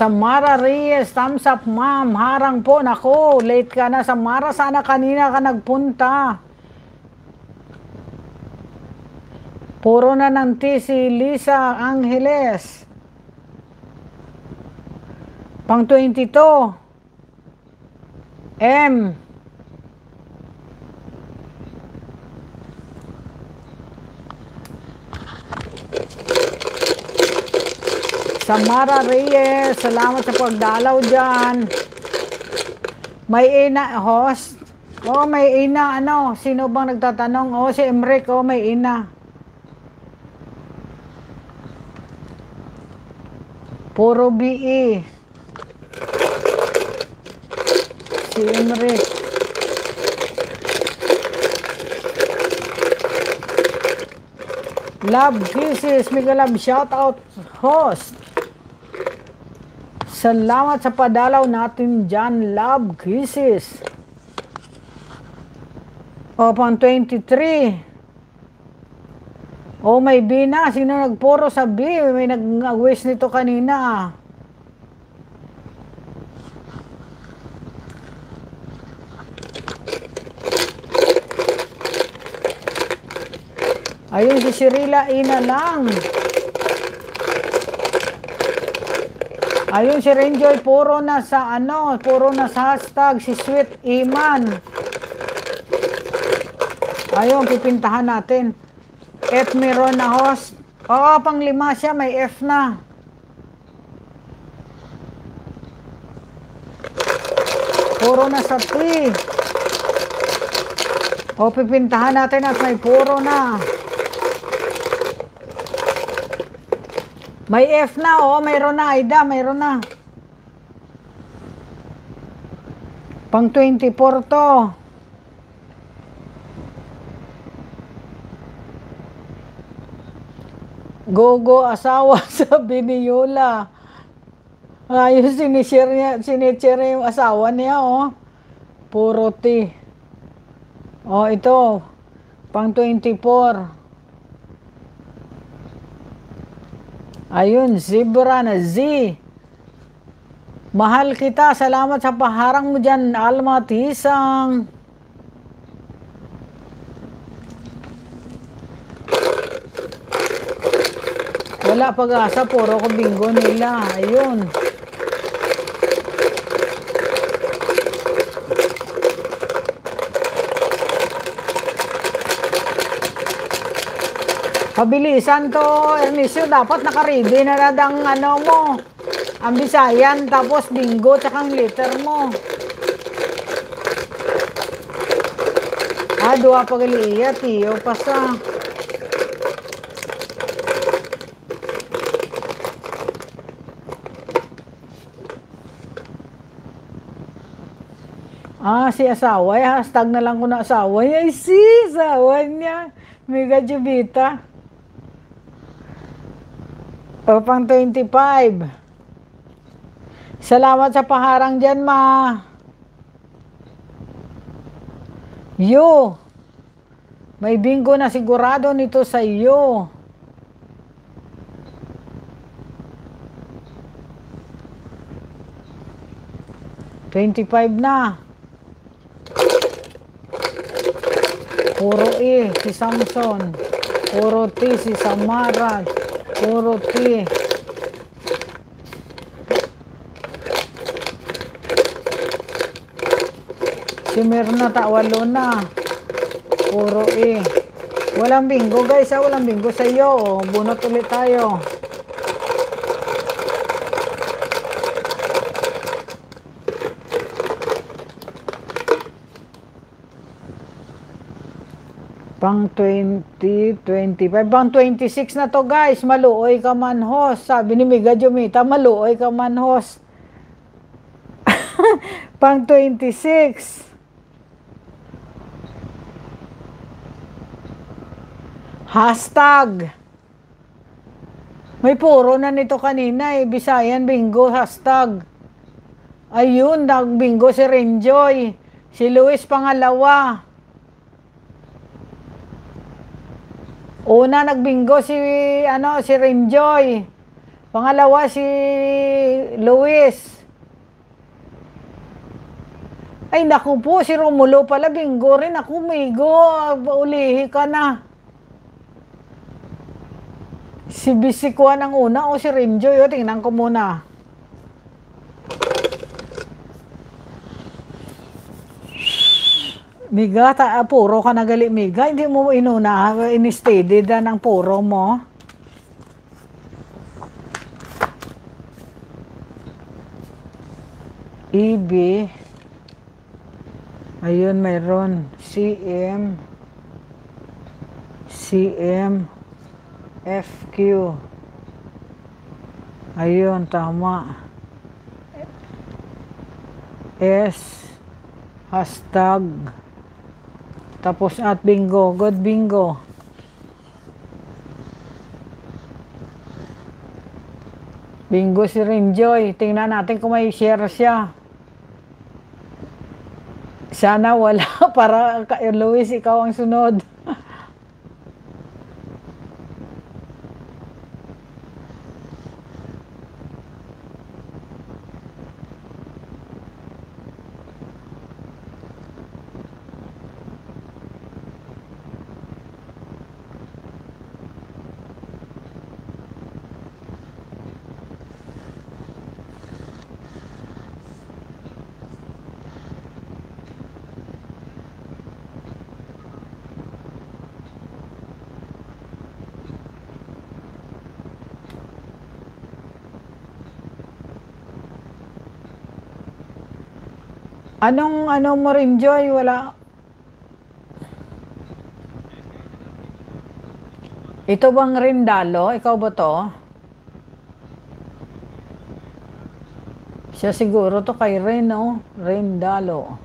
Samara Reyes, thumbs up ma'am. Harang po, nako, late ka na. Samara, sana kanina ka nagpunta. Puro na ng si Lisa Angeles. Pang 22. M. Samara Reyes, salamat sa pagdalaw dyan. May ina, host. Oo, may ina, ano, sino bang nagtatanong? Oo, si Emric, oo, may ina. Puro BE. Si Emric. Love kisses, mega love shout out host. Salamat sa padalaw natin dyan, love kisses. O, pang 23. Oh, may B na. Sino nagpuro sa B? May nag-wish nito kanina. Ayun, si Shirila Ina lang. Ayun, si Renjoy, puro na sa ano, puro na sa hashtag, si Sweet Iman. Ayun, pipintahan natin. F meron na host. Oo, pang lima siya, may F na. Puro na sa T. O, pipintahan natin at may puro na. May F na, oh, mayroon na, Aida, mayroon na. Pang 24 to. Gogo asawa sa Biniola. Ayos, sinishare niya, sinishare niya yung asawa niya, oh. Puro T. Oh, ito. Pang 24. Ayun, zebra na Z. Mahal kita. Salamat sa paharang mo dyan, Alma Tisang. Wala pag-asa, puro ko bingo nila. Ayun. Pabilisan to, Ernesio. Dapat nakaready na na ang ano mo. Ang Bisayan, tapos bingo, tsaka ang letter mo. Ah, dua pagaliya, tiyo, pasa. Ah, si asawa, hashtag na lang ko na asawa. Ay, si asawa niya. Mega Jubita. O, pang 25. Salamat sa paharang dyan, ma. Yo. May bingo na sigurado nito sa iyo. Twenty-five na. Puro E, si Samson. Puro T, si Samara. Puro T. Si Mirna Tawalo na. Puro E. Walang bingo guys, ah. walang bingo sa iyo. Oh. Bunot ulit tayo. Pang 20, 25, pang 26 na to guys, maluoy ka man host. Sabi ni Miga Jumita, maluoy ka man host. pang 26. Hashtag. May puro na nito kanina eh, Bisayan Bingo, hashtag. Ayun, nagbingo si Renjoy. Si Luis pangalawa. Una nagbingo si ano si Renjoy. Pangalawa si Luis. Ay naku po si Romulo pala bingo rin ako migo. Ulihi ka na. Si Bisikwa ng una o si Renjoy o tingnan ko muna. Miga, ta, ah, puro ka nagali, Miga. Hindi mo inuna, in-steady na ng puro mo. EB. Ayun, mayroon. CM. CM. FQ. Ayun, tama. S. Hashtag. Tapos at bingo. Good bingo. Bingo si Renjoy. Tingnan natin kung may share siya. Sana wala para Luis ikaw ang sunod. Anong ano mo rin, Joy? Wala. Ito bang Rindalo? Ikaw ba to? Siya siguro to kay Ren, no? Rindalo.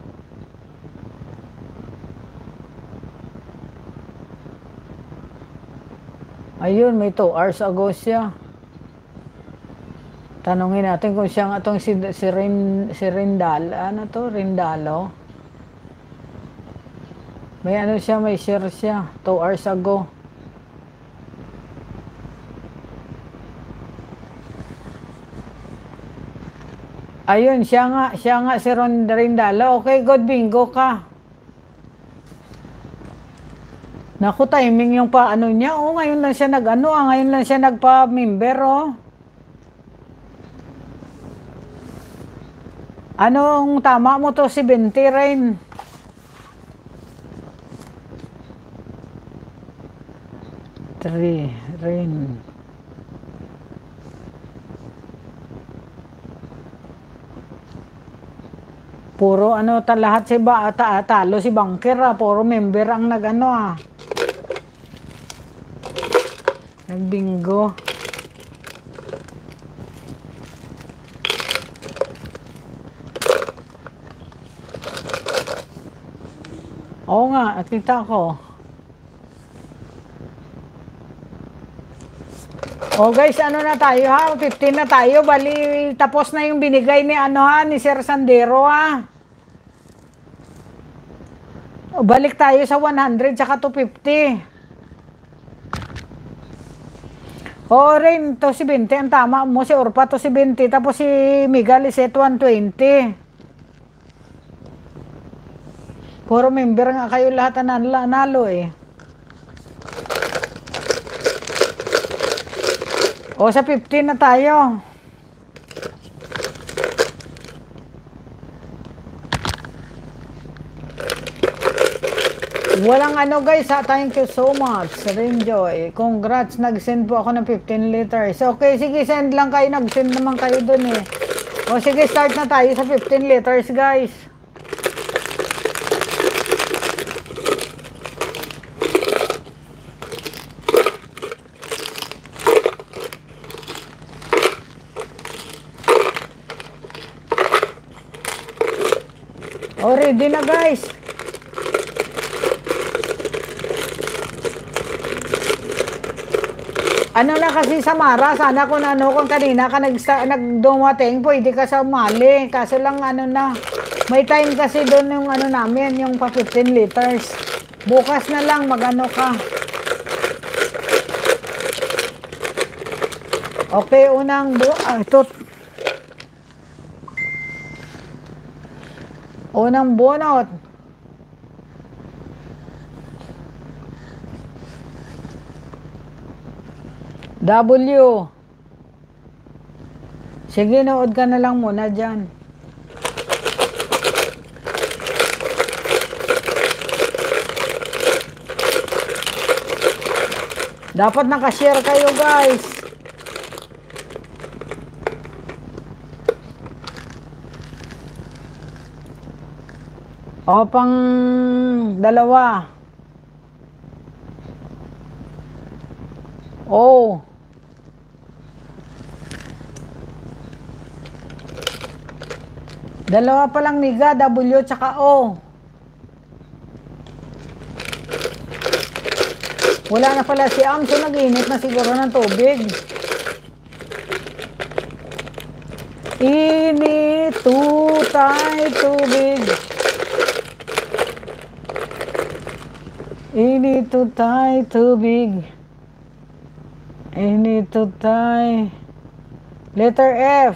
Ayun, may 2 hours ago siya. Tanungin natin kung siya nga itong si, si, Rin, si Rindal, ano to, Rindalo. May ano siya, may share siya, 2 hours ago. Ayun, siya nga, siya nga si Ron Rindalo. Okay, good bingo ka. Naku, timing yung pa ano niya. Oh, ngayon lang siya nag ano, ah, ngayon lang siya nagpa-member, oh. Anong tama mo to si 20 rin? Three, rin. Puro ano ta lahat si ba ta, talo si banker ah, puro member ang nagano ah. Nagbingo. Oo nga, at kita ko. Oh guys, ano na tayo ha? 15 na tayo. Bali, tapos na yung binigay ni ano ha, ni Sir Sandero ha. O, balik tayo sa 100 tsaka 250. O rin, to si 20 ang tama mo. Si Orpa to si 20. Tapos si Miguel is at 120. Puro member nga kayo lahat na nanalo eh. O sa 15 na tayo. Walang ano guys ha, thank you so much. Renjoy. Congrats, nag-send po ako ng 15 liters. Okay, sige, send lang kayo. Nag-send naman kayo dun eh. O sige, start na tayo sa 15 liters guys. O, ready na guys. Ano na kasi sa Mara, sana kung ano, kung kanina ka nag, nagdumating, pwede ka sa mali. Kaso lang ano na, may time kasi doon yung ano namin, yung pa 15 liters. Bukas na lang magano ka. Okay, unang bu ah, ito. Unang bunot. W. Sige, nood ka na lang muna dyan. Dapat nakashare kayo guys. O, pang dalawa. Oh. Dalawa pa lang niga, W tsaka O. Wala na pala si Am, so nag-init na siguro ng tubig. Init, tutay, tubig. Init, tutay, tubig. Init, tutay. Letter F.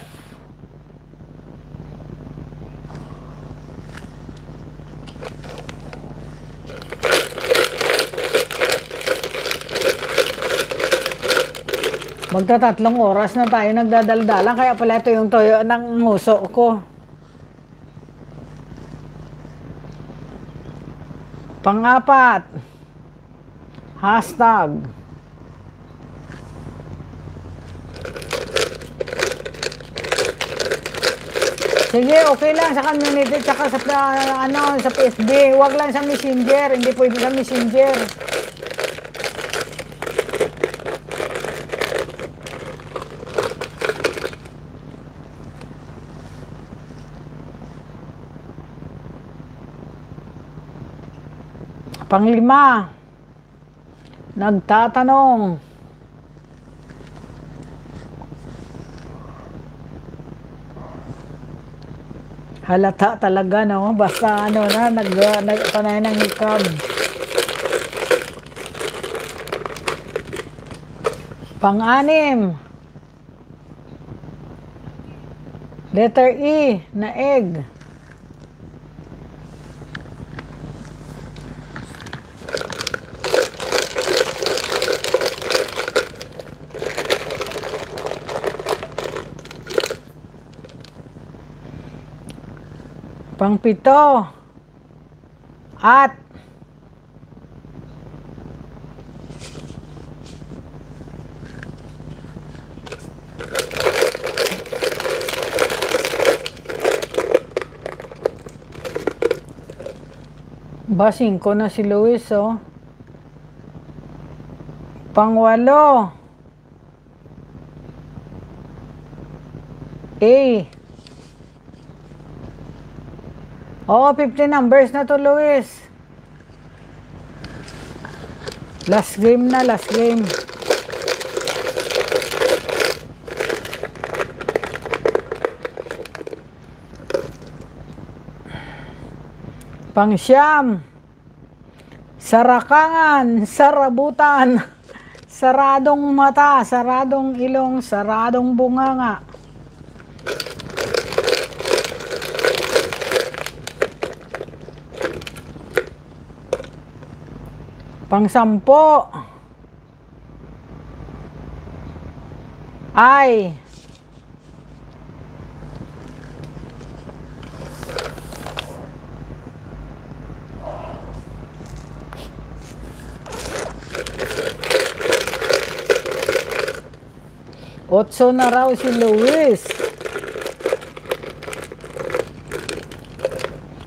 Magtatatlong oras na tayo nagdadaldalan, kaya pala ito yung toyo ng nguso ko. Pangapat, hashtag. Sige, okay lang sa community tsaka sa ano sa PSB. Huwag lang sa Messenger, hindi pwede sa Messenger. Panglima, nagtatanong, halata talaga no, basta ano na, nag, nagpanay ng hikab. Pang-anim, letter E na egg. Pangpito. At Basing ko na si Luis, oh. Pangwalo. A. Oo, 50 numbers na to, Luis. Last game na, last game. Pangsyam. Sarakangan, sarabutan, saradong mata, saradong ilong, saradong bunganga. Pangsampo. Ay. Otso na raw si Luis.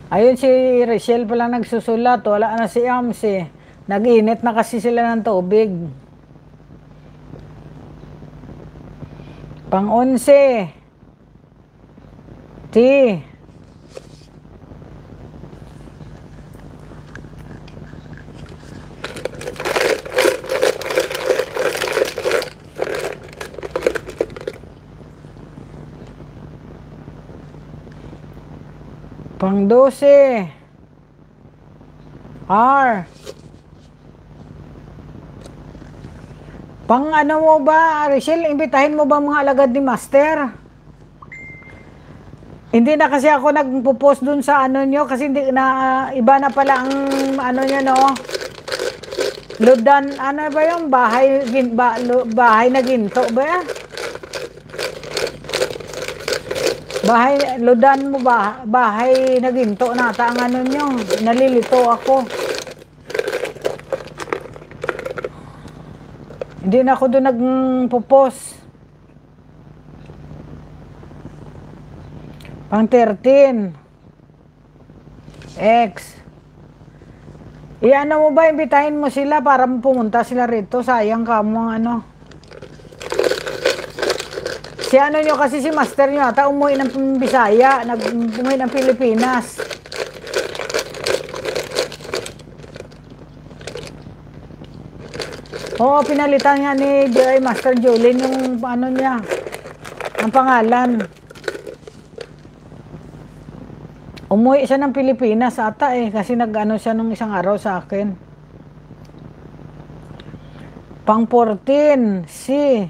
Ayun si Rachel pala nagsusulat. Wala na si Amsi. Nag-init na kasi sila ng tubig. Pang-onse. T. Pang-12. R. Pang ano mo ba, Rachel, imbitahin mo ba mga alagad ni Master? Hindi na kasi ako nagpo-post dun sa ano nyo kasi hindi na iba na pala ang ano nyo no. Ludan, ano ba yung bahay gin, ba, bahay na ginto ba? Bahay, ludan mo ba? Bahay na ginto nata ang ano nyo. Nalilito ako. Hindi na ako doon nagpo-post. Pang 13. X. Iano mo ba, imbitahin mo sila para pumunta sila rito. Sayang ka mo ano. Si ano nyo kasi si master nyo ata umuwi ng Bisaya, nag umuwi ng Pilipinas. Oo, pinalitan niya ni J.I. Master Jolin yung ano niya, ang pangalan. Umuwi siya ng Pilipinas ata eh, kasi nag-ano siya nung isang araw sa akin. Pang 14, si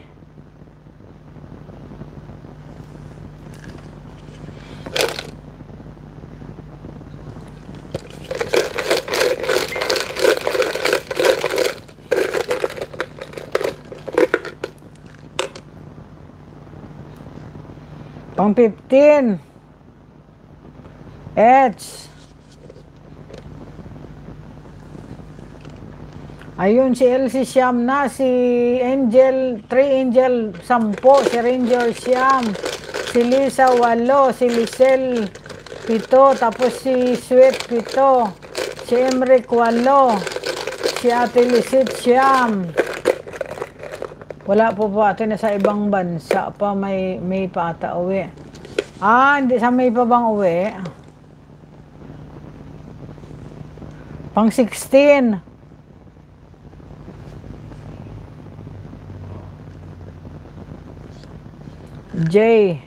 Pang 15. H. Ayun, si Elsie Siam na, si Angel, 3 Angel, 10, si Ranger Siam, Si Lisa, walo. Si Lisel, pito. Tapos si Sweet, pito. Si Emric, walo. Si Ate Lisit, siyam. Wala po po ate na sa ibang bansa pa may may pa ata uwi. Ah, hindi sa may pa bang uwi? Pang 16. J.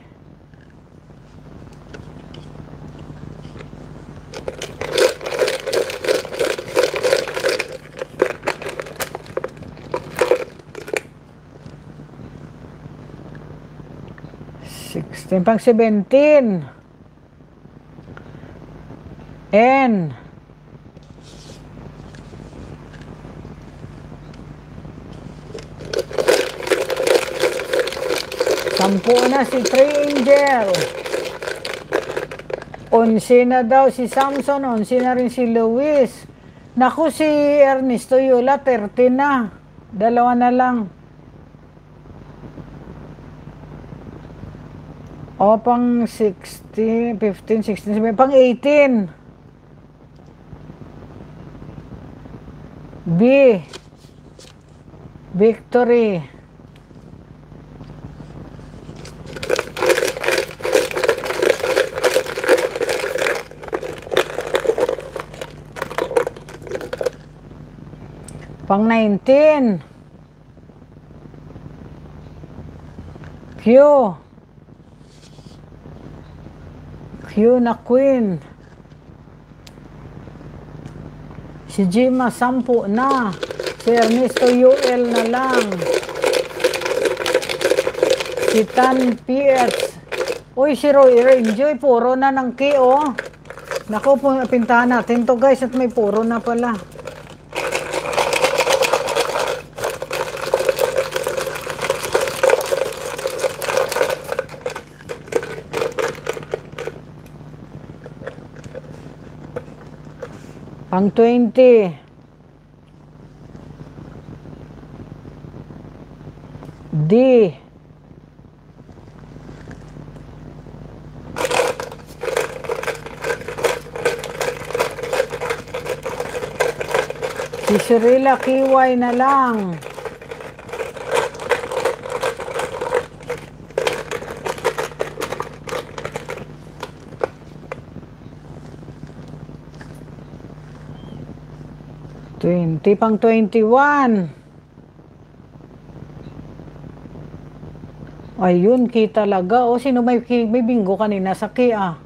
Sixteen, pang seventeen. N. Sampu na si Trey Angel. Onse na daw si Samson, onse na rin si Luis. Naku, si Ernesto Yola, 30 na. Dalawa na lang. O, pang 16, 15, 16, 17, pang 18. B. Victory. Pang 19. Q. Q na queen. Si Jima, sampu na. Si Ernesto UL na lang. Si Tan PS. Uy, si Roy Enjoy, puro na ng oh. Naku, pintahan natin to guys at may puro na pala. Pang 20. D. Si Shirila Kiway na lang. Twenty pang twenty-one. Ayun, ki talaga. O, sino may, may bingo kanina sa ki, ah?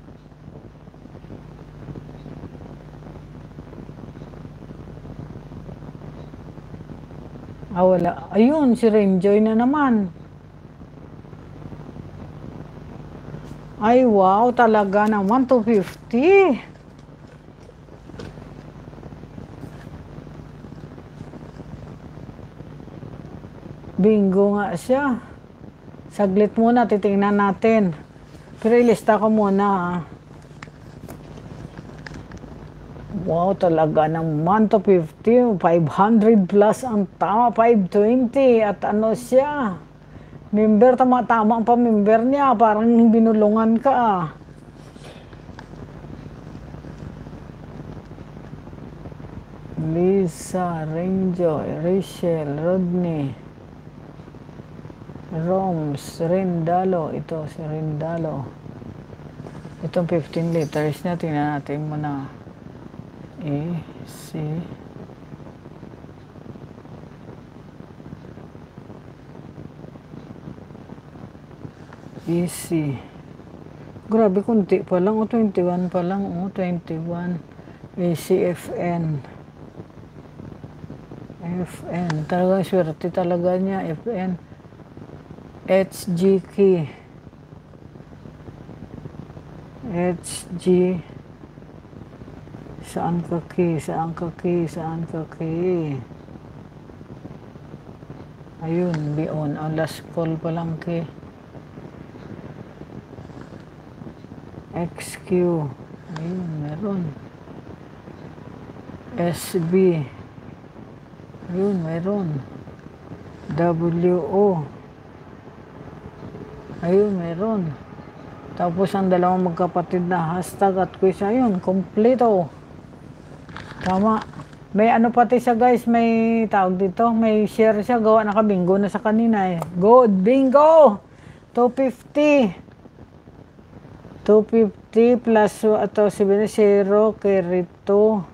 Ah, wala. Ayun, si Renjoy na naman. Ay, wow, talaga naman, 250. Bingo nga siya. Saglit muna, titingnan natin. Pero ilista ko muna. ah. Wow, talaga naman to 50. 500 plus ang tama. 520. At ano siya? Member, tama-tama ang pamember niya. Parang binulungan ka ah. Lisa, Renjoy, Rachel, Rodney. Roms, Rindalo. Ito, si Rindalo. Itong 15 liters niya, tingnan natin muna. A, C. Easy. Grabe, kunti pa lang. O, 21 pa lang. O, 21. ACFN. FN. Talaga, swerte talaga niya. FN. HG. HG. Saan ka key? Saan ka key? Saan ka key? Ayun, beyond. Ang last call pa lang key. XQ. Ayun, meron. SB. Ayun, meron. WO. Ayun, meron. Tapos ang dalawang magkapatid na hashtag at quiz ayun, kompleto. Tama. May ano pati siya guys, may tawag dito, may share siya, gawa nakabingo na sa kanina eh. Good, bingo! 250. 250 plus ato 70 carry 2.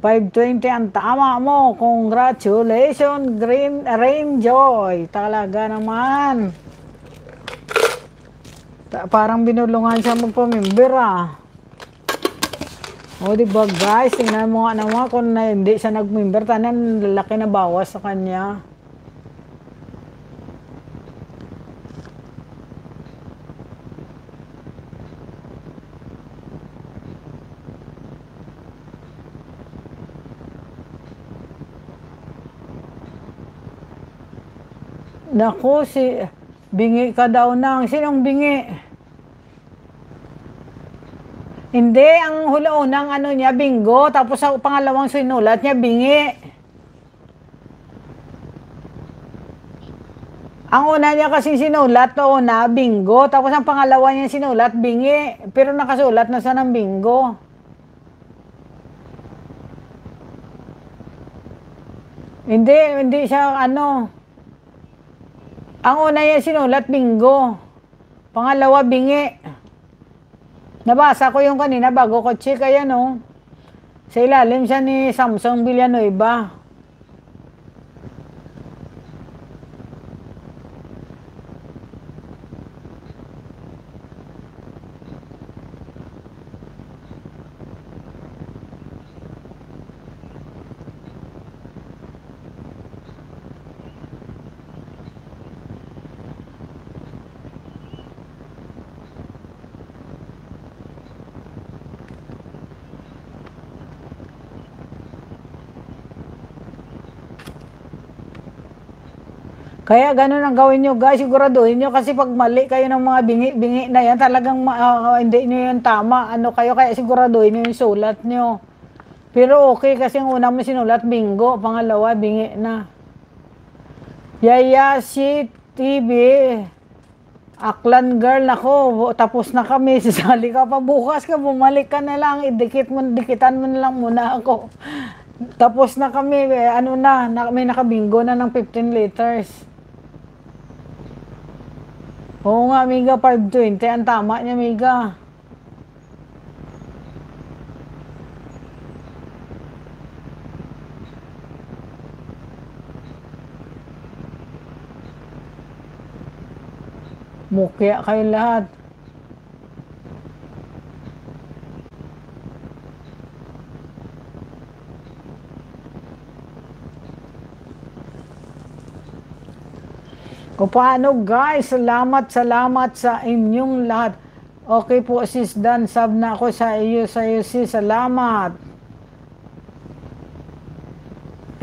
520 ang tama mo. Congratulations, Green Rain Joy. Talaga naman. Ta- Parang binulungan siya magpamimber ah. O di ba guys, tingnan mo nga naman kung na, hindi siya nag-member, tanan lalaki na bawas sa kanya. Naku, si bingi ka daw nang. Sinong bingi? Hindi, ang hula-unang ano niya, bingo. Tapos ang pangalawang sinulat niya, bingi. Ang una niya kasi sinulat na una, bingo. Tapos ang pangalawa niya sinulat, bingi. Pero nakasulat na sa ng bingo. Hindi, hindi siya ano. Ang una niya sinulat, bingo. Pangalawa, bingi. Nabasa ko yung kanina bago ko check. Ayan o. Sa ilalim siya ni Samsung Villanueva. Kaya ganun ang gawin nyo guys, siguraduhin nyo kasi pag mali kayo ng mga bingi-bingi na yan, talagang ah, hindi nyo yan tama. Ano kayo, kaya siguraduhin nyo yung sulat nyo. Pero okay kasi ang unang mo sinulat, bingo. Pangalawa, bingi na. Yaya si TV. Aklan girl, nako, tapos na kami. Sisali ka pa bukas ka, bumalik ka na lang. Idikit mo, dikitan mo na lang muna ako. Tapos na kami, eh, ano na, na may nakabingo na ng 15 liters. Oo nga, Miga, 520. Ang tama niya, Miga. Mukya kayo lahat. Kung paano guys, salamat, salamat sa inyong lahat. Okay po sis Dan, sub na ako sa iyo, sa iyo sis, salamat.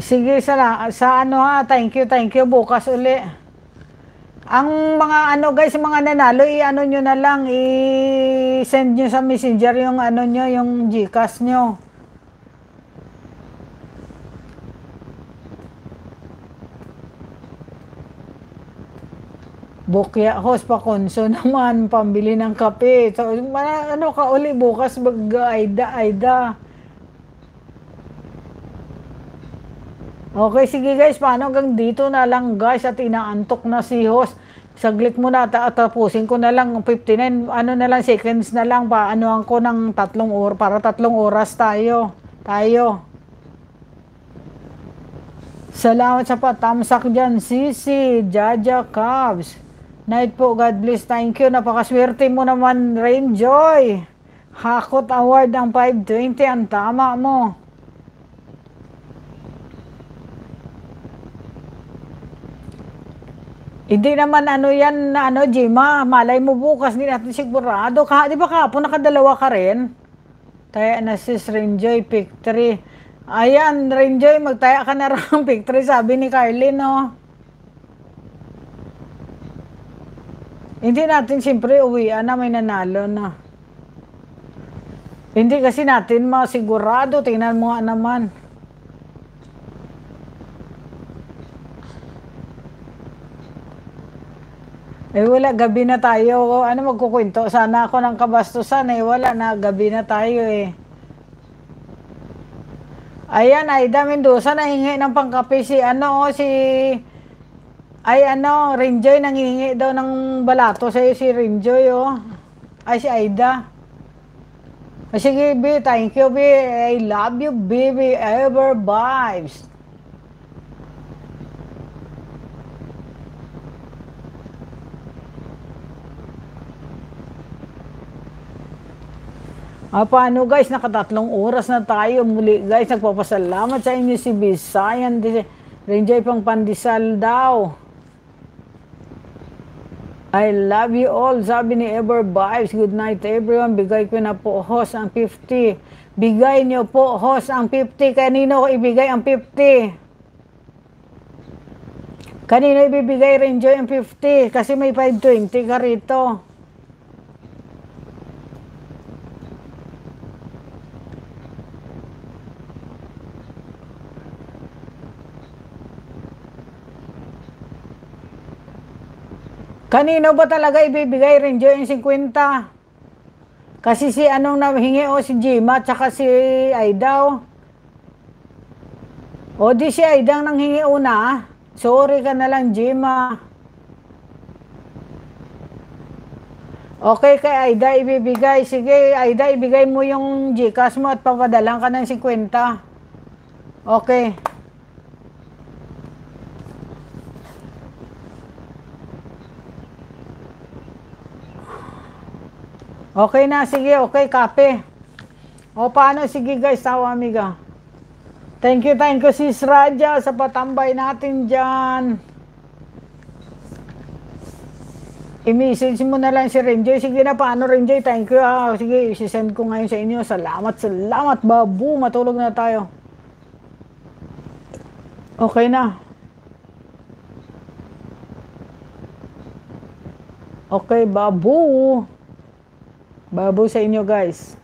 Sige, sa, sa ano ha, thank you, thank you, bukas uli. Ang mga ano guys, mga nanalo, i-ano nyo na lang, i-send nyo sa messenger yung ano nyo, yung Gcash nyo. Bukya host pa konso naman, pambili ng kape. So, mana- ano ka uli bukas mag-aida, aida. Okay, sige guys, paano hanggang dito na lang guys at inaantok na si host. Saglit muna ta tapusin ko na lang 59 ano na lang seconds na lang pa ano ko ng tatlong or para tatlong oras tayo. Tayo. Salamat sa patamsak dyan, Sisi, Jaja Cubs. Night po, God bless, thank you. Napakaswerte mo naman, Rain Joy. Hakot Award ang 520, ang tama mo. Hindi naman ano yan ano, Jima, malay mo bukas, hindi natin sigurado. Ka, di ba kahapon nakadalawa ka rin? Taya na sis Renjoy, pick 3. Ayan, Renjoy, magtaya ka na rin pick 3, sabi ni Carly, no? Hindi natin siyempre uwian na may nanalo na. Hindi kasi natin masigurado, tingnan mo nga naman. Eh wala, gabi na tayo. Ano magkukwento? Sana ako ng kabastusan eh. Wala na, gabi na tayo eh. Ayan, Aida Mendoza nahingi ng pangkape si ano, oh, si... Ay ano, Rinjoy nangihingi daw ng balato sa'yo si Rinjoy, oh. Ay, si Aida. Ah, Sige, B, thank you, B. I love you, baby. Ever vibes. Ah, paano guys? Nakatatlong oras na tayo. Muli guys, nagpapasalamat sa inyo si Bisayan. Renjoy pang pandesal daw. I love you all. Sabi ni Ever Vibes. Good night everyone. Bigay ko na po host ang 50. Bigay niyo po host ang 50. Kanino ko ibigay ang 50? Kanino ibibigay Renjoy ang 50? Kasi may 520 ka rito. Kanino ba talaga ibibigay rin yung 50? Kasi si anong nahingi o si Jima tsaka si Aidaw. O di si Aida ang nanghingi una. Sorry ka na lang Jima. Okay kay Aida ibibigay. Sige Aida ibigay mo yung Gcash mo at papadalang ka ng 50. Okay. Okay na, sige, okay, kape. O paano, sige guys, tawa amiga. Thank you, thank you sis Raja sa patambay natin dyan. I-message mo na lang si Renjoy. Sige na, paano Renjoy? Thank you ha. Sige, isi-send ko ngayon sa inyo. Salamat, salamat, babu. Matulog na tayo. Okay na. Okay, babu. Babu sa inyo guys.